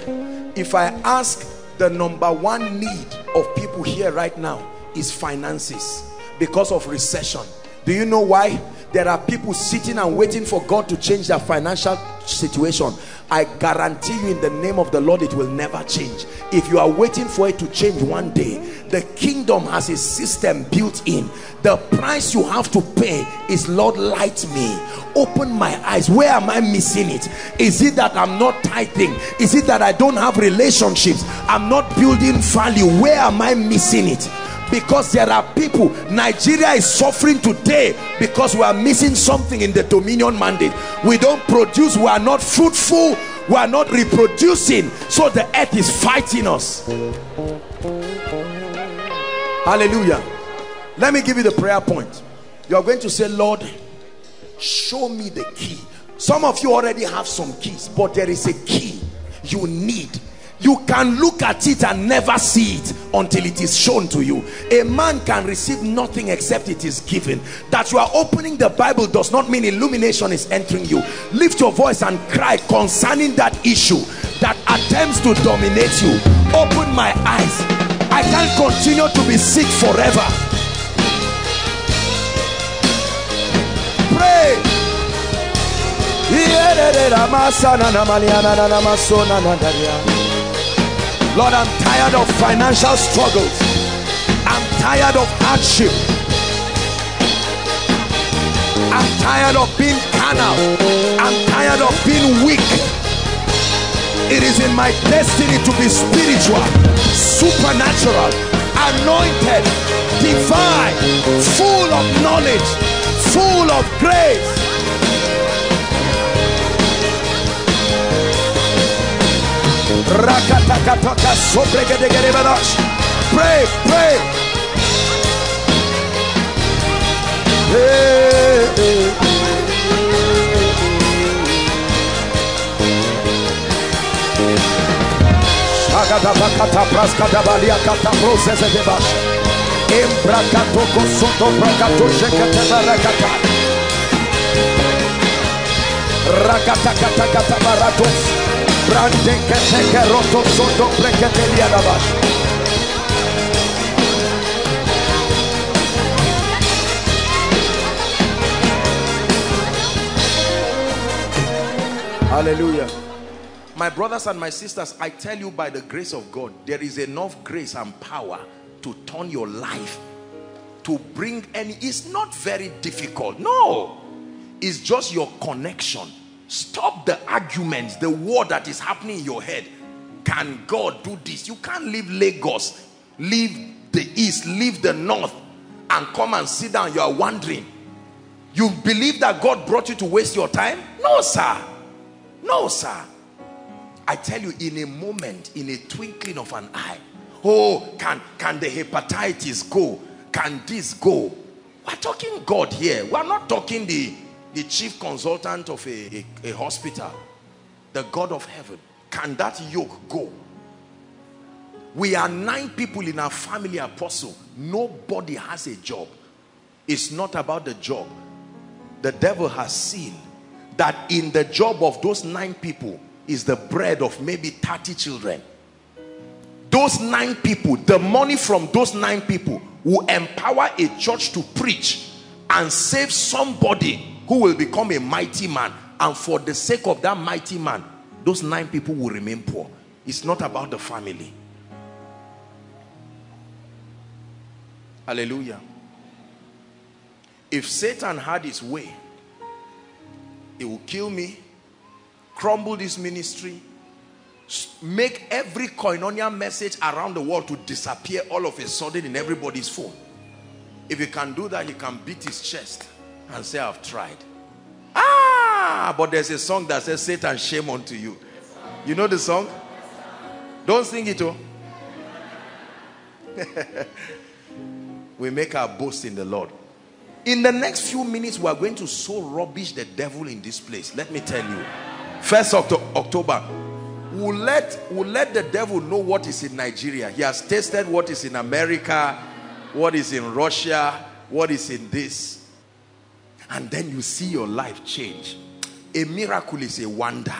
If I ask the number one need of people here right now is finances because of recession. Do you know why? There are people sitting and waiting for God to change their financial situation. I guarantee you in the name of the Lord it will never change. If you are waiting for it to change one day, the kingdom has a system built in. The price you have to pay is Lord light me. Open my eyes. Where am I missing it? Is it that I'm not tithing? Is it that I don't have relationships? I'm not building value. Where am I missing it? Because there are people nigeria is suffering today because we are missing something in the dominion mandate. We don't produce we are not fruitful we are not reproducing. So the earth is fighting us. Hallelujah. Let me give you the prayer point. You are going to say lord show me the key. Some of you already have some keys but there is a key you need you can look at it and never see it until it is shown to you. A man can receive nothing except it is given. That you are opening the bible does not mean illumination is entering you. Lift your voice and cry concerning that issue that attempts to dominate you. Open my eyes. I can't continue to be sick forever. Pray Lord, I'm tired of financial struggles. I'm tired of hardship. I'm tired of being carnal. I'm tired of being weak. It is in my destiny to be spiritual, supernatural, anointed, divine, full of knowledge, full of grace. Rakatakataka sobregedegerebadash. Pray, pray. Hey, hey. Shagadabakata praskadabalia kata prosesedebash. Embrakatoko soto brakato sheketebarakata. Rakatakata baratos. Brande keteke roto soto dabash. Hallelujah. My brothers and my sisters, I tell you by the grace of God, there is enough grace and power to turn your life to bring any. It's not very difficult. No, it's just your connection. Stop the arguments, the war that is happening in your head. Can God do this? You can't leave Lagos, leave the east, leave the north, and come and sit down. You are wondering. You believe that God brought you to waste your time? No, sir. No, sir. I tell you, in a moment, in a twinkling of an eye, oh, can, can the hepatitis go? Can this go? We're talking God here. We're not talking the, the chief consultant of a, a, a hospital, the God of heaven. Can that yoke go? We are nine people in our family apostle. Nobody has a job. It's not about the job. The devil has seen that in the job of those nine people is the bread of maybe 30 children. Those nine people, the money from those nine people will empower a church to preach and save somebody who will become a mighty man. And for the sake of that mighty man, those nine people will remain poor. It's not about the family. Hallelujah. If Satan had his way, he will kill me, crumble this ministry, make every koinonia message around the world to disappear all of a sudden in everybody's phone. If he can do that, he can beat his chest and say, I've tried. Ah, but there's a song that says, Satan, shame unto you. You know the song? Don't sing it, oh. we make our boast in the Lord. In the next few minutes, we are going to so rubbish the devil in this place. Let me tell you. First October, we'll let, we'll let the devil know what is in Nigeria. He has tasted what is in America, what is in Russia, what is in this. And then you see your life change. A miracle is a wonder.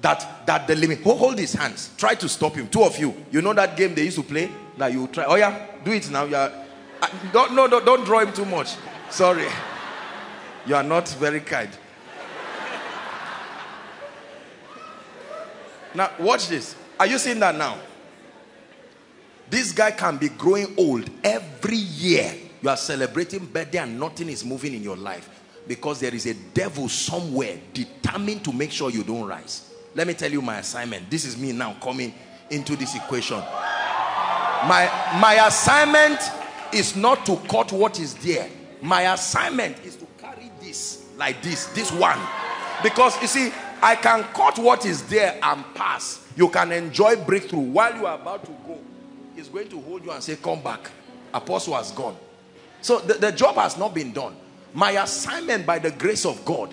That, that the limit, hold his hands. Try to stop him. Two of you. You know that game they used to play? That you try. Oh yeah, do it now. You are, uh, don't, no, no, don't draw him too much. Sorry. You are not very kind. Now, watch this. Are you seeing that now? This guy can be growing old every year. You are celebrating birthday and nothing is moving in your life because there is a devil somewhere determined to make sure you don't rise. Let me tell you my assignment. This is me now coming into this equation. My, my assignment is not to cut what is there. My assignment is to carry this like this, this one. Because you see, I can cut what is there and pass. You can enjoy breakthrough while you are about to go. He's going to hold you and say, come back. Apostle has gone. So the, the job has not been done. My assignment by the grace of God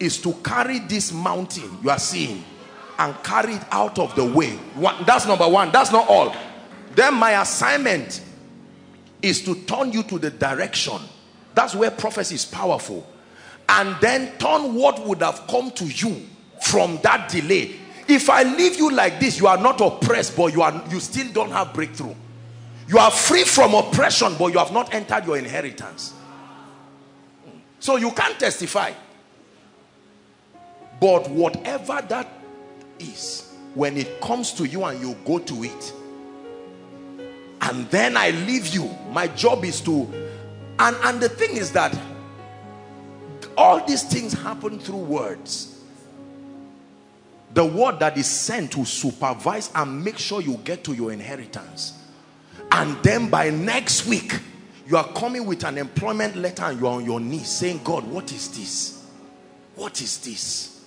is to carry this mountain you are seeing and carry it out of the way. One, that's number one. That's not all. Then my assignment is to turn you to the direction. That's where prophecy is powerful. And then turn what would have come to you from that delay. If I leave you like this, you are not oppressed, but you are you still don't have breakthrough. You are free from oppression, but you have not entered your inheritance. So you can't testify. But whatever that is, when it comes to you and you go to it, and then I leave you, my job is to, and, and the thing is that all these things happen through words. The word that is sent to supervise and make sure you get to your inheritance. And then by next week, you are coming with an employment letter and you are on your knees saying, God, what is this? What is this?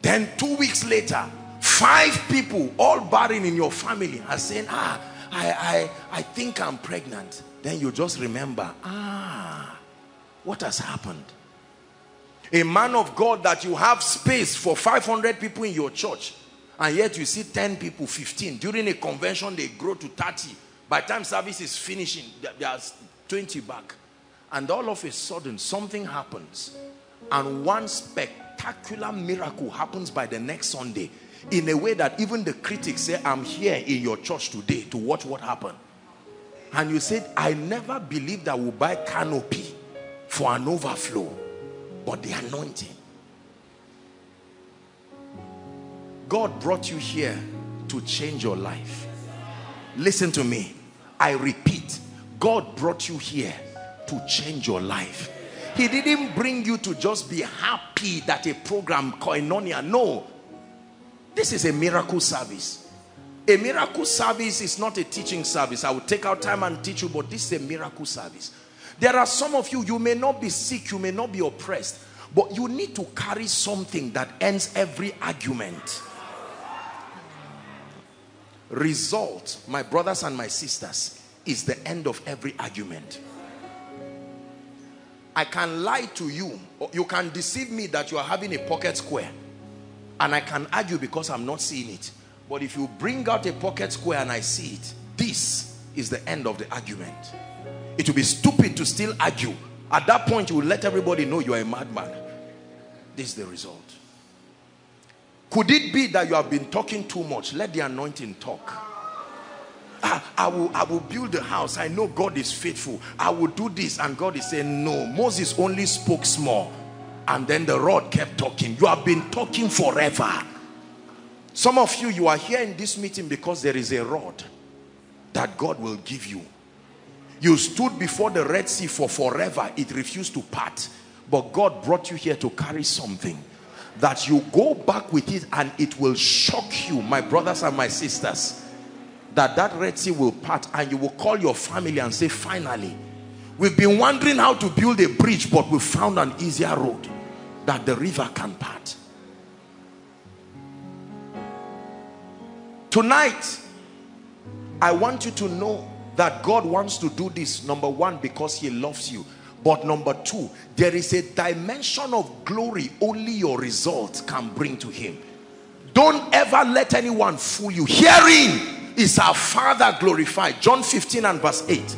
Then two weeks later, five people, all barren in your family, are saying, ah, I, I, I think I'm pregnant. Then you just remember, ah, what has happened? A man of God that you have space for 500 people in your church, and yet you see 10 people, 15. During a convention, they grow to 30. By time service is finishing, there's 20 back. And all of a sudden, something happens. And one spectacular miracle happens by the next Sunday in a way that even the critics say, I'm here in your church today to watch what happened. And you said, I never believed I would buy canopy for an overflow, but the anointing. God brought you here to change your life. Listen to me. I repeat, God brought you here to change your life. He didn't bring you to just be happy that a program, koinonia. No. This is a miracle service. A miracle service is not a teaching service. I will take out time and teach you, but this is a miracle service. There are some of you, you may not be sick, you may not be oppressed, but you need to carry something that ends every argument. Result, my brothers and my sisters, is the end of every argument. I can lie to you. You can deceive me that you are having a pocket square. And I can argue because I'm not seeing it. But if you bring out a pocket square and I see it, this is the end of the argument. It will be stupid to still argue. At that point, you will let everybody know you are a madman. This is the result. Could it be that you have been talking too much? Let the anointing talk ah, I, will, I will build a house. I know God is faithful. I will do this. And God is saying, no. Moses only spoke small. And then the rod kept talking. You have been talking forever. Some of you, you are here in this meeting because there is a rod that God will give you. You stood before the Red Sea for forever. It refused to part. But God brought you here to carry something that you go back with it and it will shock you, my brothers and my sisters that that Red Sea will part and you will call your family and say, finally, We've been wondering how to build a bridge, but we found an easier road that the river can part. Tonight, I want you to know that God wants to do this, number one, because he loves you. But number two, there is a dimension of glory only your results can bring to him. Don't ever let anyone fool you. Hearing is our Father glorified. John 15 and verse 8.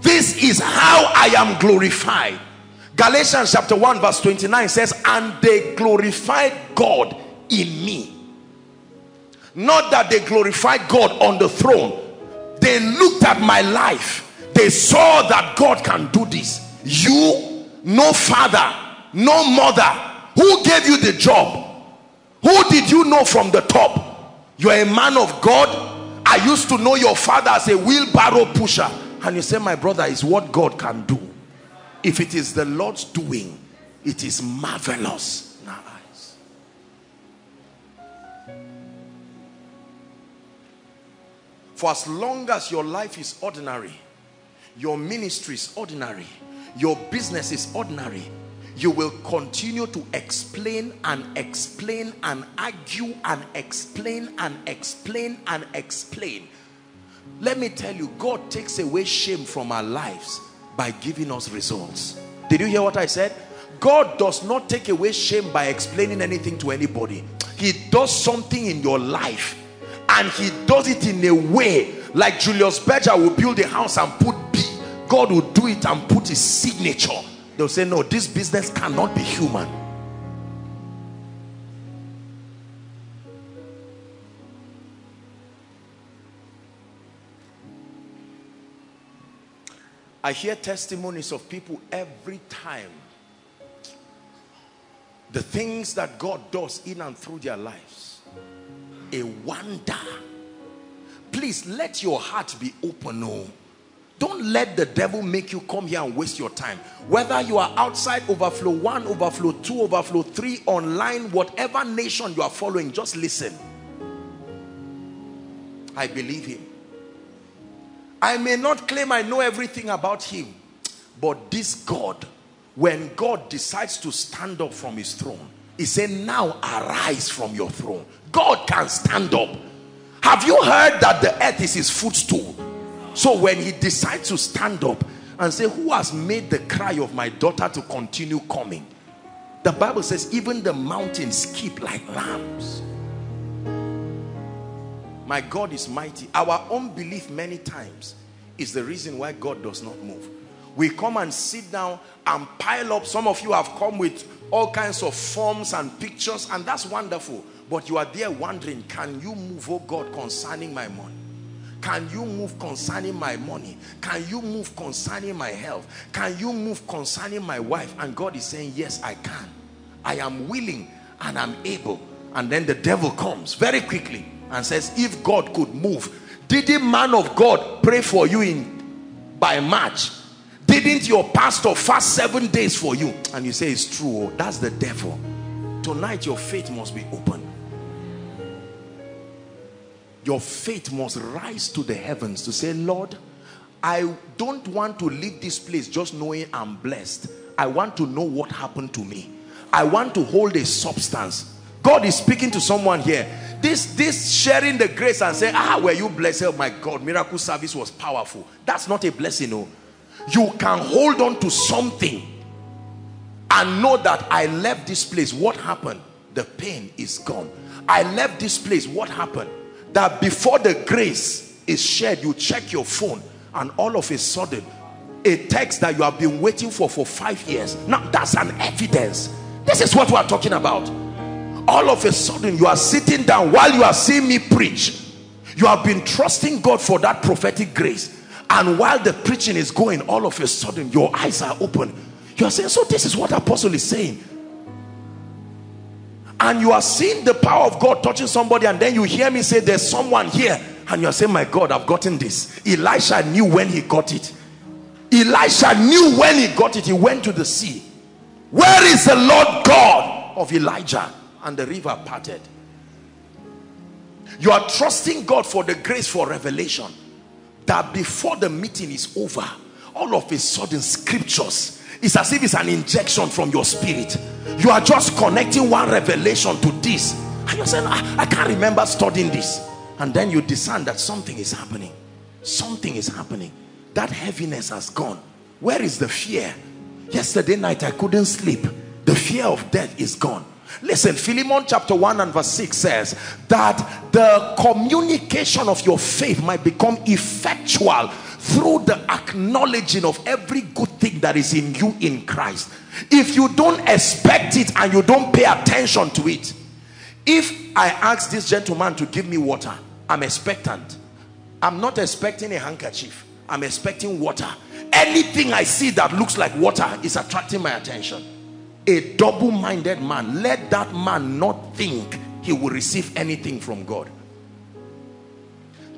This is how I am glorified. Galatians chapter 1 verse 29 says, And they glorified God in me. Not that they glorified God on the throne. They looked at my life. They saw that God can do this. You, no father, no mother. Who gave you the job? Who did you know from the top? You're a man of God. I used to know your father as a wheelbarrow pusher. And you say, my brother, is what God can do. If it is the Lord's doing, it is marvelous in our eyes. For as long as your life is ordinary, your ministry is ordinary, your business is ordinary, you will continue to explain and explain and argue and explain and explain and explain. Let me tell you, God takes away shame from our lives by giving us results. Did you hear what I said? God does not take away shame by explaining anything to anybody. He does something in your life and he does it in a way like Julius Berger will build a house and put B. God will do it and put his signature. They'll say no this business cannot be human. I hear testimonies of people every time the things that God does in and through their lives a wonder. Please let your heart be open oh don't let the devil make you come here and waste your time. Whether you are outside overflow one, overflow two, overflow three, online, whatever nation you are following, just listen. I believe him. I may not claim I know everything about him, but this God, when God decides to stand up from his throne, he said, now arise from your throne. God can stand up. Have you heard that the earth is his footstool? So when he decides to stand up and say, who has made the cry of my daughter to continue coming? The Bible says, even the mountains skip like lambs. My God is mighty. Our unbelief many times is the reason why God does not move. We come and sit down and pile up. Some of you have come with all kinds of forms and pictures and that's wonderful. But you are there wondering, can you move, oh God, concerning my money? Can you move concerning my money? Can you move concerning my health? Can you move concerning my wife? And God is saying, yes, I can. I am willing and I'm able. And then the devil comes very quickly and says, if God could move, did the man of God pray for you in by March? Didn't your pastor fast seven days for you? And you say it's true. Oh, that's the devil. Tonight your faith must be open your faith must rise to the heavens to say, Lord, I don't want to leave this place just knowing I'm blessed. I want to know what happened to me. I want to hold a substance. God is speaking to someone here. This, this sharing the grace and saying, ah, were you blessed? Oh my God, miracle service was powerful. That's not a blessing, no. You can hold on to something and know that I left this place. What happened? The pain is gone. I left this place. What happened? That before the grace is shared you check your phone and all of a sudden a text that you have been waiting for for five years now that's an evidence. This is what we are talking about. All of a sudden you are sitting down while you are seeing me preach. You have been trusting God for that prophetic grace. And while the preaching is going all of a sudden your eyes are open. You are saying so this is what apostle is saying and you are seeing the power of God touching somebody and then you hear me say there's someone here. And you're saying my God I've gotten this. Elisha knew when he got it. Elisha knew when he got it. He went to the sea. Where is the Lord God of Elijah? And the river parted. You are trusting God for the grace for revelation that before the meeting is over all of a sudden scriptures it's as if it's an injection from your spirit. You are just connecting one revelation to this. And you're saying I, I can't remember studying this. And then you discern that something is happening. Something is happening. That heaviness has gone. Where is the fear? Yesterday night i couldn't sleep. The fear of death is gone. Listen philemon chapter 1 and verse 6 says that the communication of your faith might become effectual through the acknowledging of every good thing that is in you in christ. If you don't expect it and you don't pay attention to it if i ask this gentleman to give me water i'm expectant. I'm not expecting a handkerchief. I'm expecting water. Anything i see that looks like water is attracting my attention. A double-minded man let that man not think he will receive anything from god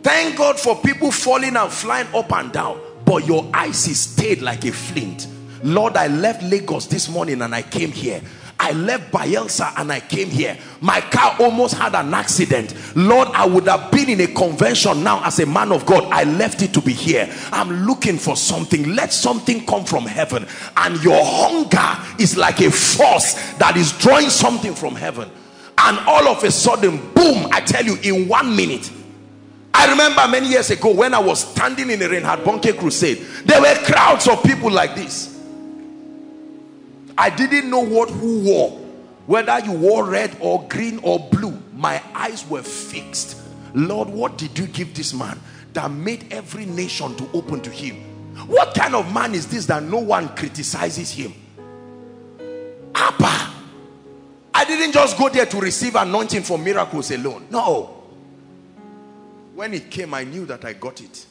thank god for people falling and flying up and down but your eyes is stayed like a flint lord i left lagos this morning and i came here I left Bayelsa and I came here. My car almost had an accident. Lord, I would have been in a convention now as a man of God. I left it to be here. I'm looking for something. Let something come from heaven. And your hunger is like a force that is drawing something from heaven. And all of a sudden, boom, I tell you, in one minute, I remember many years ago when I was standing in the Reinhard Bonnke crusade, there were crowds of people like this. I didn't know what who wore. Whether you wore red or green or blue. My eyes were fixed. Lord, what did you give this man that made every nation to open to him? What kind of man is this that no one criticizes him? Abba. I didn't just go there to receive anointing for miracles alone. No. When it came, I knew that I got it.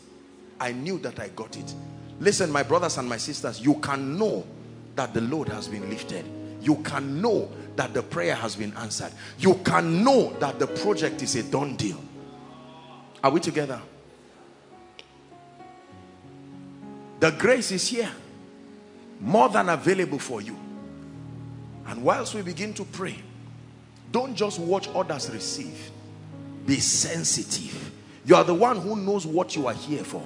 I knew that I got it. Listen, my brothers and my sisters, you can know that the load has been lifted. You can know that the prayer has been answered. You can know that the project is a done deal. Are we together? The grace is here. More than available for you. And whilst we begin to pray, don't just watch others receive. Be sensitive. You are the one who knows what you are here for.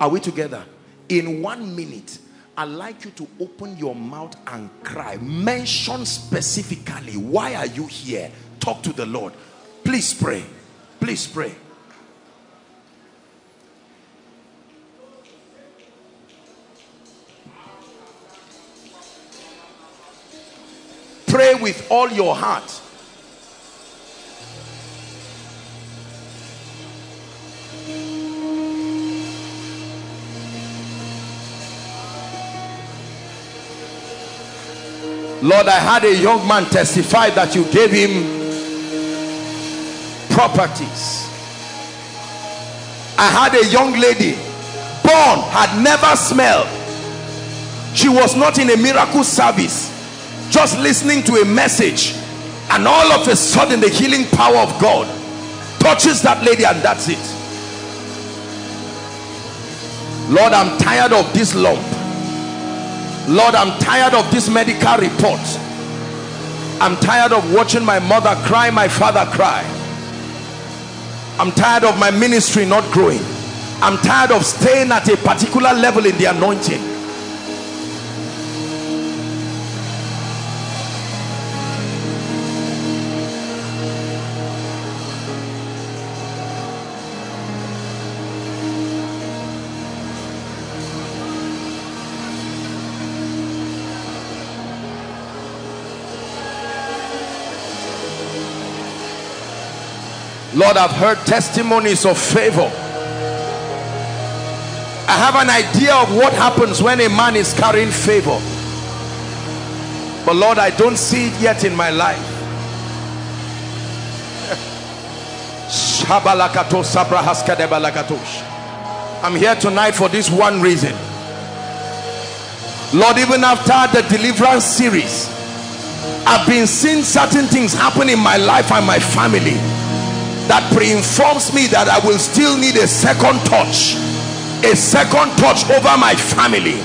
Are we together? In one minute, I'd like you to open your mouth and cry. Mention specifically, why are you here? Talk to the Lord. Please pray. Please pray. Pray with all your heart. Lord, I had a young man testify that you gave him properties. I had a young lady born, had never smelled. She was not in a miracle service, just listening to a message. And all of a sudden, the healing power of God touches that lady, and that's it. Lord, I'm tired of this lump. Lord, I'm tired of this medical report. I'm tired of watching my mother cry, my father cry. I'm tired of my ministry not growing. I'm tired of staying at a particular level in the anointing. Lord, I've heard testimonies of favor. I have an idea of what happens when a man is carrying favor. But Lord, I don't see it yet in my life. I'm here tonight for this one reason. Lord, even after the deliverance series, I've been seeing certain things happen in my life and my family that pre-informs me that I will still need a second touch a second touch over my family.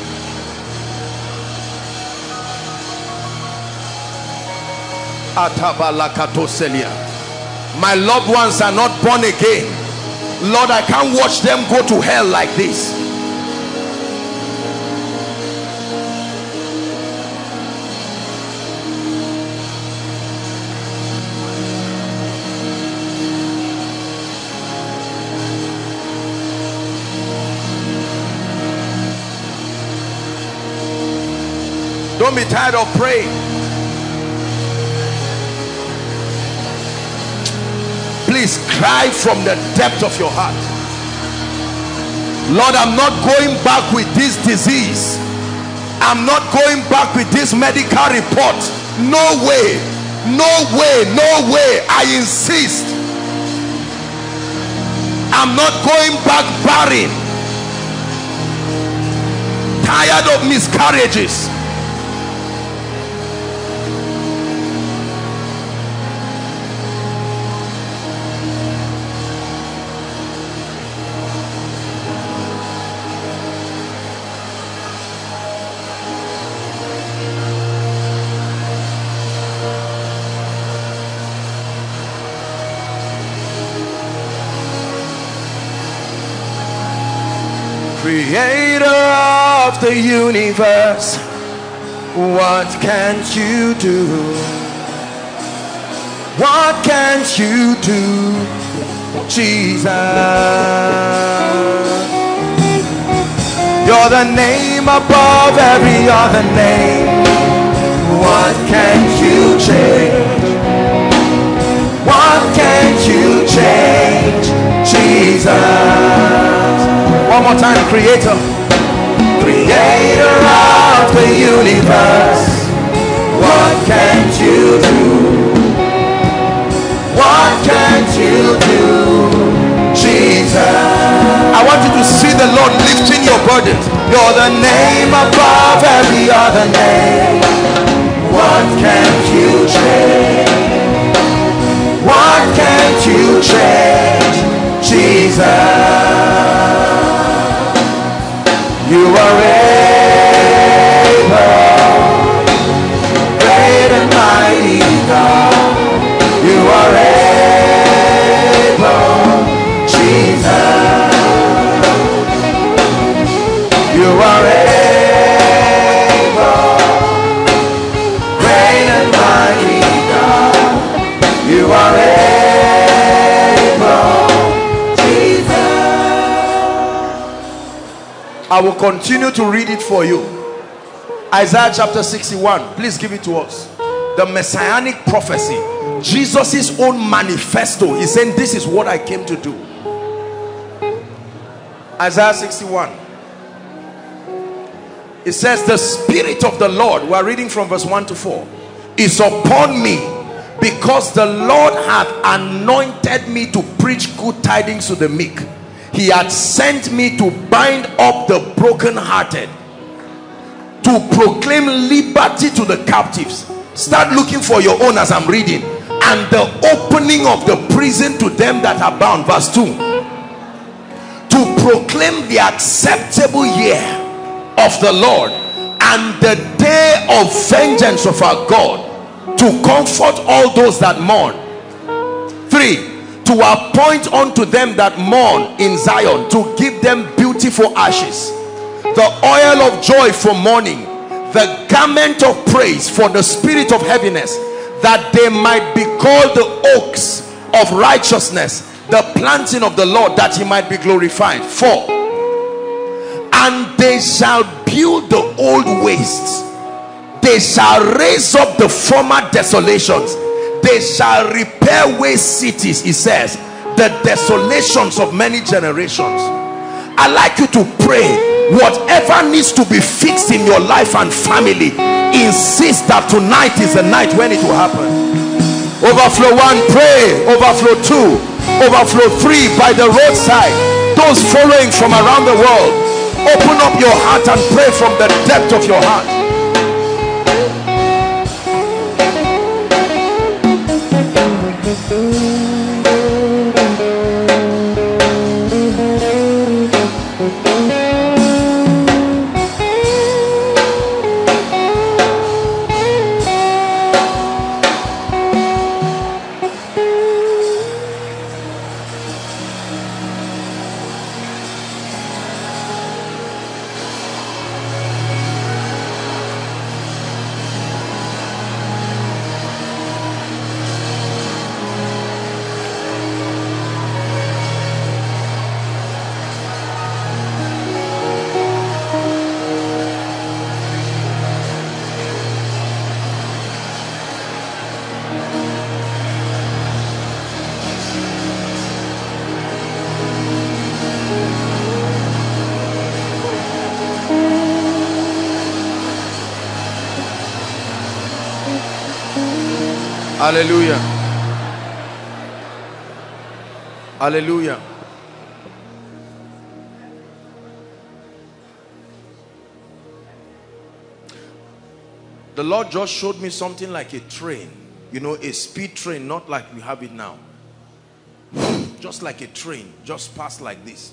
My loved ones are not born again. Lord I can't watch them go to hell like this Don't be tired of praying. Please cry from the depth of your heart. Lord, I'm not going back with this disease. I'm not going back with this medical report. No way. No way. No way. I insist. I'm not going back barren. Tired of miscarriages. The universe. What can't you do? What can't you do jesus? You're the name above every other name. What can't you change? What can't you change jesus? One more time, creator. Creator of the universe. What can't you do? What can't you do? Jesus. I want you to see the Lord lifting your burdens. You're the name above every other name. What can't you change? What can't you change? Jesus. You are able, I will continue to read it for you. Isaiah chapter 61. Please give it to us. The messianic prophecy. Jesus' own manifesto. He's saying, This is what I came to do. Isaiah 61. It says, The Spirit of the Lord, we're reading from verse 1 to 4, is upon me because the Lord hath anointed me to preach good tidings to the meek he had sent me to bind up the brokenhearted to proclaim liberty to the captives. Start looking for your own as i'm reading. And the opening of the prison to them that are bound verse 2 to proclaim the acceptable year of the lord and the day of vengeance of our god to comfort all those that mourn. Three to appoint unto them that mourn in Zion to give them beautiful ashes the oil of joy for mourning the garment of praise for the spirit of heaviness that they might be called the oaks of righteousness the planting of the Lord that he might be glorified. For and they shall build the old wastes. They shall raise up the former desolations they shall repair waste cities he says the desolations of many generations. I like you to pray. Whatever needs to be fixed in your life and family insist that tonight is the night when it will happen. Overflow one pray. Overflow two. Overflow three by the roadside. Those following from around the world open up your heart and pray from the depth of your heart Hallelujah. The Lord just showed me something like a train. You know, a speed train, not like we have it now. Just like a train, just passed like this.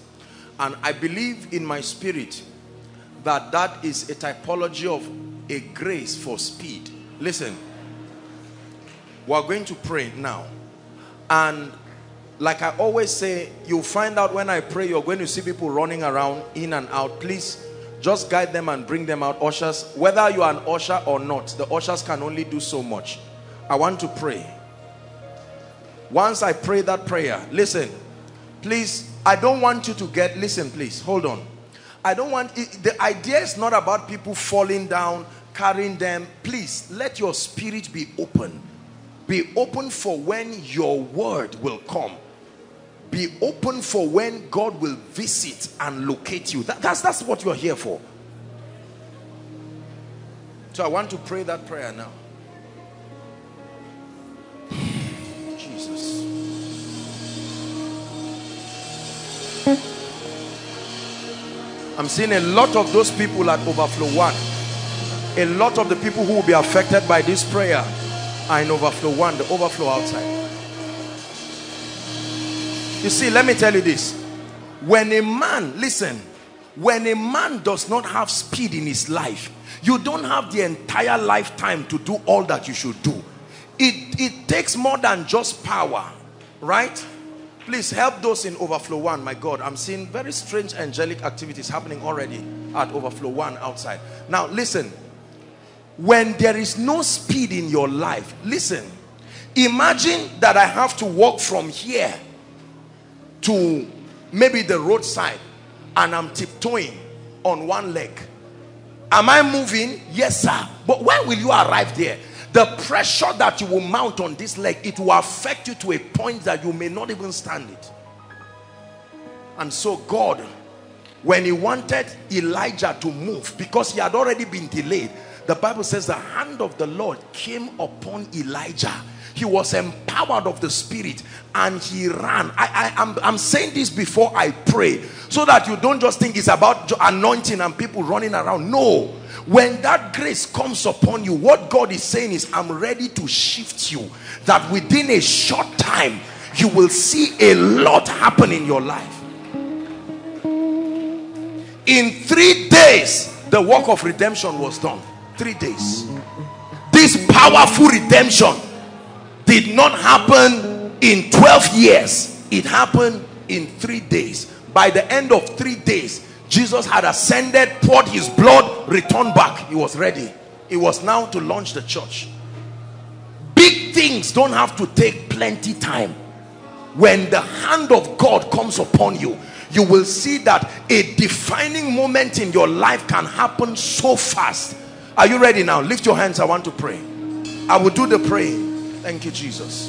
And I believe in my spirit that that is a typology of a grace for speed. Listen, we're going to pray now. And like I always say, you'll find out when I pray, you're going to see people running around in and out. Please just guide them and bring them out. Ushers, whether you are an usher or not, the ushers can only do so much. I want to pray. Once I pray that prayer, listen, please, I don't want you to get, listen, please, hold on. I don't want, the idea is not about people falling down, carrying them. Please, let your spirit be open. Be open for when your word will come. Be open for when God will visit and locate you. That, that's, that's what you're here for. So I want to pray that prayer now. Jesus. I'm seeing a lot of those people at Overflow 1. A lot of the people who will be affected by this prayer are in Overflow 1, the overflow outside. You see, let me tell you this. When a man, listen, when a man does not have speed in his life, you don't have the entire lifetime to do all that you should do. It, it takes more than just power, right? Please help those in Overflow 1. My God, I'm seeing very strange angelic activities happening already at Overflow 1 outside. Now, listen. When there is no speed in your life, listen. Imagine that I have to walk from here to maybe the roadside and I'm tiptoeing on one leg. Am I moving? Yes, sir. But when will you arrive there? The pressure that you will mount on this leg, it will affect you to a point that you may not even stand it. And so God, when he wanted Elijah to move, because he had already been delayed, the Bible says the hand of the Lord came upon Elijah he was empowered of the spirit and he ran. I, I, I'm, I'm saying this before I pray so that you don't just think it's about anointing and people running around. No. When that grace comes upon you what God is saying is I'm ready to shift you. That within a short time you will see a lot happen in your life. In three days the work of redemption was done. Three days. This powerful redemption did not happen in 12 years. It happened in three days. By the end of three days jesus had ascended poured his blood returned back. He was ready. It was now to launch the church. Big things don't have to take plenty time. When the hand of god comes upon you you will see that a defining moment in your life can happen so fast. Are you ready now? Lift your hands. I want to pray. I will do the praying Thank you, Jesus.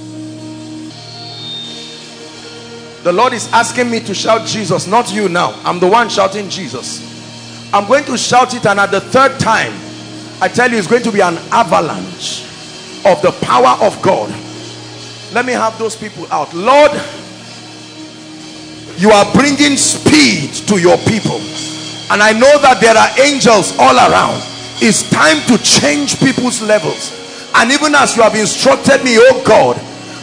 The Lord is asking me to shout Jesus, not you now. I'm the one shouting Jesus. I'm going to shout it and at the third time, I tell you it's going to be an avalanche of the power of God. Let me have those people out. Lord, you are bringing speed to your people. And I know that there are angels all around. It's time to change people's levels and even as you have instructed me oh God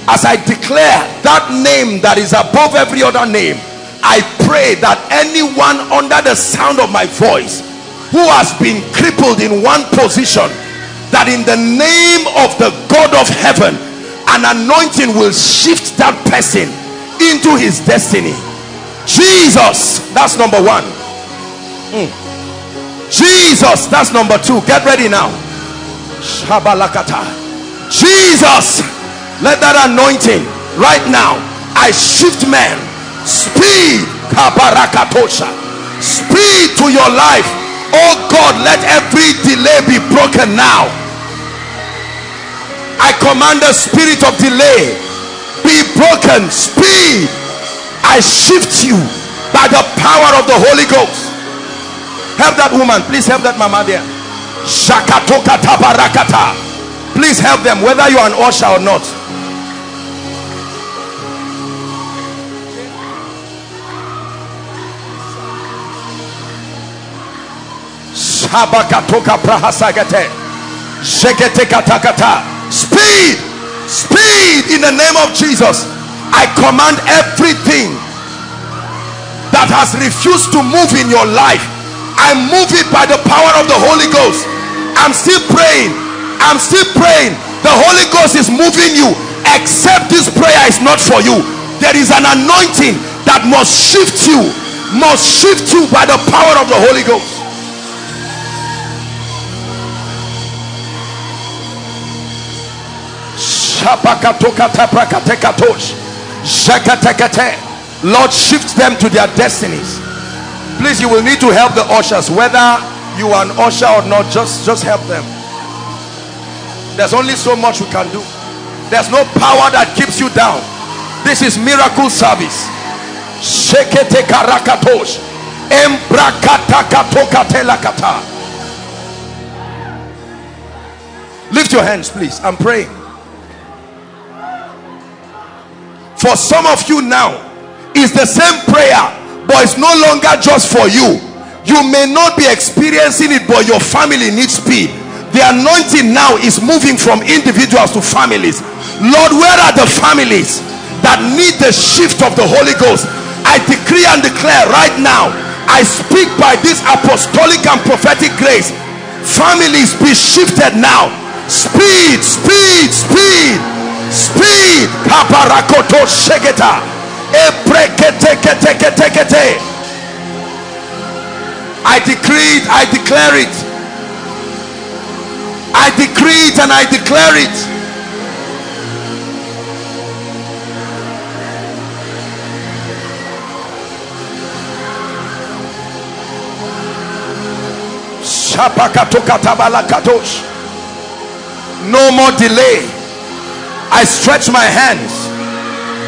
as I declare that name that is above every other name I pray that anyone under the sound of my voice who has been crippled in one position that in the name of the God of heaven an anointing will shift that person into his destiny. Jesus that's number one. Mm. Jesus that's number two. Get ready now Shabalakata. Jesus, let that anointing right now. I shift men. Speed. Kabarakatosha. Speed to your life. Oh God, let every delay be broken now. I command the spirit of delay be broken. Speed. I shift you by the power of the Holy Ghost. Help that woman. Please help that mama there. Please help them whether you are an usher or not. Speed, speed in the name of Jesus. I command everything that has refused to move in your life. I move it by the power of the Holy Ghost. I'm still praying. I'm still praying. The Holy Ghost is moving you. Except this prayer is not for you. There is an anointing that must shift you, must shift you by the power of the Holy Ghost. Lord, shift them to their destinies. Please, you will need to help the ushers, whether you are an usher or not. Just, just help them. There's only so much we can do. There's no power that keeps you down. This is miracle service. Shekete karakatosh. Lift your hands, please. I'm praying. for some of you now is the same prayer but it's no longer just for you you may not be experiencing it but your family needs speed. The anointing now is moving from individuals to families. Lord where are the families that need the shift of the holy ghost? I decree and declare right now i speak by this apostolic and prophetic grace. Families be shifted now. Speed speed speed. Speed. Kaparakoto shegeta ebreketeketeketekete I decree it I declare it. I decree it and I declare it. No more delay. I stretch my hands.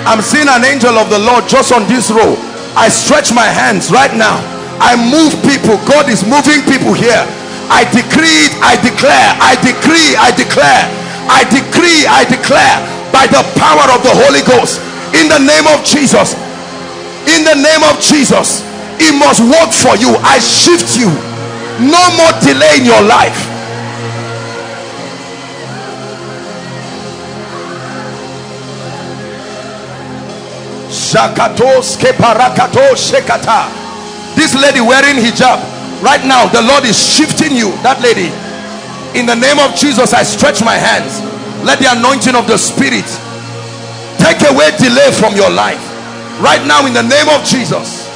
I'm seeing an angel of the Lord just on this row. I stretch my hands right now I move people. God is moving people here. I decree it, I declare I decree I declare I decree I declare by the power of the Holy Ghost. In the name of Jesus. In the name of Jesus. It must work for you. I shift you. No more delay in your life This lady wearing hijab, right now the Lord is shifting you. That lady, in the name of Jesus, I stretch my hands. Let the anointing of the Spirit take away delay from your life. Right now, in the name of Jesus.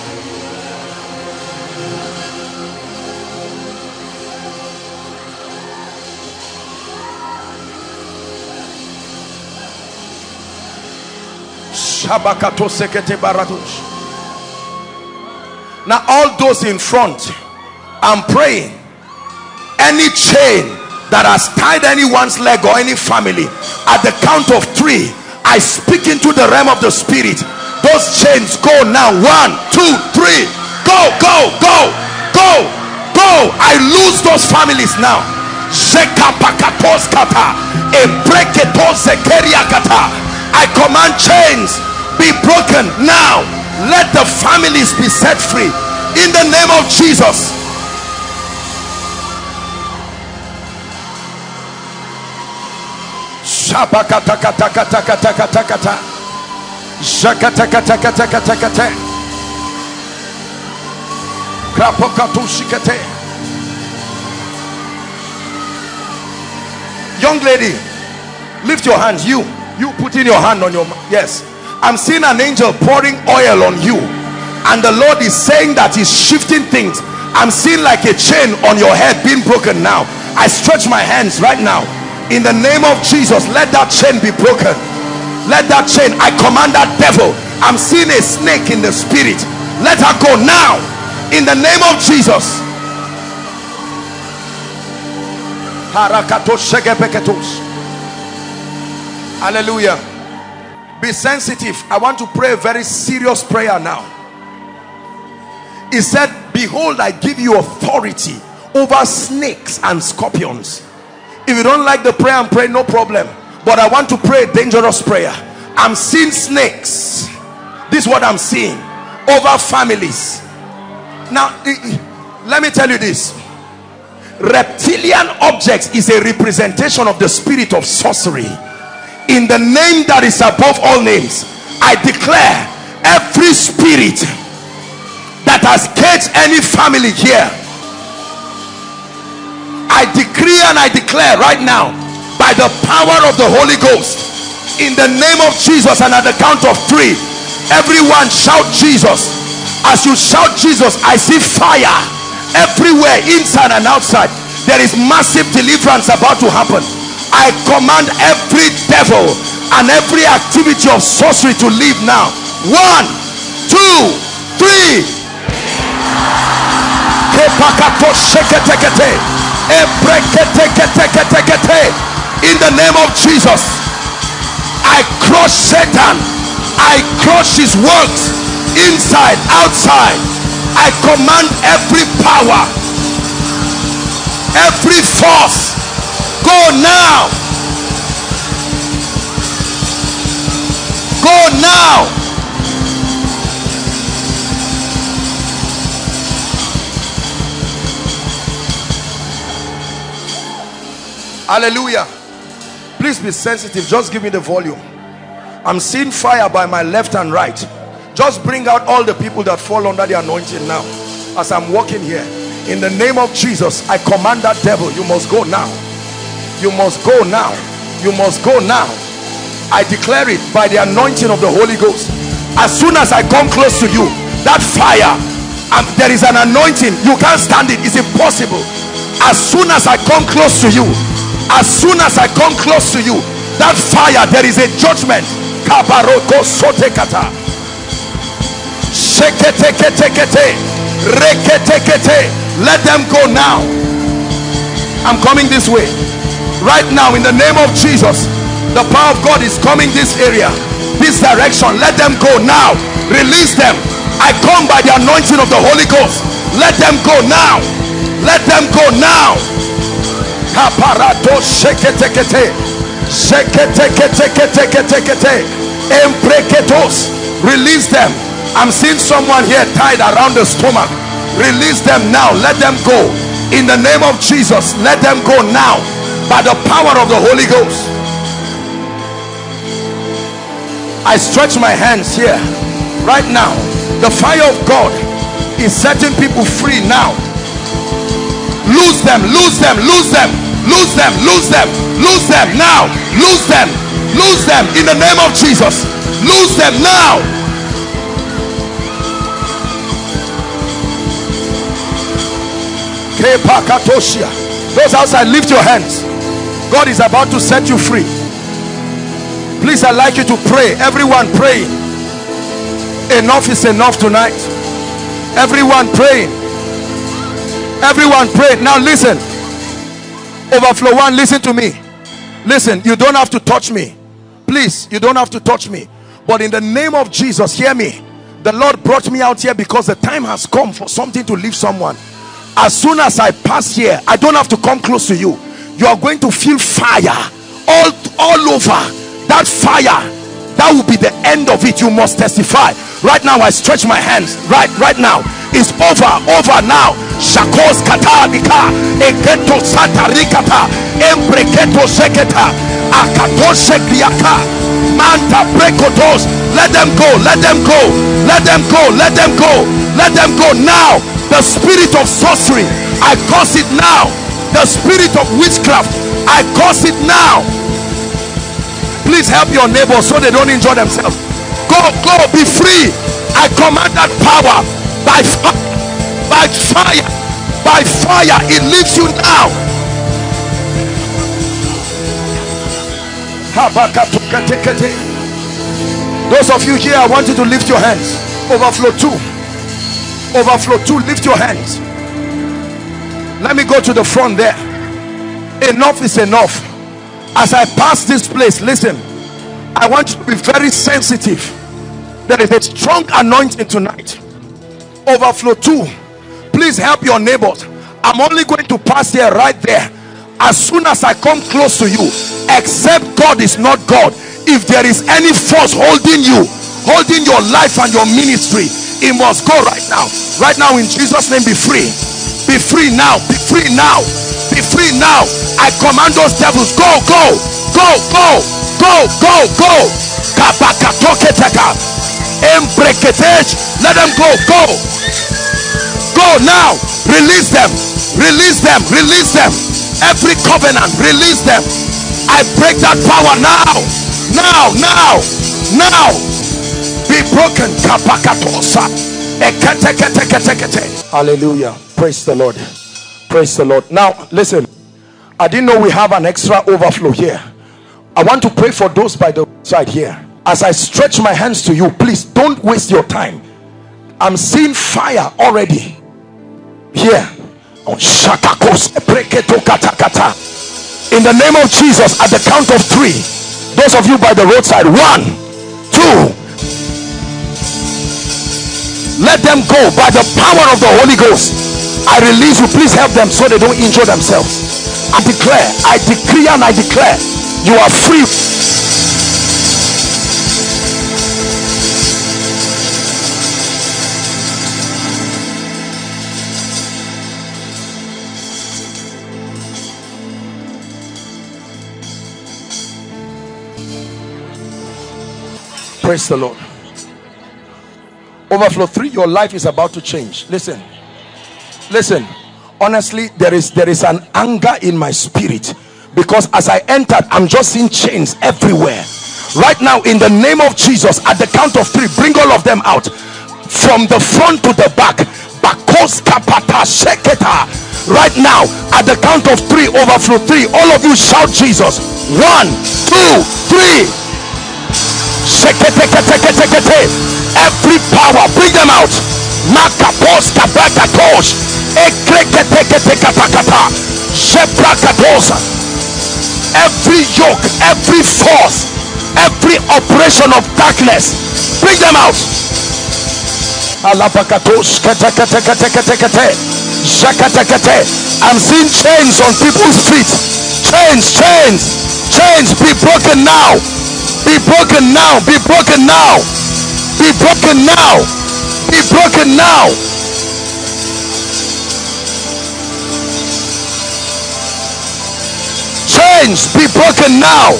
Now all those in front, I'm praying. Any chain that has tied anyone's leg or any family, at the count of three, I speak into the realm of the spirit. Those chains go now. One, two, three. Go, go, go, go, go. I lose those families now. I command chains be broken now let the families be set free. In the name of jesus. Young lady lift your hands you you put in your hand on your yes I'm seeing an angel pouring oil on you. And the Lord is saying that he's shifting things. I'm seeing like a chain on your head being broken now. I stretch my hands right now. In the name of Jesus let that chain be broken. Let that chain I command that devil. I'm seeing a snake in the spirit. Let her go now. In the name of Jesus. Hallelujah be sensitive i want to pray a very serious prayer now he said behold i give you authority over snakes and scorpions If you don't like the prayer and pray, no problem. But I want to pray a dangerous prayer. I'm seeing snakes. This is what I'm seeing over families. Now, let me tell you this reptilian objects is a representation of the spirit of sorcery in the name that is above all names i declare every spirit that has caged any family here. I decree and i declare right now by the power of the holy ghost in the name of jesus and at the count of three everyone shout jesus. As you shout jesus i see fire everywhere inside and outside. There is massive deliverance about to happen i command every devil and every activity of sorcery to leave now. One two three. In the name of jesus i crush satan. I crush his works inside outside. I command every power, every force, go now. Go now. Hallelujah. Please be sensitive. Just give me the volume. I'm seeing fire by my left and right just bring out all the people that fall under the anointing now as I'm walking here in the name of Jesus I command that devil you must go now you must go now. You must go now. I declare it by the anointing of the Holy Ghost. As soon as I come close to you that fire and there is an anointing. You can't stand it. It's impossible. As soon as I come close to you as soon as I come close to you that fire there is a judgment. Let them go now. I'm coming this way right now in the name of jesus the power of god is coming this area this direction. Let them go now. Release them. I come by the anointing of the holy ghost. Let them go now. Let them go now. Release them. I'm seeing someone here tied around the stomach. Release them now. Let them go. In the name of Jesus, let them go now by the power of the Holy Ghost. I stretch my hands here right now. The fire of God is setting people free now. Lose them, lose them, lose them, lose them, lose them, lose them now. Lose them, lose them in the name of Jesus. Lose them now Those outside, lift your hands. God is about to set you free. Please, I'd like you to pray. Everyone pray. Enough is enough tonight. Everyone praying. Everyone pray. Now listen. Overflow one, listen to me. Listen, you don't have to touch me. Please, you don't have to touch me. But in the name of Jesus, hear me. The Lord brought me out here because the time has come for something to leave someone as soon as I pass here I don't have to come close to you you are going to feel fire all all over. That fire that will be the end of it. You must testify. Right now I stretch my hands. Right right now. It's over over now. Shakos katalika eketo satarikata embreketo seketa akato sekriaka manta brekotos let them go let them go let them go let them go let them go now. The spirit of sorcery i curse it now the spirit of witchcraft. I curse it now. Please help your neighbor so they don't enjoy themselves. Go go be free. I command that power by fire by fire by fire. It leaves you now. Those of you here i want you to lift your hands. Overflow two overflow two. Lift your hands let me go to the front there. Enough is enough. As i pass this place listen i want you to be very sensitive. There is a strong anointing tonight. Overflow two please help your neighbors. I'm only going to pass here right there. As soon as I come close to you except God is not God if there is any force holding you holding your life and your ministry it must go right now. Right now in Jesus name be free be free now. Be free now. Be free now. I command those devils go go go go go go go. Let them go go. Go now. Release them. Release them. Release them. Every covenant release them. I break that power now. Now now now. Be broken hallelujah. Praise the lord. Praise the lord. Now listen. I didn't know we have an extra overflow here. I want to pray for those by the side here. As i stretch my hands to you please don't waste your time. I'm seeing fire already. Here. Oh, In the name of jesus at the count of three those of you by the roadside one two let them go by the power of the Holy Ghost. I release you. Please help them so they don't injure themselves. I declare I decree and I declare you are free. Praise the Lord overflow. Three your life is about to change. Listen. Listen. Honestly there is there is an anger in my spirit because as i entered i'm just seeing chains everywhere. Right now in the name of jesus at the count of three bring all of them out. From the front to the back. Right now at the count of three overflow three all of you shout jesus. One two three every power bring them out. Nakapos kabakatos every yoke every force every operation of darkness bring them out. I'm seeing chains on people's feet. Chains chains chains. Be broken now. Be broken now. Be broken now be broken now. Be broken now. Chains be broken now.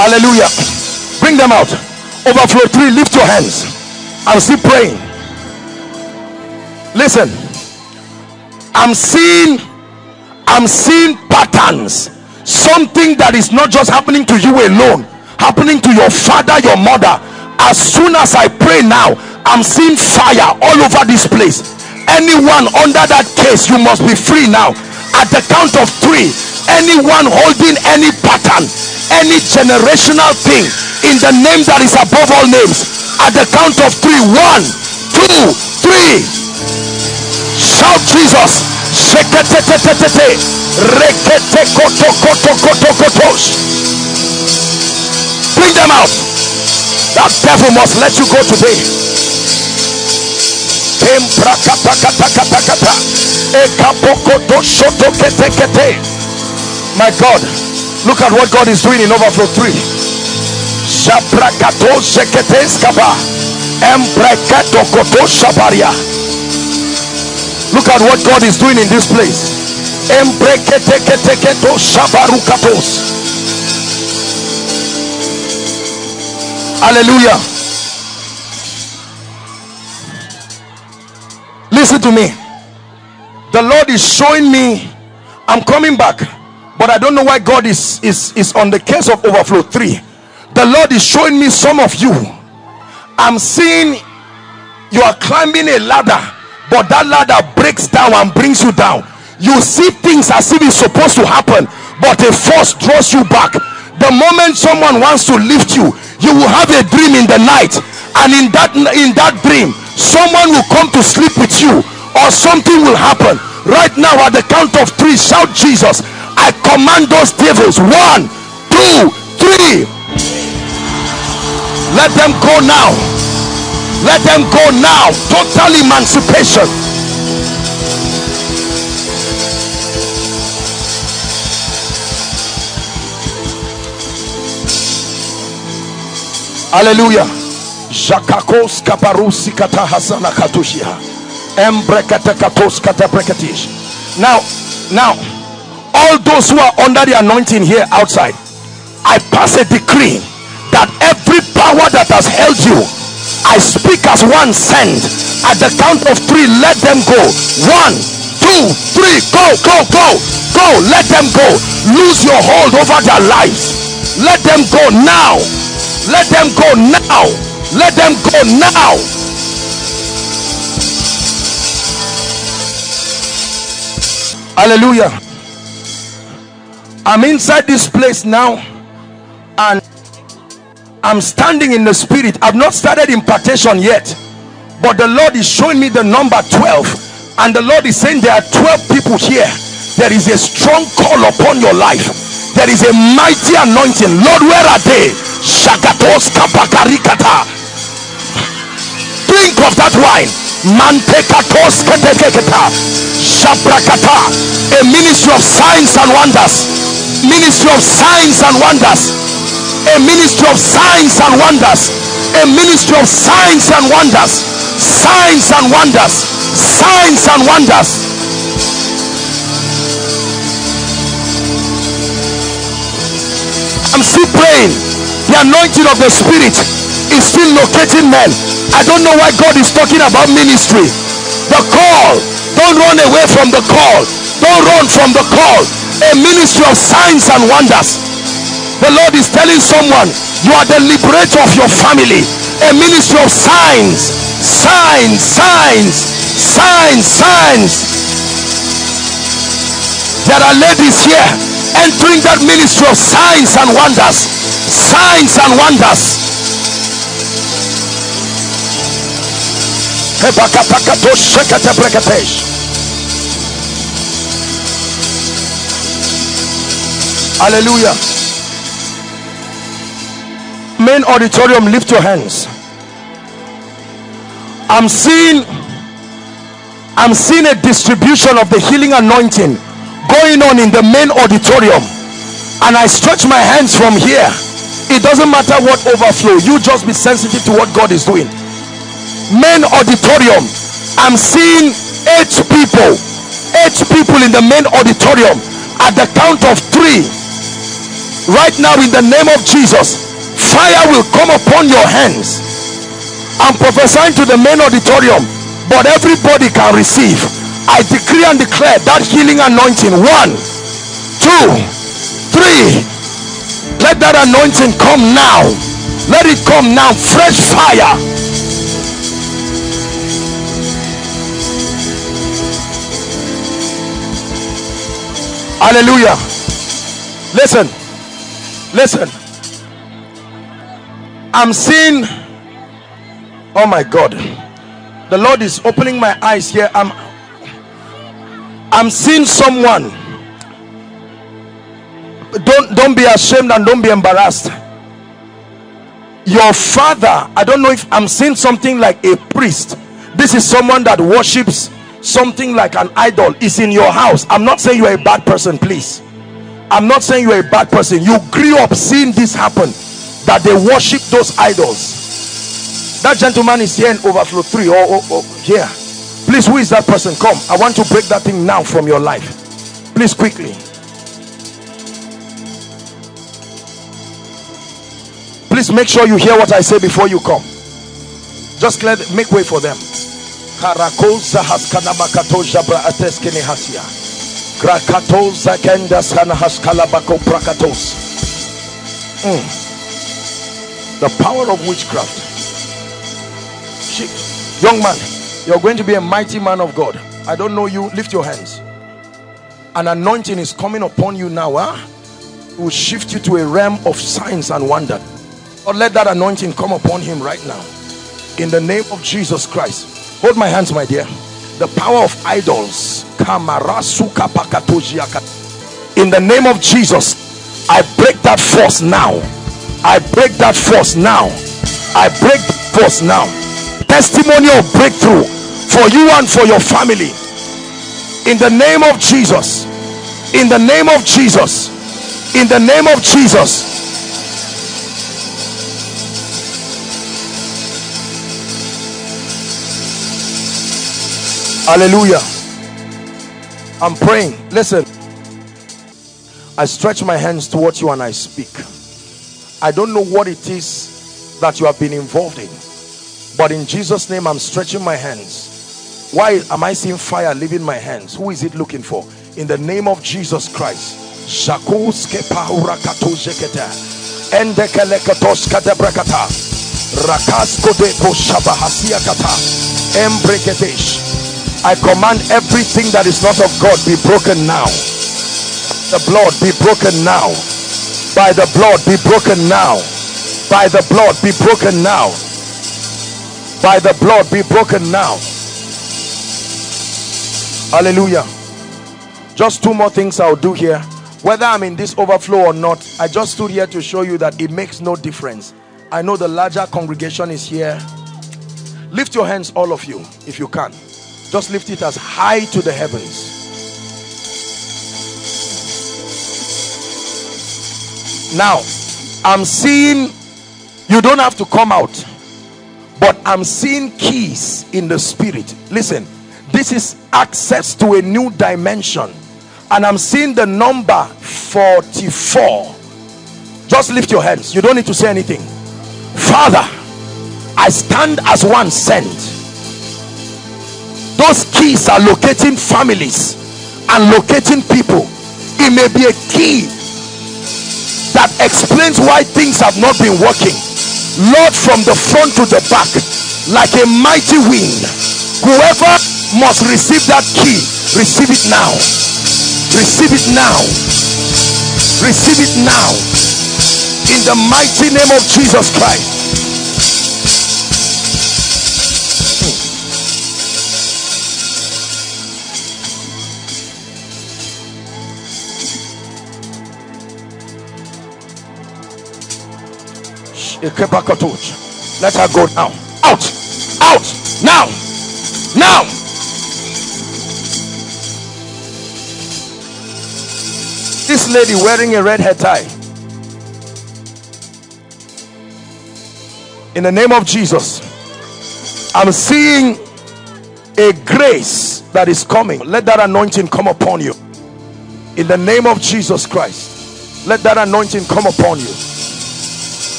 Hallelujah. Bring them out. Overflow three lift your hands. I'm still praying. Listen. I'm seeing i'm seeing patterns. Something that is not just happening to you alone happening to your father your mother. As soon as i pray now i'm seeing fire all over this place. Anyone under that case you must be free now. At the count of three anyone holding any pattern any generational thing in the name that is above all names at the count of three one two three. Shout jesus bring them out. That devil must let you go today my god look at what god is doing in overflow 3 Look at what God is doing in this place. Hallelujah. Listen to me. The Lord is showing me I'm coming back, but I don't know why God is is is on the case of overflow 3. The Lord is showing me some of you. I'm seeing you are climbing a ladder but that ladder breaks down and brings you down you see things as if it's supposed to happen but a force draws you back. The moment someone wants to lift you you will have a dream in the night. And in that in that dream someone will come to sleep with you or something will happen. Right now at the count of three shout jesus. I command those devils. One two three. Let them go now let them go now. Total emancipation. Hallelujah. Jakakos kaparusi kata hasana katushia. Embrekete katos kata now now all those who are under the anointing here outside I pass a decree that every power that has held you I speak as one send. At the count of three let them go. One two three go go go go. Let them go. Lose your hold over their lives. Let them go now. Let them go now. Let them go now. Hallelujah. I'm inside this place now and i'm standing in the spirit. I've not started impartation yet but the lord is showing me the number 12 and the lord is saying there are 12 people here. There is a strong call upon your life. There is a mighty anointing. Lord where are they? Shakatos kapakarikata. Drink of that wine. Mantekatos ketekeketa. Shaprakata a ministry of signs and wonders. Ministry of signs and wonders a ministry of signs and wonders. A ministry of signs and wonders. Signs and wonders. Signs and wonders. I'm still praying. The anointing of the spirit is still locating men. I don't know why God is talking about ministry. The call. Don't run away from the call. Don't run from the call. A ministry of signs and wonders the Lord is telling someone you are the liberator of your family. A ministry of signs signs signs signs signs. There are ladies here entering that ministry of signs and wonders signs and wonders. Hallelujah main auditorium lift your hands. I'm seeing i'm seeing a distribution of the healing anointing going on in the main auditorium. And i stretch my hands from here. It doesn't matter what overflow. You just be sensitive to what god is doing. Main auditorium. I'm seeing eight people eight people in the main auditorium at the count of three. Right now in the name of jesus fire will come upon your hands. I'm prophesying to the main auditorium but everybody can receive. I decree and declare that healing anointing. One two three. Let that anointing come now. Let it come now. Fresh fire. Hallelujah. Listen. Listen i'm seeing oh my god the lord is opening my eyes here. I'm i'm seeing someone. Don't don't be ashamed and don't be embarrassed. Your father i don't know if i'm seeing something like a priest. This is someone that worships something like an idol. Is in your house. I'm not saying you're a bad person please. I'm not saying you're a bad person. You grew up seeing this happen that they worship those idols. That gentleman is here in overflow three or, or, or here. Please who is that person? Come i want to break that thing now from your life. Please quickly. Please make sure you hear what i say before you come. Just clear make way for them. Karakoza The power of witchcraft. She, young man, you're going to be a mighty man of God. I don't know you. Lift your hands. An anointing is coming upon you now. Huh? It will shift you to a realm of signs and wonder. Or let that anointing come upon him right now. In the name of Jesus Christ hold my hands my dear the power of idols in the name of jesus i break that force now i break that force now. I break that force now. Testimony of breakthrough for you and for your family. In the name of Jesus. In the name of Jesus. In the name of Jesus. Hallelujah. I'm praying. Listen. I stretch my hands towards you and I speak I don't know what it is that you have been involved in but in Jesus name I'm stretching my hands. Why am I seeing fire leaving my hands? Who is it looking for? In the name of Jesus Christ. I command everything that is not of God be broken now. The blood be broken now by the blood be broken now. By the blood be broken now. By the blood be broken now. Hallelujah. Just two more things I'll do here. Whether I'm in this overflow or not I just stood here to show you that it makes no difference. I know the larger congregation is here. Lift your hands all of you if you can. Just lift it as high to the heavens now I'm seeing you don't have to come out but I'm seeing keys in the spirit. Listen this is access to a new dimension and I'm seeing the number 44 just lift your hands. You don't need to say anything. Father I stand as one sent. Those keys are locating families and locating people. It may be a key that explains why things have not been working. Lord from the front to the back like a mighty wind whoever must receive that key receive it now. Receive it now. Receive it now. In the mighty name of jesus christ Let her go now. Out. Out. Now. Now. This lady wearing a red hair tie. In the name of Jesus. I'm seeing a grace that is coming. Let that anointing come upon you. In the name of Jesus Christ. Let that anointing come upon you.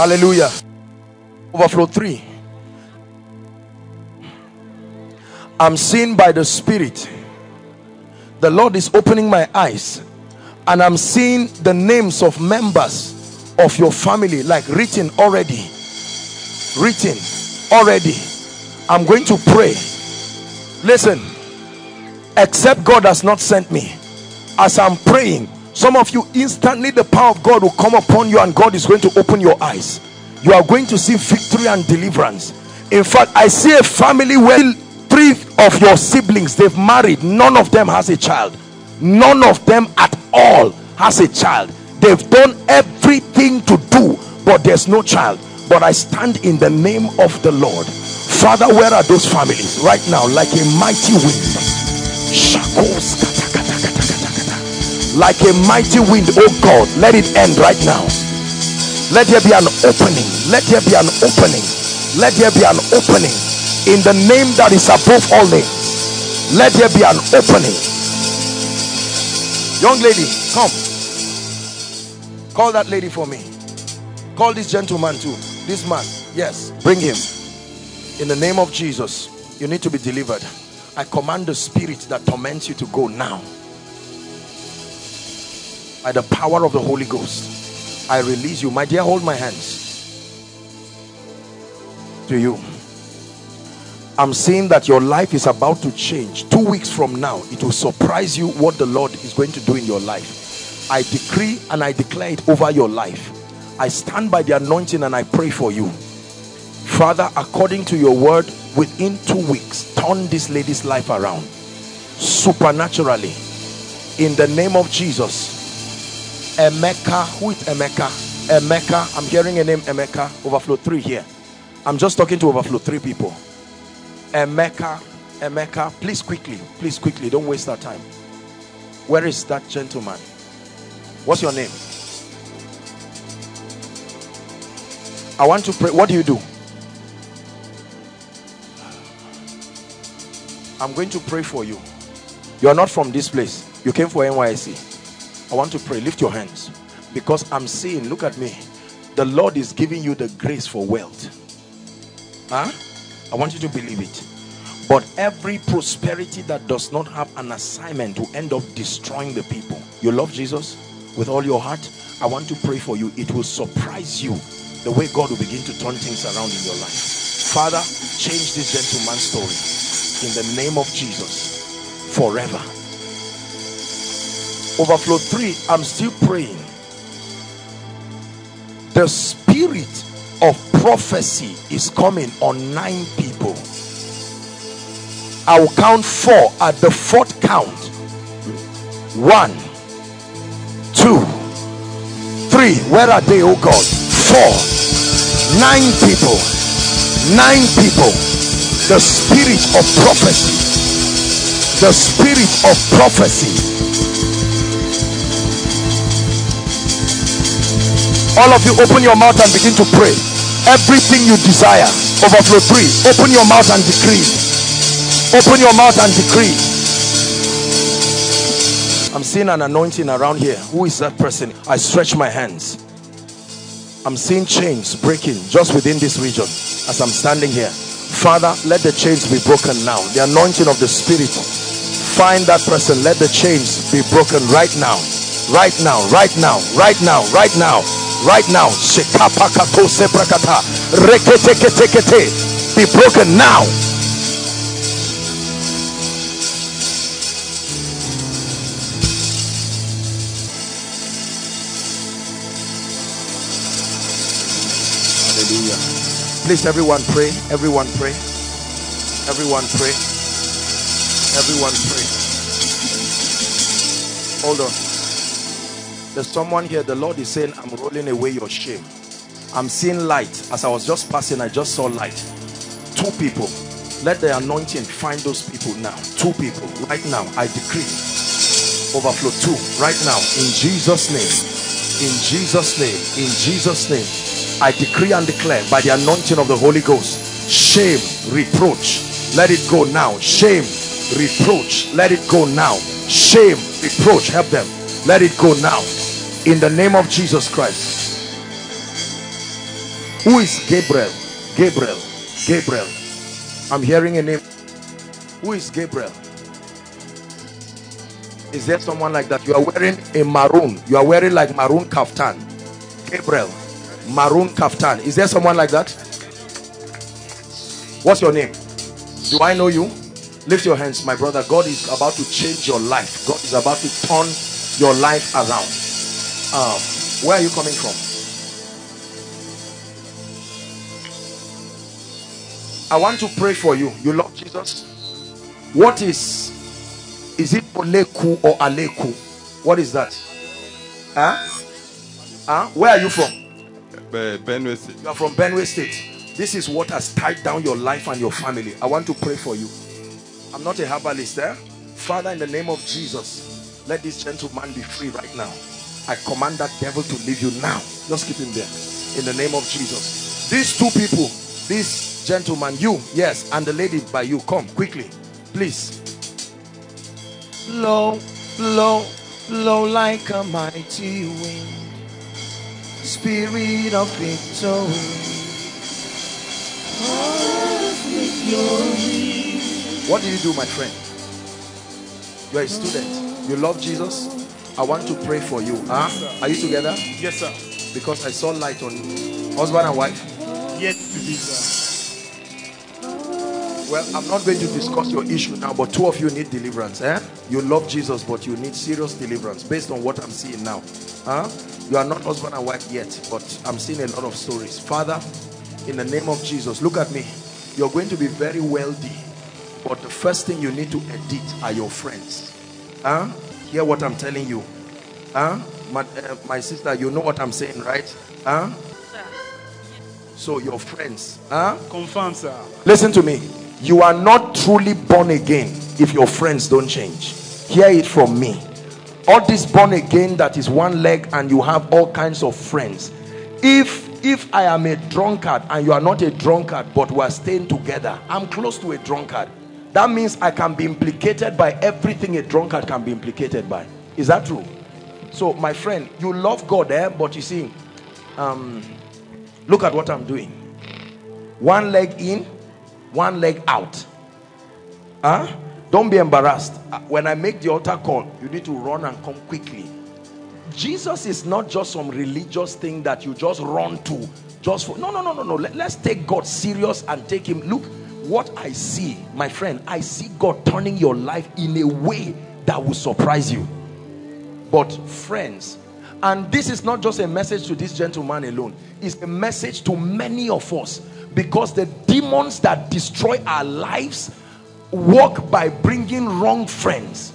Hallelujah. Overflow 3. I'm seen by the Spirit. The Lord is opening my eyes and I'm seeing the names of members of your family like written already. Written already. I'm going to pray. Listen, except God has not sent me. As I'm praying, some of you instantly the power of God will come upon you and God is going to open your eyes. You are going to see victory and deliverance. In fact I see a family where three of your siblings they've married. None of them has a child. None of them at all has a child. They've done everything to do but there's no child. But I stand in the name of the Lord. Father where are those families? Right now like a mighty wind like a mighty wind oh god let it end right now. Let there be an opening. Let there be an opening. Let there be an opening. In the name that is above all names let there be an opening. Young lady come. Call that lady for me. Call this gentleman too. This man yes bring him. In the name of jesus you need to be delivered. I command the spirit that torments you to go now by the power of the Holy Ghost I release you. My dear hold my hands to you. I'm saying that your life is about to change. Two weeks from now it will surprise you what the Lord is going to do in your life. I decree and I declare it over your life. I stand by the anointing and I pray for you. Father according to your word within two weeks turn this lady's life around supernaturally. In the name of Jesus Emeka, who is Emeka? Emeka. I'm hearing a name Emeka. Overflow 3 here. I'm just talking to overflow 3 people. Emeka. Emeka. Please quickly. Please quickly. Don't waste our time. Where is that gentleman? What's your name? I want to pray. What do you do? I'm going to pray for you. You are not from this place. You came for NYSC. I want to pray. Lift your hands. Because I'm seeing, look at me. The Lord is giving you the grace for wealth. Huh? I want you to believe it. But every prosperity that does not have an assignment to end up destroying the people. You love Jesus with all your heart. I want to pray for you. It will surprise you the way God will begin to turn things around in your life. Father, change this gentleman's story in the name of Jesus forever. Overflow 3, I'm still praying. The spirit of prophecy is coming on nine people. I will count four at the fourth count. One, two, three. Where are they, oh God? Four, nine people, nine people the spirit of prophecy the spirit of prophecy all of you open your mouth and begin to pray everything you desire overflow three open your mouth and decree open your mouth and decree i'm seeing an anointing around here who is that person i stretch my hands i'm seeing chains breaking just within this region as i'm standing here Father, let the chains be broken now. The anointing of the Spirit. Find that person. Let the chains be broken right now. Right now. Right now. Right now. Right now. Right now. Be broken now. hallelujah Please, everyone pray. Everyone pray. Everyone pray. Everyone pray. Hold on. There's someone here. The Lord is saying, I'm rolling away your shame. I'm seeing light. As I was just passing, I just saw light. Two people. Let the anointing find those people now. Two people. Right now. I decree. Overflow. Two. Right now. In Jesus' name. In Jesus' name. In Jesus' name I decree and declare by the anointing of the Holy Ghost shame reproach let it go now shame reproach let it go now shame reproach help them let it go now in the name of Jesus Christ. Who is Gabriel? Gabriel. Gabriel. I'm hearing a name. Who is Gabriel? Is there someone like that? You are wearing a maroon. You are wearing like maroon kaftan. Gabriel. Maroon kaftan. Is there someone like that? What's your name? Do i know you? Lift your hands my brother. God is about to change your life. God is about to turn your life around um, where are you coming from i want to pray for you you love jesus what is is it Poleku or aleku what is that huh huh where are you from Benue State. You are from Benue State. This is what has tied down your life and your family. I want to pray for you. I'm not a herbalist there. Eh? Father, in the name of Jesus, let this gentleman be free right now. I command that devil to leave you now. Just keep him there. In the name of Jesus. These two people, this gentleman, you, yes, and the lady by you, come quickly, please. Blow, blow, blow like a mighty wind spirit of victory. What do you do, my friend? You are a student. You love Jesus. I want to pray for you. Huh? Are you together? Yes, sir. Because I saw light on you. husband and wife. Yes, sir. Well, I'm not going to discuss your issue now, but two of you need deliverance. Eh? You love Jesus, but you need serious deliverance based on what I'm seeing now. Huh? You are not husband and wife yet, but I'm seeing a lot of stories. Father, in the name of Jesus, look at me. You're going to be very wealthy, but the first thing you need to edit are your friends. Huh? Hear what I'm telling you. Huh? my, uh, my sister, you know what I'm saying, right? Huh? So your friends, huh? Confirm, sir. Listen to me. You are not truly born again if your friends don't change. Hear it from me. All this born again that is one leg and you have all kinds of friends. If if I am a drunkard and you are not a drunkard but we are staying together, I'm close to a drunkard. That means I can be implicated by everything a drunkard can be implicated by. Is that true? So my friend, you love God eh? but you see, um, look at what I'm doing. One leg in, one leg out. Huh? Don't be embarrassed. Uh, When I make the altar call, you need to run and come quickly. Jesus is not just some religious thing that you just run to. Just for no, no, no, no, no. Let, us take God serious and take Him. Look, what I see, my friend, I see God turning your life in a way that will surprise you. But friends, and this is not just a message to this gentleman alone, it's a message to many of us because the demons that destroy our lives work by bringing wrong friends.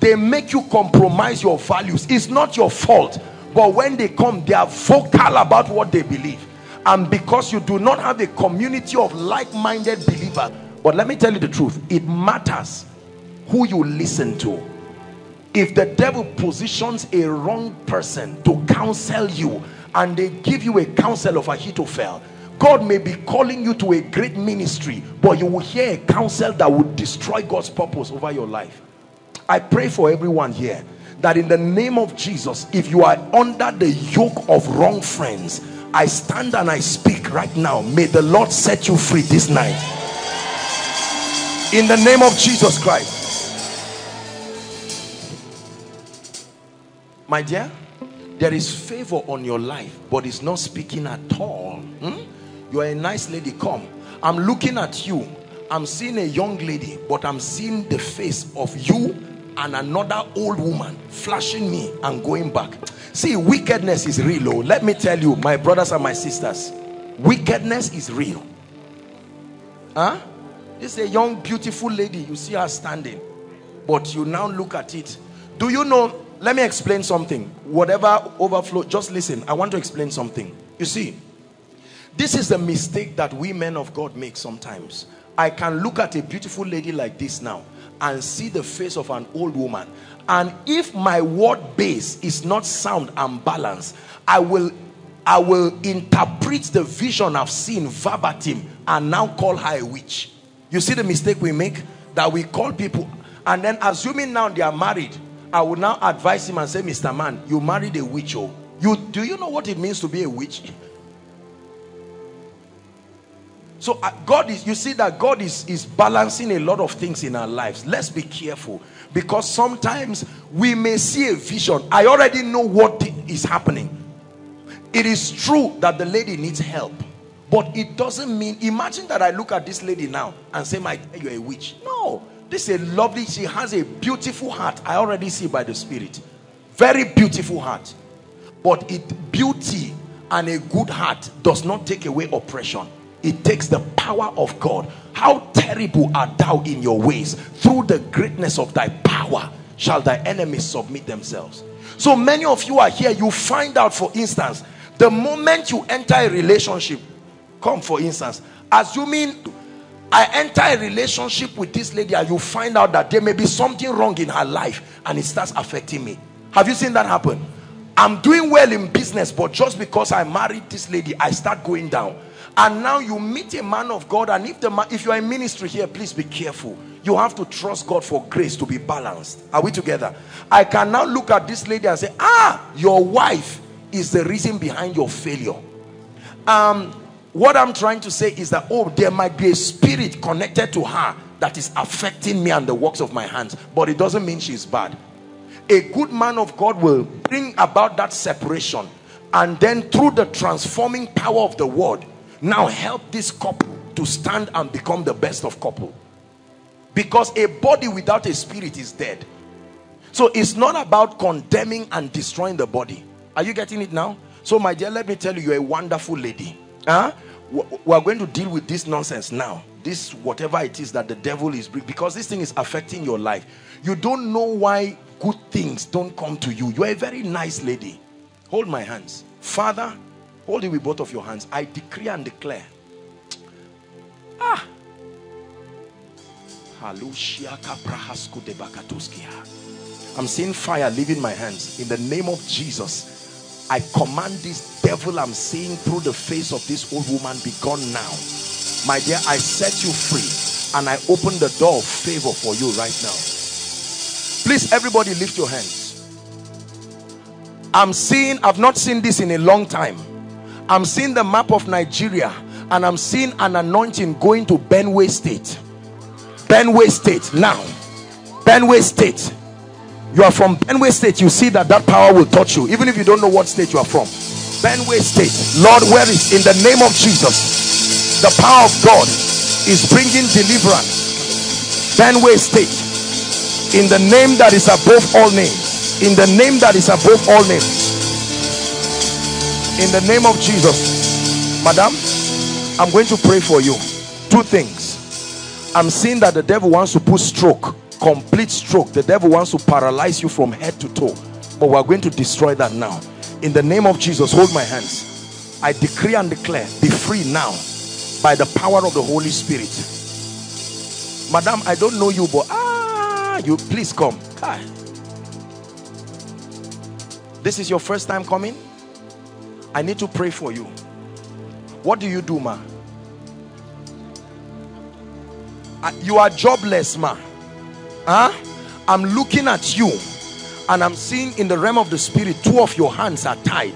They make you compromise your values. It's not your fault, but when they come, they are vocal about what they believe. And because you do not have a community of like-minded believers, but let me tell you the truth, it matters who you listen to. If the devil positions a wrong person to counsel you and they give you a counsel of Ahithophel God may be calling you to a great ministry but you will hear a counsel that will destroy God's purpose over your life. I pray for everyone here that in the name of Jesus if you are under the yoke of wrong friends I stand and I speak right now. May the Lord set you free this night. In the name of Jesus Christ. My dear there is favor on your life but it's not speaking at all. Hmm? you are a nice lady. Come. I'm looking at you. I'm seeing a young lady but i'm seeing the face of you and another old woman flashing me and going back. See wickedness is real oh. Let me tell you my brothers and my sisters wickedness is real. Huh? This is a young beautiful lady you see her standing but you now look at it. Do you know let me explain something. Whatever overflow just listen i want to explain something. You see this is the mistake that we men of god make sometimes. I can look at a beautiful lady like this now and see the face of an old woman and if my word base is not sound and balanced i will i will interpret the vision i've seen verbatim and now call her a witch you see the mistake we make that we call people and then assuming now they are married I will now advise him and say, Mr. Man, you married a witch. Oh. You, do you know what it means to be a witch? So uh, God is, you see that God is, is balancing a lot of things in our lives. Let's be careful because sometimes we may see a vision. I already know what is happening. It is true that the lady needs help. But it doesn't mean, imagine that I look at this lady now and say, my, you're a witch. No, this is a lovely, she has a beautiful heart. I already see by the spirit. Very beautiful heart. But it beauty and a good heart does not take away oppression. It takes the power of God. How terrible art thou in your ways. Through the greatness of thy power shall thy enemies submit themselves. So many of you are here. You find out, for instance, the moment you enter a relationship, come for instance, assuming I enter a relationship with this lady and you find out that there may be something wrong in her life and it starts affecting me. Have you seen that happen? I'm doing well in business, but just because I married this lady, I start going down. And now you meet a man of God, and if the man, if you are in ministry here, please be careful. You have to trust God for grace to be balanced. Are we together? I can now look at this lady and say, ah, your wife is the reason behind your failure. Um, what I'm trying to say is that, oh, there might be a spirit connected to her that is affecting me and the works of my hands. But it doesn't mean she's bad. A good man of God will bring about that separation. And then through the transforming power of the word, now help this couple to stand and become the best of couple. Because a body without a spirit is dead. So it's not about condemning and destroying the body. Are you getting it now? So my dear, let me tell you, you're a wonderful lady. Huh? We are going to deal with this nonsense now. This whatever it is that the devil is because this thing is affecting your life. You don't know why good things don't come to you. You're a very nice lady. Hold my hands. Father, hold it with both of your hands. I decree and declare. Ah. I'm seeing fire leaving my hands. In the name of Jesus, I command this devil I'm seeing through the face of this old woman be gone now. My dear, I set you free and I open the door of favor for you right now. Please, everybody lift your hands. I'm seeing, I've not seen this in a long time. I'm seeing the map of Nigeria and I'm seeing an anointing going to Benue State. Benue State now. Benue State. You are from Benue State. You see that that power will touch you, even if you don't know what state you are from. Benue State. Lord, where is in the name of Jesus? The power of God is bringing deliverance. Benue State. In the name that is above all names in the name that is above all names in the name of Jesus madam I'm going to pray for you. Two things. I'm seeing that the devil wants to put stroke complete stroke. The devil wants to paralyze you from head to toe. But we're going to destroy that now. In the name of Jesus hold my hands. I decree and declare be free now by the power of the Holy Spirit. Madam I don't know you but ah you please come. Hi. This is your first time coming? I need to pray for you. What do you do, ma? You are jobless, ma. Huh? I'm looking at you and I'm seeing in the realm of the spirit, two of your hands are tied.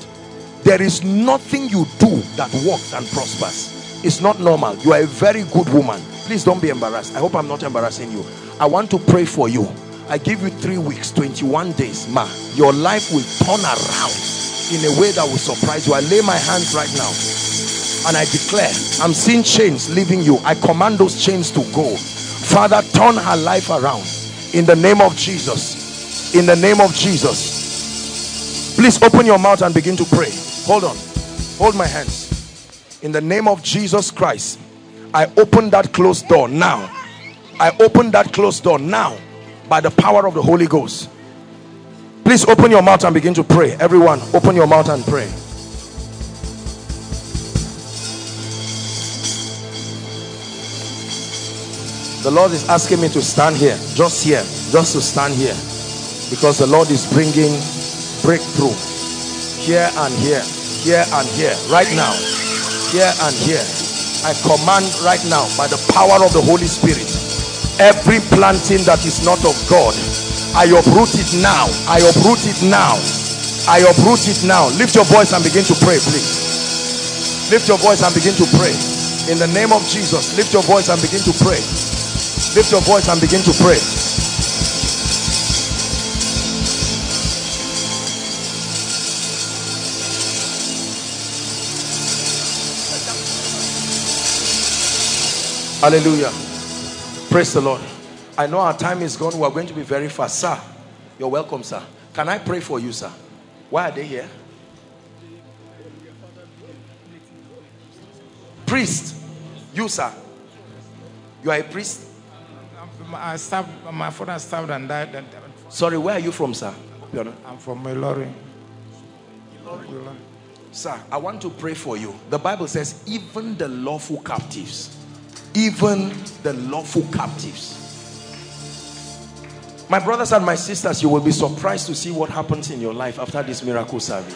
There is nothing you do that works and prospers. It's not normal. You are a very good woman. Please don't be embarrassed. I hope I'm not embarrassing you. I want to pray for you. I give you three weeks, 21 days, ma. Your life will turn around in a way that will surprise you. I lay my hands right now and I declare, I'm seeing chains leaving you. I command those chains to go. Father, turn her life around in the name of Jesus. In the name of Jesus. Please open your mouth and begin to pray. Hold on. Hold my hands. In the name of Jesus Christ, I open that closed door now. I open that closed door now by the power of the Holy Ghost. Please open your mouth and begin to pray. Everyone, open your mouth and pray. The Lord is asking me to stand here, just here, just to stand here. Because the Lord is bringing breakthrough here and here, here and here, right now, here and here. I command right now by the power of the Holy Spirit, every planting that is not of God, I uproot it now. I uproot it now. I uproot it now. Lift your voice and begin to pray, please. Lift your voice and begin to pray. In the name of Jesus, lift your voice and begin to pray. Lift your voice and begin to pray. Hallelujah. Praise the Lord. I know our time is gone. We're going to be very fast. Sir, you're welcome, sir. Can I pray for you, sir? Why are they here? Priest. You, sir. You are a priest? I served, my father served and died. And Sorry, where are you from, sir? I'm from Melori. Sir, I want to pray for you. The Bible says, even the lawful captives, even the lawful captives. My brothers and my sisters, you will be surprised to see what happens in your life after this miracle service.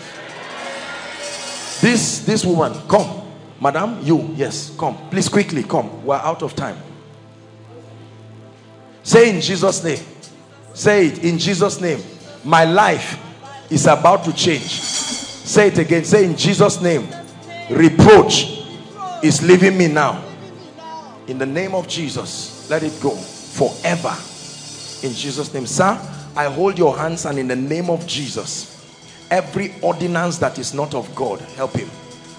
This, this woman, come. Madam, you, yes, come. Please quickly come. We're out of time. Say in Jesus' name. Say it in Jesus' name. My life is about to change. Say it again. Say in Jesus' name. Reproach is leaving me now. In the name of Jesus, let it go forever. In Jesus' name. Sir, I hold your hands and in the name of Jesus, every ordinance that is not of God, help him.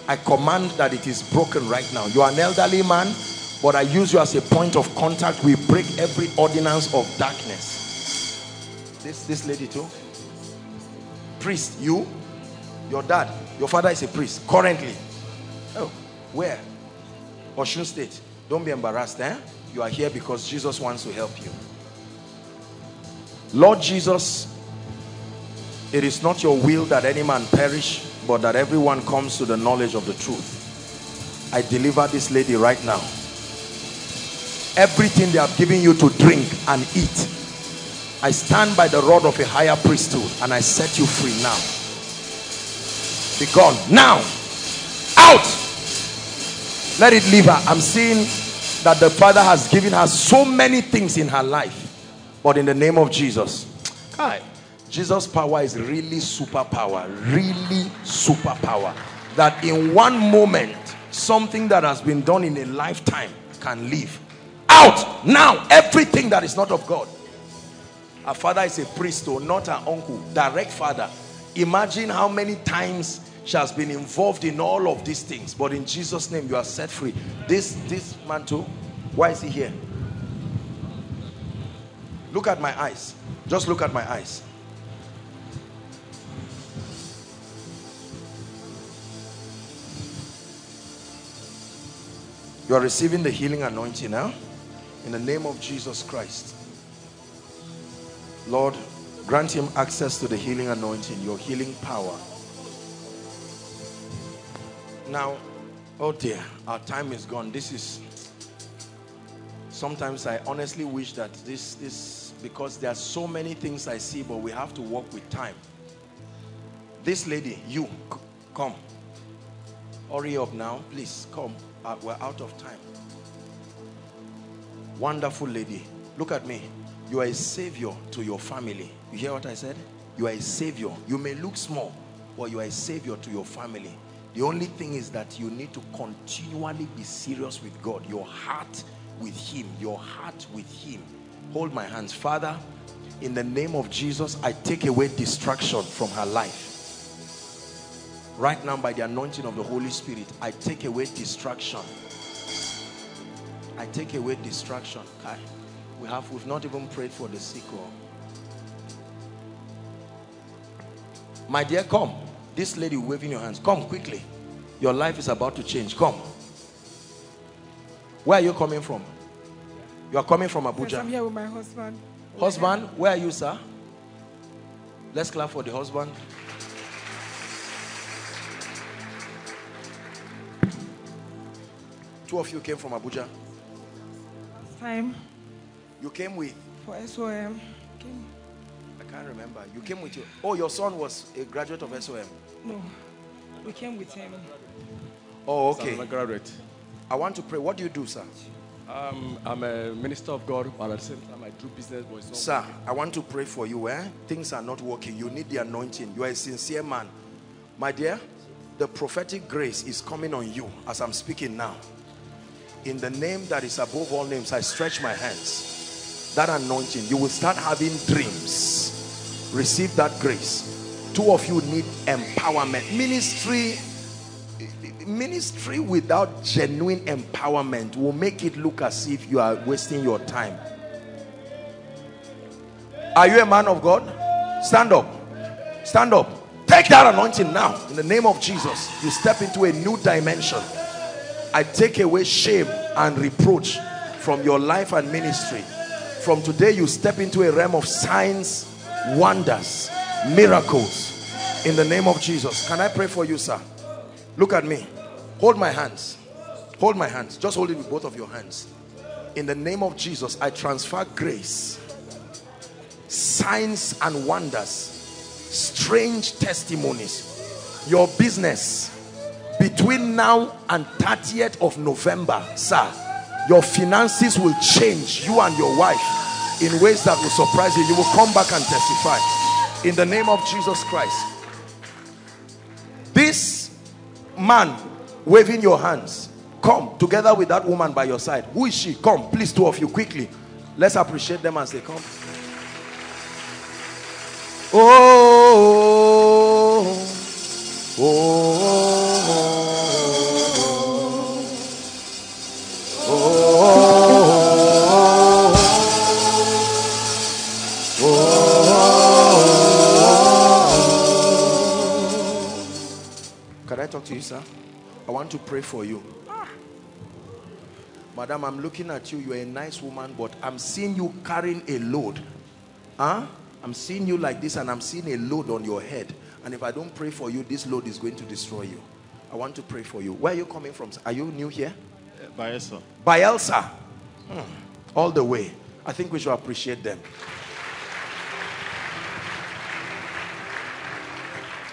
I command that it is broken right now. You are an elderly man, but I use you as a point of contact. We break every ordinance of darkness. This, this lady too. Priest, you, your dad, your father is a priest currently. Oh, where? Osun State. Don't be embarrassed, eh? You are here because Jesus wants to help you. Lord Jesus, It is not your will that any man perish, but that everyone comes to the knowledge of the truth. I deliver this lady right now. Everything they have given you to drink and eat, I stand by the rod of a higher priesthood and I set you free now. Be gone now. Out. Let it leave her. I'm seeing that the Father has given her so many things in her life. But in the name of Jesus, Kai, Jesus' power is really superpower, really superpower. That in one moment, something that has been done in a lifetime can leave. Out now, everything that is not of God. Our father is a priest, or not an uncle, direct father. Imagine how many times she has been involved in all of these things. But in Jesus' name, you are set free. This this man too, why is he here? Look at my eyes. Just look at my eyes. You are receiving the healing anointing now. In the name of Jesus Christ. Lord, grant him access to the healing anointing, your healing power. Now, oh dear, our time is gone. This is sometimes I honestly wish that this this because there are so many things I see, but we have to work with time. This lady, you come. Hurry up now, please come. Uh, we're out of time. Wonderful lady. Look at me. You are a savior to your family. You hear what I said? You are a savior. You may look small, but you are a savior to your family. The only thing is that you need to continually be serious with God. Your heart with Him. Your heart with Him. Hold my hands. Father, in the name of Jesus, I take away distraction from her life. Right now, by the anointing of the Holy Spirit, I take away distraction. I take away distraction. Kai, we have we've not even prayed for the sick. My dear, come. This lady waving your hands. Come quickly. Your life is about to change. Come. Where are you coming from? You are coming from Yes, Abuja. I'm here with my husband. Husband, where are you, sir? Let's clap for the husband. Two of you came from Abuja. Time You came with, for SOM. Came, I can't remember. You came with your, oh, your son was a graduate of SOM. no, we came with him. Oh, okay. I'm a okay. graduate. I want to pray. What do you do, sir? Um, I'm a minister of God, but at the same time, I do business, but it's Sir, I want to pray for you. Eh? Things are not working. You need the anointing. You are a sincere man. My dear, the prophetic grace is coming on you as I'm speaking now. In the name that is above all names, I stretch my hands. That anointing, you will start having dreams. Receive that grace. Two of you need empowerment. Ministry ministry without genuine empowerment will make it look as if you are wasting your time. Are you a man of God? Stand up. Stand up. Take that anointing now. In the name of Jesus, you step into a new dimension. I take away shame and reproach from your life and ministry. From today, you step into a realm of signs, wonders, miracles. In the name of Jesus. Can I pray for you, sir? Look at me. Hold my hands. Hold my hands. Just hold it with both of your hands. In the name of Jesus, I transfer grace, signs and wonders, strange testimonies. Your business between now and 30th of November, sir, your finances will change, you and your wife, in ways that will surprise you. You will come back and testify. In the name of Jesus Christ. This man waving your hands, come together with that woman by your side. Who is she? Come, please, two of you, quickly. Let's appreciate them as they come. Oh, oh, Can I talk to you, sir? I want to pray for you. Madam, I'm looking at you. You're a nice woman, but I'm seeing you carrying a load. Huh? I'm seeing you like this and I'm seeing a load on your head. And if I don't pray for you, this load is going to destroy you. I want to pray for you. Where are you coming from? Are you new here? Bayelsa. Bielsa. Hmm. All the way. I think we should appreciate them.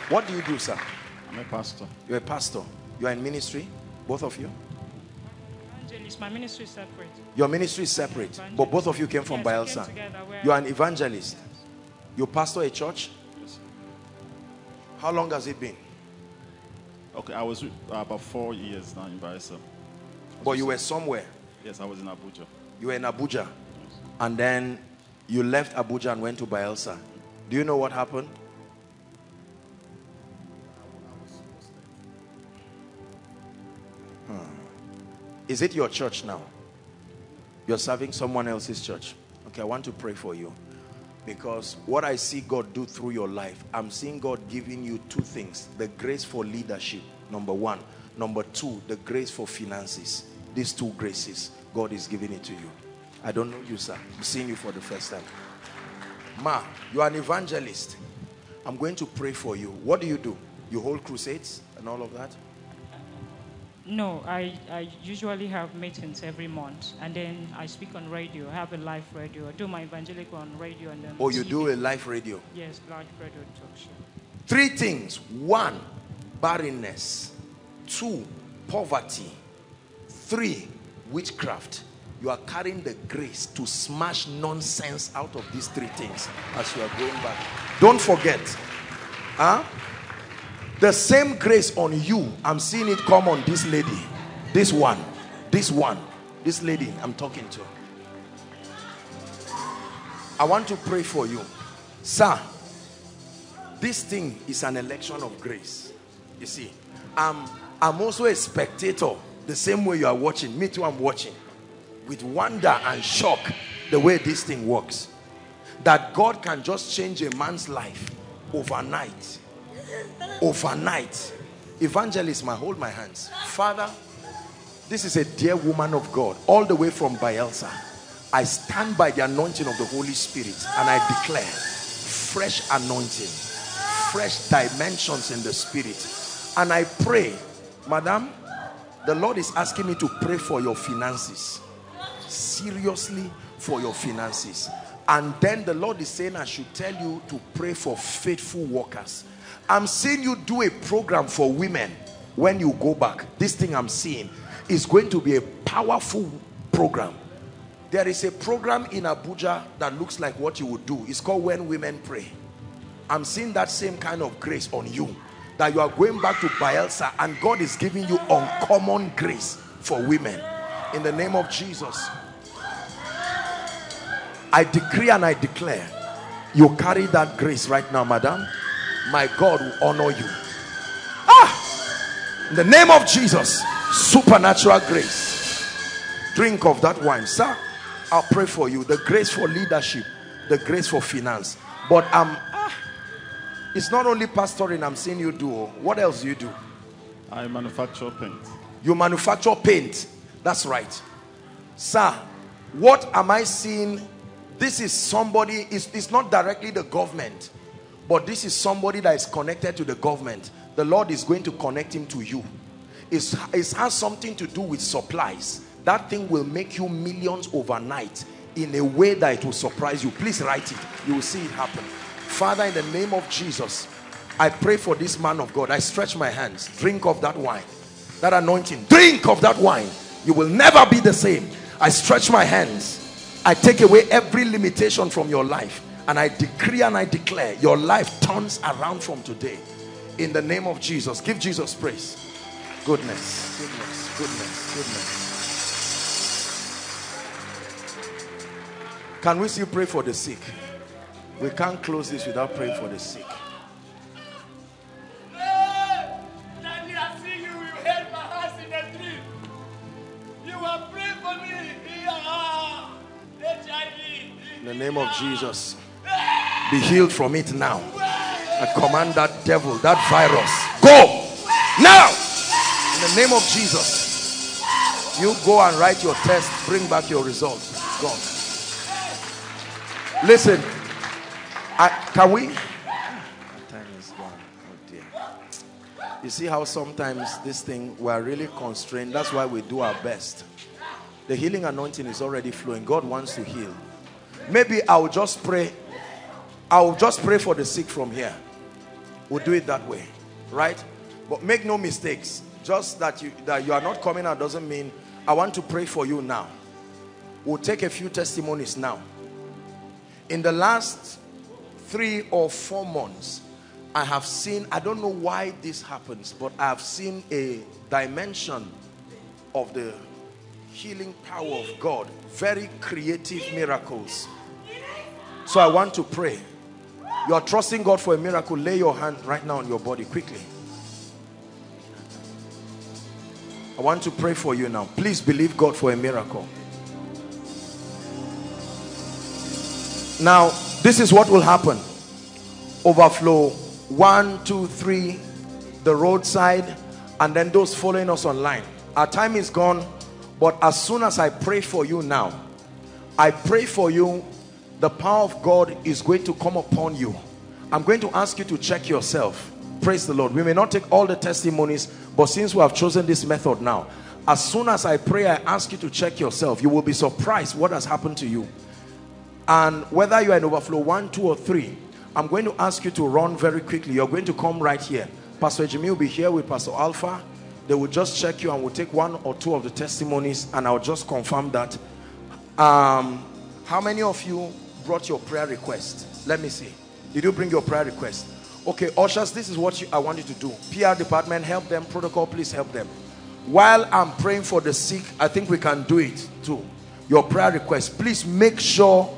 What do you do, sir? I'm a pastor. You're a pastor. You are in ministry, both of you. Evangelist, my ministry is separate. Your ministry is separate, but both of you came from Yes, we came Bayelsa. together You are an evangelist. You pastor a church. Yes, How long has it been? Okay, I was uh, about four years now in Bayelsa. But you were somewhere. Yes, I was in Abuja. You were in Abuja, and then you left Abuja and went to Bayelsa. Do you know what happened? Is it your church now? You're serving someone else's church. Okay, I want to pray for you. Because what I see God do through your life, I'm seeing God giving you two things. The grace for leadership, number one. Number two, the grace for finances. These two graces, God is giving it to you. I don't know you, sir. I'm seeing you for the first time. Ma, you are an evangelist. I'm going to pray for you. What do you do? You hold crusades and all of that? No, I, I usually have meetings every month, and then I speak on radio. I have a live radio. I do my evangelical on radio, and then. Oh, you TV. do a live radio? Yes, live radio talk show. Three things. One, barrenness. Two, poverty. Three, witchcraft. You are carrying the grace to smash nonsense out of these three things as you are going back. Don't forget. Huh? The same grace on you, I'm seeing it come on this lady. This one. This one. This lady I'm talking to. I want to pray for you. Sir, this thing is an election of grace. You see, I'm, I'm also a spectator the same way you are watching. Me too, I'm watching with wonder and shock the way this thing works. That God can just change a man's life overnight. Overnight. Evangelist, my hold my hands. Father, this is a dear woman of God, all the way from Bayelsa. I stand by the anointing of the Holy Spirit and I declare fresh anointing, fresh dimensions in the spirit. And I pray, Madam, the Lord is asking me to pray for your finances. Seriously, for your finances. And then the Lord is saying, I should tell you to pray for faithful workers. I'm seeing you do a program for women when you go back. This thing I'm seeing is going to be a powerful program. There is a program in Abuja that looks like what you would do. It's called When Women Pray. I'm seeing that same kind of grace on you. That you are going back to Bayelsa and God is giving you uncommon grace for women. In the name of Jesus. I decree and I declare you carry that grace right now, madam. My God will honor you. Ah! In the name of Jesus, supernatural grace. Drink of that wine, sir. I'll pray for you. The grace for leadership, the grace for finance. But um, ah, it's not only pastoring I'm seeing you do. oh. What else do you do? I manufacture paint. You manufacture paint. That's right. Sir, what am I seeing? This is somebody, it's, it's not directly the government, but this is somebody that is connected to the government. The Lord is going to connect him to you. It's, it has something to do with supplies. That thing will make you millions overnight in a way that it will surprise you. Please write it. You will see it happen. Father, in the name of Jesus, I pray for this man of God. I stretch my hands. Drink of that wine. That anointing. Drink of that wine. You will never be the same. I stretch my hands. I take away every limitation from your life. And I decree and I declare your life turns around from today. In the name of Jesus. Give Jesus praise. Goodness, goodness, goodness, goodness. Can we still pray for the sick? We can't close this without praying for the sick. In the name of Jesus, be healed from it now. I command that devil, that virus, go now. In the name of Jesus, you go and write your test, bring back your results. God, Listen, I, can we? Oh dear. You see how sometimes this thing we're really constrained. That's why we do our best. The healing anointing is already flowing. God wants to heal. Maybe I'll just pray. I'll just pray for the sick from here. We'll do it that way. Right? But make no mistakes. Just that you that you are not coming out doesn't mean I want to pray for you now. We'll take a few testimonies now. In the last three or four months, I have seen, I don't know why this happens, but I have seen a dimension of the healing power of God. Very creative miracles. So I want to pray. You are trusting God for a miracle. Lay your hand right now on your body quickly. I want to pray for you now. Please believe God for a miracle. Now, this is what will happen. Overflow. One, two, three. The roadside. And then those following us online. Our time is gone. But as soon as I pray for you now, I pray for you, the power of God is going to come upon you. I'm going to ask you to check yourself. Praise the Lord. We may not take all the testimonies, but since we have chosen this method now, as soon as I pray, I ask you to check yourself. You will be surprised what has happened to you. And whether you are in overflow one, two, or three, I'm going to ask you to run very quickly. You're going to come right here. Pastor Jimmy will be here with Pastor Alpha. They will just check you and we'll take one or two of the testimonies and I'll just confirm that. Um, how many of you brought your prayer request? Let me see. Did you bring your prayer request? Okay, ushers, this is what you, I want you to do. PR department, help them. Protocol, please help them. While I'm praying for the sick, I think we can do it too. Your prayer request. Please make sure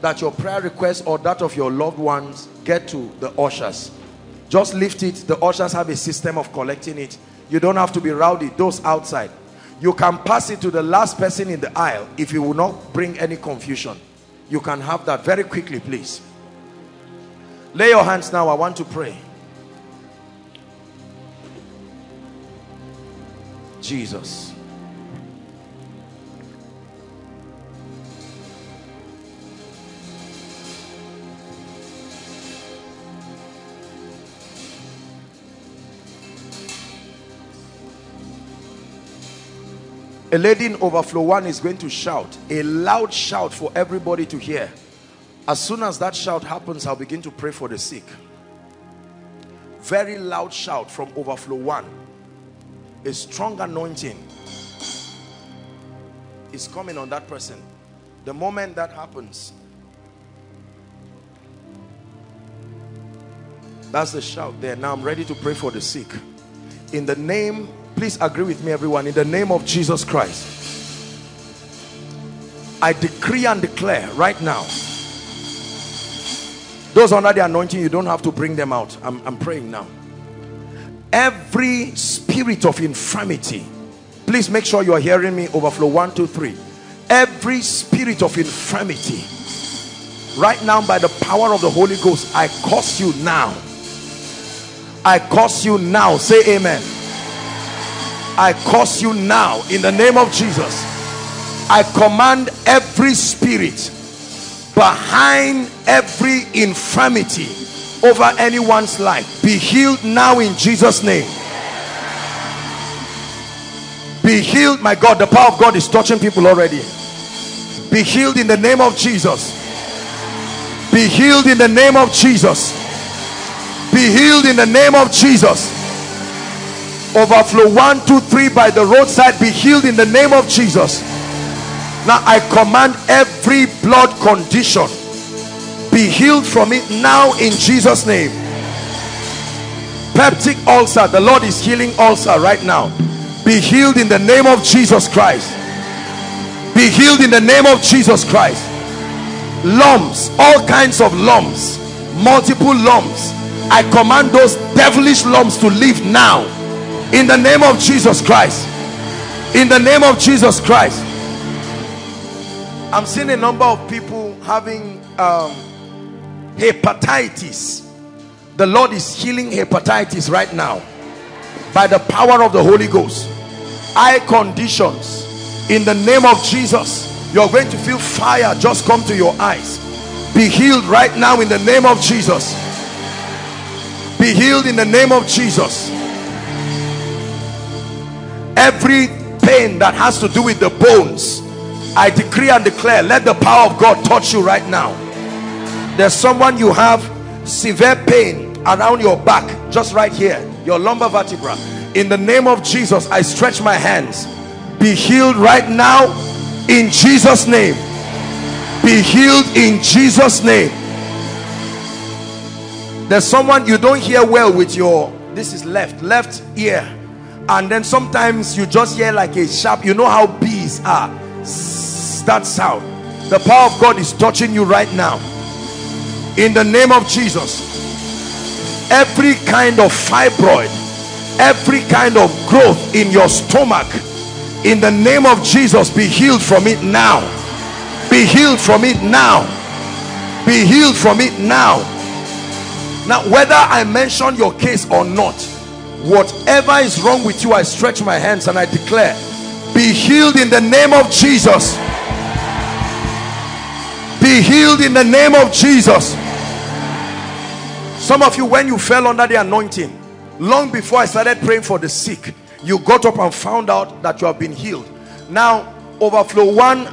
that your prayer request or that of your loved ones get to the ushers. Just lift it. The ushers have a system of collecting it. You don't have to be rowdy. Those outside. You can pass it to the last person in the aisle if you will not bring any confusion. You can have that very quickly, please. Lay your hands now. I want to pray. Jesus. A lady in overflow one is going to shout a loud shout for everybody to hear. As soon as that shout happens, I'll begin to pray for the sick. Very loud shout from overflow one. A strong anointing is coming on that person. The moment that happens, that's the shout there. Now I'm ready to pray for the sick. In the name Please agree with me, everyone. In the name of Jesus Christ, I decree and declare right now. Those under the anointing, you don't have to bring them out. I'm, I'm praying now. Every spirit of infirmity, please make sure you are hearing me. Overflow one, two, three. Every spirit of infirmity, right now, by the power of the Holy Ghost, I curse you now. I curse you now. Say amen. I curse you now in the name of Jesus. I command every spirit behind every infirmity over anyone's life. Be healed now in Jesus name. Be healed my God. The power of God is touching people already. Be healed in the name of Jesus. Be healed in the name of Jesus. Be healed in the name of Jesus overflow. One two three by the roadside. Be healed in the name of jesus. Now i command every blood condition. Be healed from it now in jesus name. Peptic ulcer. The lord is healing ulcer right now. Be healed in the name of jesus christ. Be healed in the name of jesus christ. Lumps. All kinds of lumps. Multiple lumps. I command those devilish lumps to leave now in the name of Jesus Christ. In the name of Jesus Christ. I'm seeing a number of people having um, hepatitis. The Lord is healing hepatitis right now by the power of the Holy Ghost. Eye conditions. In the name of Jesus you're going to feel fire just come to your eyes. Be healed right now in the name of Jesus. Be healed in the name of Jesus. Every pain that has to do with the bones, I decree and declare, let the power of God touch you right now. There's someone you have severe pain around your back, just right here, your lumbar vertebra. In the name of Jesus, I stretch my hands. Be healed right now in Jesus' name. Be healed in Jesus' name. There's someone you don't hear well with your, this is left, left ear. And then sometimes you just hear like a sharp, you know how bees are. That sound. The power of God is touching you right now. In the name of Jesus. Every kind of fibroid, every kind of growth in your stomach, in the name of Jesus, be healed from it now. Be healed from it now. Be healed from it now. Now, whether I mention your case or not, whatever is wrong with you, I stretch my hands and I declare, be healed in the name of Jesus. Be healed in the name of Jesus. Some of you, when you fell under the anointing, long before I started praying for the sick, you got up and found out that you have been healed. Now, overflow one,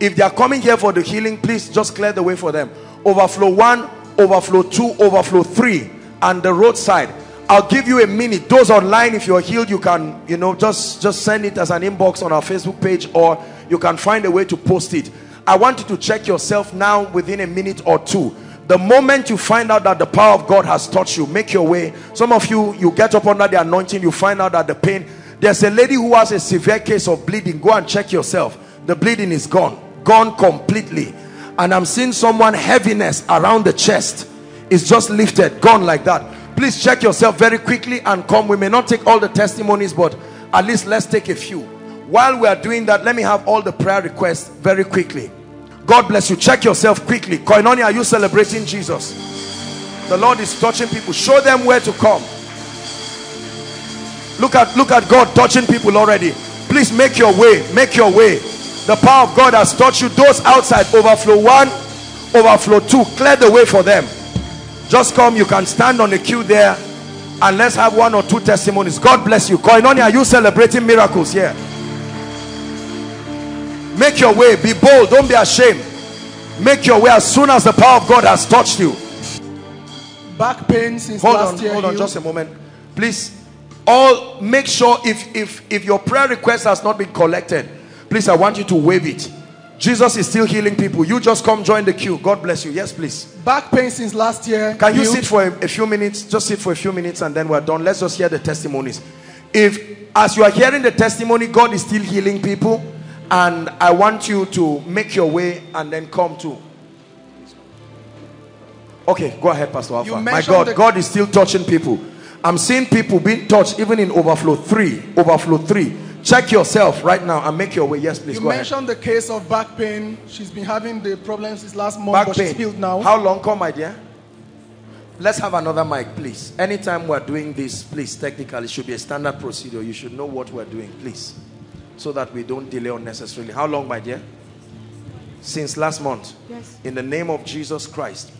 if they are coming here for the healing, please just clear the way for them. Overflow one, overflow two, overflow three, and the roadside. I'll give you a minute. Those online, if you're healed, you can, you know, just, just send it as an inbox on our Facebook page or you can find a way to post it. I want you to check yourself now within a minute or two. The moment you find out that the power of God has touched you, make your way. Some of you, you get up under the anointing, you find out that the pain. There's a lady who has a severe case of bleeding. Go and check yourself. The bleeding is gone. Gone completely. And I'm seeing someone heaviness around the chest. It's just lifted. Gone like that. Please check yourself very quickly and come. We may not take all the testimonies, but at least let's take a few. While we are doing that, let me have all the prayer requests very quickly. God bless you. Check yourself quickly. Koinonia, are you celebrating Jesus? The Lord is touching people. Show them where to come. Look at look at God touching people already. Please make your way. Make your way. The power of God has touched you. Those outside, overflow one, overflow two. Clear the way for them. Just come. You can stand on the queue there. And let's have one or two testimonies. God bless you. Koinonia, are you celebrating miracles here? Make your way. Be bold. Don't be ashamed. Make your way as soon as the power of God has touched you. Back pain since Hold last on, year. hold on, just a moment. Please, all make sure if if if your prayer request has not been collected, please, I want you to wave it. Jesus is still healing people. You just come join the queue. God bless you. Yes, please. Back pain since last year. Can you sit for a, a few minutes? Just sit for a few minutes and then we're done. Let's just hear the testimonies. If, as you are hearing the testimony, God is still healing people, and I want you to make your way and then come to. Okay, go ahead, Pastor Alpha. My God, God is still touching people. I'm seeing people being touched even in overflow three. Overflow three. Check yourself right now and make your way. Yes, please You go ahead. mentioned the case of back pain. She's been having the problems since last month, Back but pain. she's healed now. How long come, my dear? Let's have another mic, please. Anytime we're doing this, please, technically, it should be a standard procedure. You should know what we're doing, please. So that we don't delay unnecessarily. How long, my dear? Since last month. Yes. In the name of Jesus Christ,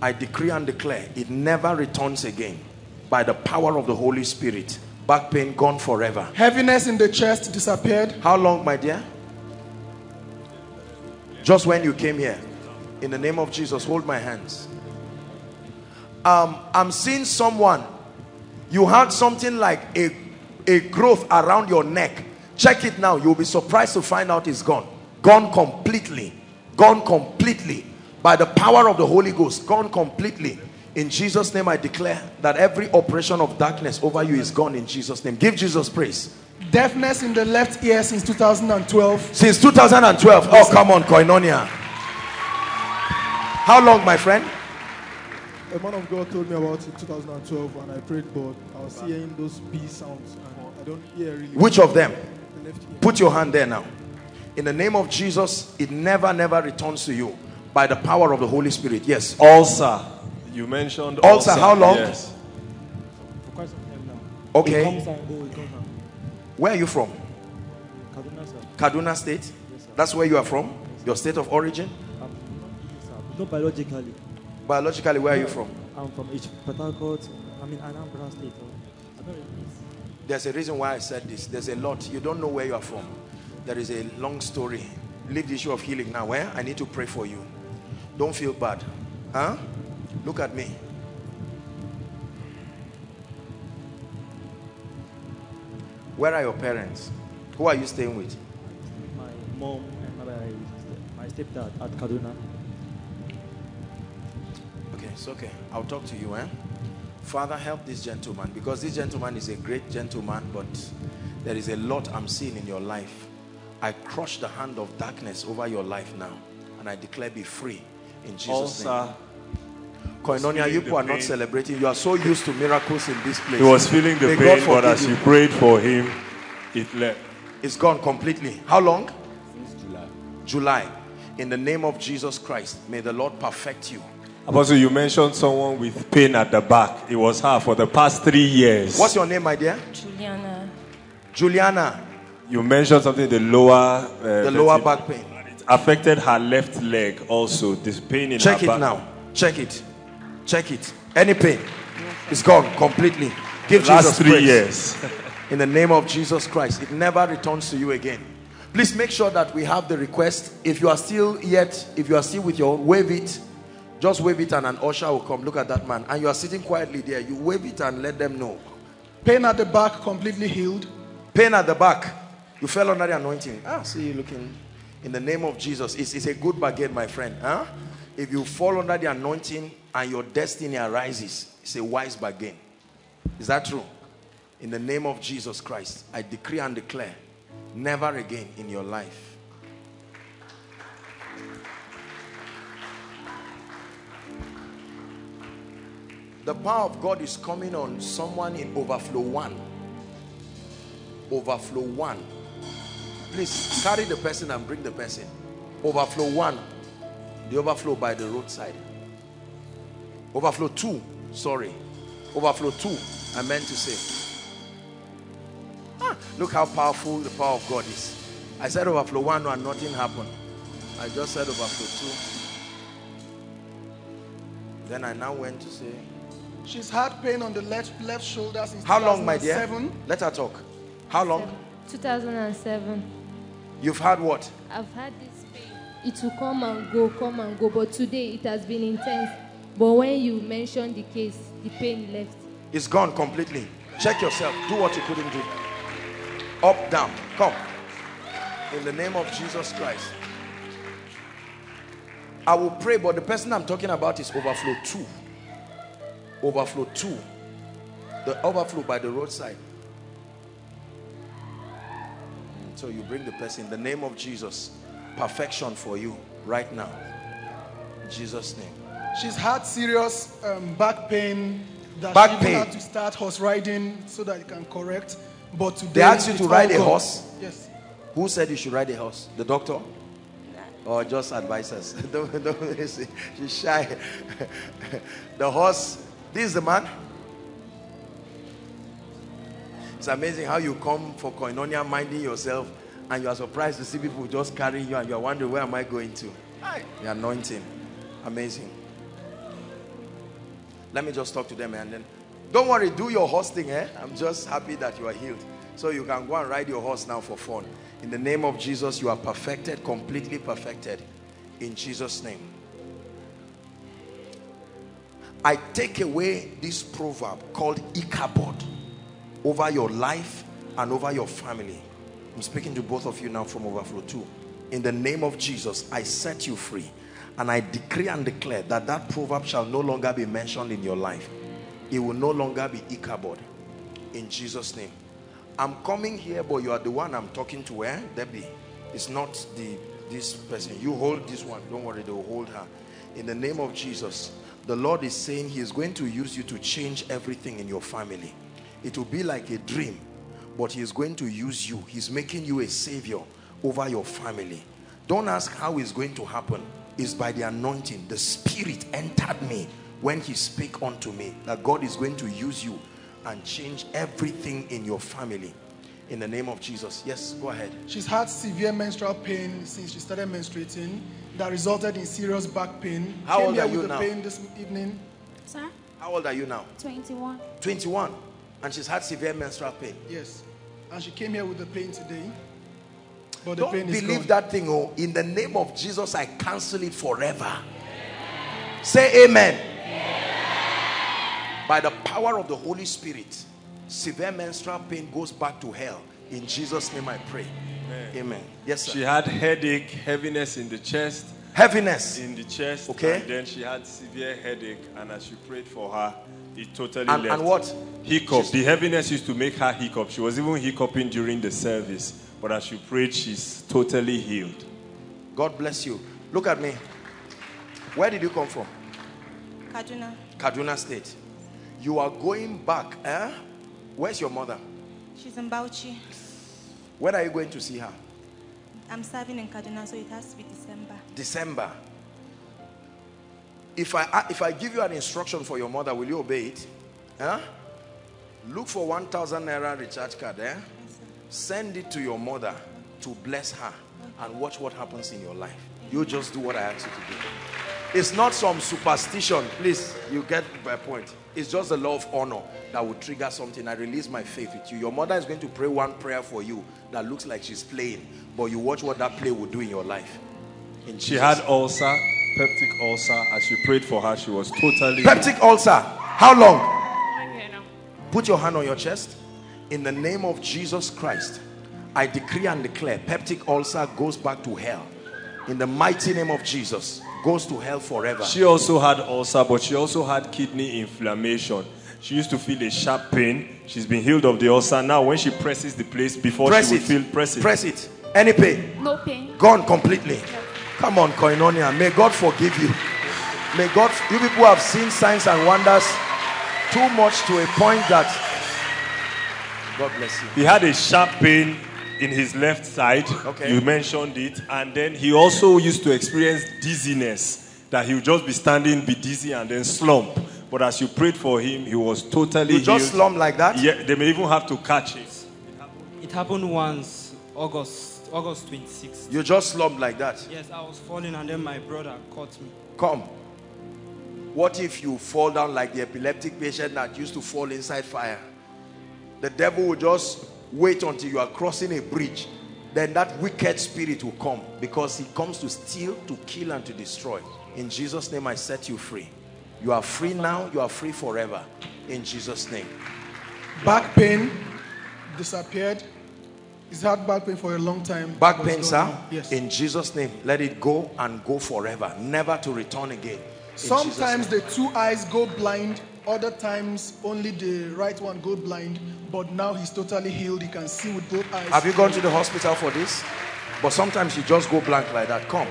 I decree and declare it never returns again. By the power of the Holy Spirit. Back pain gone forever. Heaviness in the chest disappeared. How long, my dear? Just when you came here. In the name of Jesus, hold my hands. Um, I'm seeing someone. You had something like a, a growth around your neck. Check it now. You'll be surprised to find out it's gone. Gone completely. Gone completely. By the power of the Holy Ghost. Gone completely. In Jesus' name, I declare that every operation of darkness over you is gone in Jesus' name. Give Jesus praise. Deafness in the left ear since 2012. Since 2012. Oh, come on, Koinonia. How long, my friend? A man of God told me about it in 2012 and I prayed, but I was hearing those bee sounds and I don't hear really. Which of them? The left ear. Put your hand there now. In the name of Jesus, it never, never returns to you by the power of the Holy Spirit. Yes. Ulcer. You mentioned Ulcer, how long? Yes. For quite some time now. Okay. It comes and go, it comes and Where are you from? Kaduna, sir. Kaduna State? That's where you are from? Your state of origin? I'm not really, sir, Not biologically. Biologically, where are you from? I'm from H. Port Harcourt. I mean, Anambra State. I don't really There's a reason why I said this. There's a lot. You don't know where you are from. There is a long story. Leave the issue of healing now. Where? I need to pray for you. Don't feel bad. Huh? Look at me. Where are your parents? Who are you staying with? my mom and my, my stepdad at Kaduna. Okay, it's okay. I'll talk to you, eh? Father, help this gentleman because this gentleman is a great gentleman, but there is a lot I'm seeing in your life. I crush the hand of darkness over your life now, and I declare be free in Jesus' name. Ulcer. Koinonia, you feeling people are the not celebrating. You are so used to miracles in this place. He was feeling the May pain, but as you prayed for him, it left. It's gone completely. How long? Since July. July. In the name of Jesus Christ, may the Lord perfect you. Apostle, you mentioned someone with pain at the back. It was her for the past three years. What's your name, my dear? Juliana. Juliana. You mentioned something the lower uh, The lower back pain. It affected her left leg also. This pain in Check her back. Check it now. Check it. Check it. Any pain. It's gone completely. Give Last Jesus three praise. years. In the name of Jesus Christ. It never returns to you again. Please make sure that we have the request. If you are still yet, if you are still with your wave it, just wave it and an usher will come. Look at that man. And you are sitting quietly there. You wave it and let them know. Pain at the back completely healed. Pain at the back. You fell under the anointing. Ah, see you looking. In the name of Jesus. It's, it's a good bargain, my friend. Huh? If you fall under the anointing and your destiny arises, it's a wise bargain. Is that true? In the name of Jesus Christ, I decree and declare, never again in your life. The power of God is coming on someone in overflow one. Overflow one. Please carry the person and bring the person. Overflow one. The overflow by the roadside. Overflow two. Sorry. Overflow two. I meant to say. Ah, look how powerful the power of God is. I said overflow one and nothing happened. I just said overflow two. Then I now went to say, She's had pain on the left left shoulder since How long, my dear? 2007. Let her talk. How long? 2007. You've had what? I've had this pain. It will come and go, come and go. But today it has been intense. But when you mentioned the case, the pain left. It's gone completely. Check yourself. Do what you couldn't do. Up, down. Come. In the name of Jesus Christ. I will pray, but the person I'm talking about is overflow two. Overflow two. The overflow by the roadside. So you bring the person in the name of Jesus. Perfection for you right now. In Jesus' name. She's had serious um, back pain that Back she pain. had to start horse riding so that it can correct. But today They asked you to ride a gone. horse? Yes. Who said you should ride a horse? The doctor? Or just advisors? don't, don't, she's shy. the horse, this is the man. It's amazing how you come for koinonia minding yourself and you are surprised to see people just carrying you and you are wondering where am I going to? The anointing. Amazing. Let me just talk to them and then don't worry, do your horse thing, eh? I'm just happy that you are healed. So you can go and ride your horse now for fun. In the name of Jesus, you are perfected, completely perfected. In Jesus' name. I take away this proverb called Ichabod over your life and over your family. I'm speaking to both of you now from Overflow 2. In the name of Jesus, I set you free. And I decree and declare that that proverb shall no longer be mentioned in your life. It will no longer be Ichabod. In Jesus' name. I'm coming here, but you are the one I'm talking to, eh? Debbie. It's not the this person. You hold this one. Don't worry, they will hold her. In the name of Jesus, the Lord is saying He is going to use you to change everything in your family. It will be like a dream, but He is going to use you. He's making you a savior over your family. Don't ask how it's going to happen. It's by the anointing. The Spirit entered me when He spake unto me that God is going to use you and change everything in your family In the name of Jesus. Yes, go ahead. She's had severe menstrual pain since she started menstruating that resulted in serious back pain. How Came old are you with now? the pain this evening. Sir? How old are you now? 21. 21. And she's had severe menstrual pain. Yes. And she came here with the pain today. But the Don't pain is believe that thing. Oh, in the name of Jesus, I cancel it forever. Say amen. By the power of the Holy Spirit, severe menstrual pain goes back to hell. In Jesus' name I pray. Amen. Yes, sir. She had headache, heaviness in the chest. Heaviness in the chest. Okay. And then she had severe headache, and as she prayed for her, it totally And- left. and what? Hiccup. The heaviness used to make her hiccup. She was even hiccuping during the service. But as you prayed, she's totally healed. God bless you. Look at me. Where did you come from? Kaduna. Kaduna State. You are going back. Eh? Where's your mother? She's in Bauchi. When are you going to see her? I'm serving in Kaduna, so it has to be December. December. If I if I give you an instruction for your mother, will you obey it? Huh? Look for 1,000 naira recharge card. Eh? Send it to your mother to bless her and watch what happens in your life. You just do what I ask you to do. It's not some superstition. Please, you get my point. It's just the law of honor that will trigger something. I release my faith with you. Your mother is going to pray one prayer for you that looks like she's playing, but you watch what that play will do in your life. In She Jesus' had ulcer, peptic ulcer. As you prayed for her, she was totally Peptic ulcer. How long? Put your hand on your chest. In the name of Jesus Christ, I decree and declare peptic ulcer goes back to hell. In the mighty name of Jesus, goes to hell forever. She also had ulcer, but she also had kidney inflammation. She used to feel a sharp pain. She's been healed of the ulcer. Now, when she presses the place before Press she would it. feel press it. Press it. Any pain? No pain. Gone completely. Come on, Koinonia. May God forgive you. May God, you people have seen signs and wonders too much to a point that God bless you. He had a sharp pain in his left side. Okay. You mentioned it. And then he also used to experience dizziness, that he would just be standing, be dizzy, and then slump. But as you prayed for him, he was totally You just healed. slump like that? Yeah, they may even have to catch it. It happened once, August, August 26th. You just slump like that. Yes, I was falling and then my brother caught me. Come. What if you fall down like the epileptic patient that used to fall inside fire? The devil will just wait until you are crossing a bridge. Then that wicked spirit will come because he comes to steal, to kill, and to destroy. In Jesus' name, I set you free. You are free now, you are free forever. In Jesus' name. Back pain disappeared. He's had back pain for a long time. Back pain, sir? Yes. In Jesus' name, let it go and go forever. Never to return again. In Sometimes the two eyes go blind, other times only the right one go blind. But now he's totally healed. He can see with both eyes. Have you gone to the hospital for this? But sometimes you just go blank like that. Come.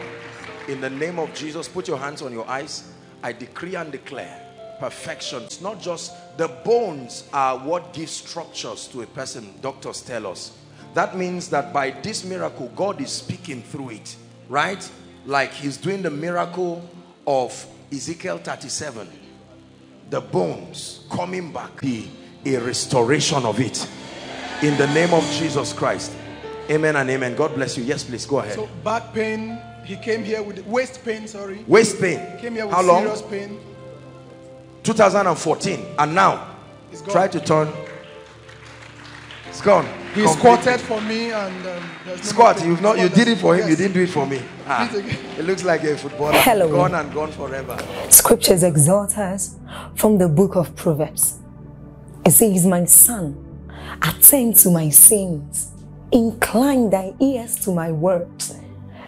In the name of Jesus, put your hands on your eyes. I decree and declare perfection. It's not just the bones are what gives structures to a person, doctors tell us. That means that by this miracle, God is speaking through it, right? Like he's doing the miracle of Ezekiel 37. The bones coming back, be a restoration of it. In the name of Jesus Christ. Amen and amen. God bless you. Yes, please go ahead. So back pain, he came here with waist pain, sorry. Waist pain. Came here with How long? serious pain. 2014. And now, It's try to turn. It's gone. He Completely. squatted for me and um, no Squat. You've not. You did it for him. You didn't do it for me. Ah, it looks like a footballer. Hello. Gone and gone forever. Scriptures exhort us from the book of Proverbs. It says, My son, attend to my sins, incline thy ears to my words.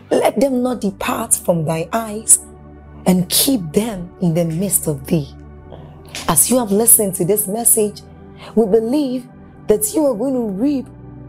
Let them not depart from thy eyes, and keep them in the midst of thee. As you have listened to this message, we believe that you are going to reap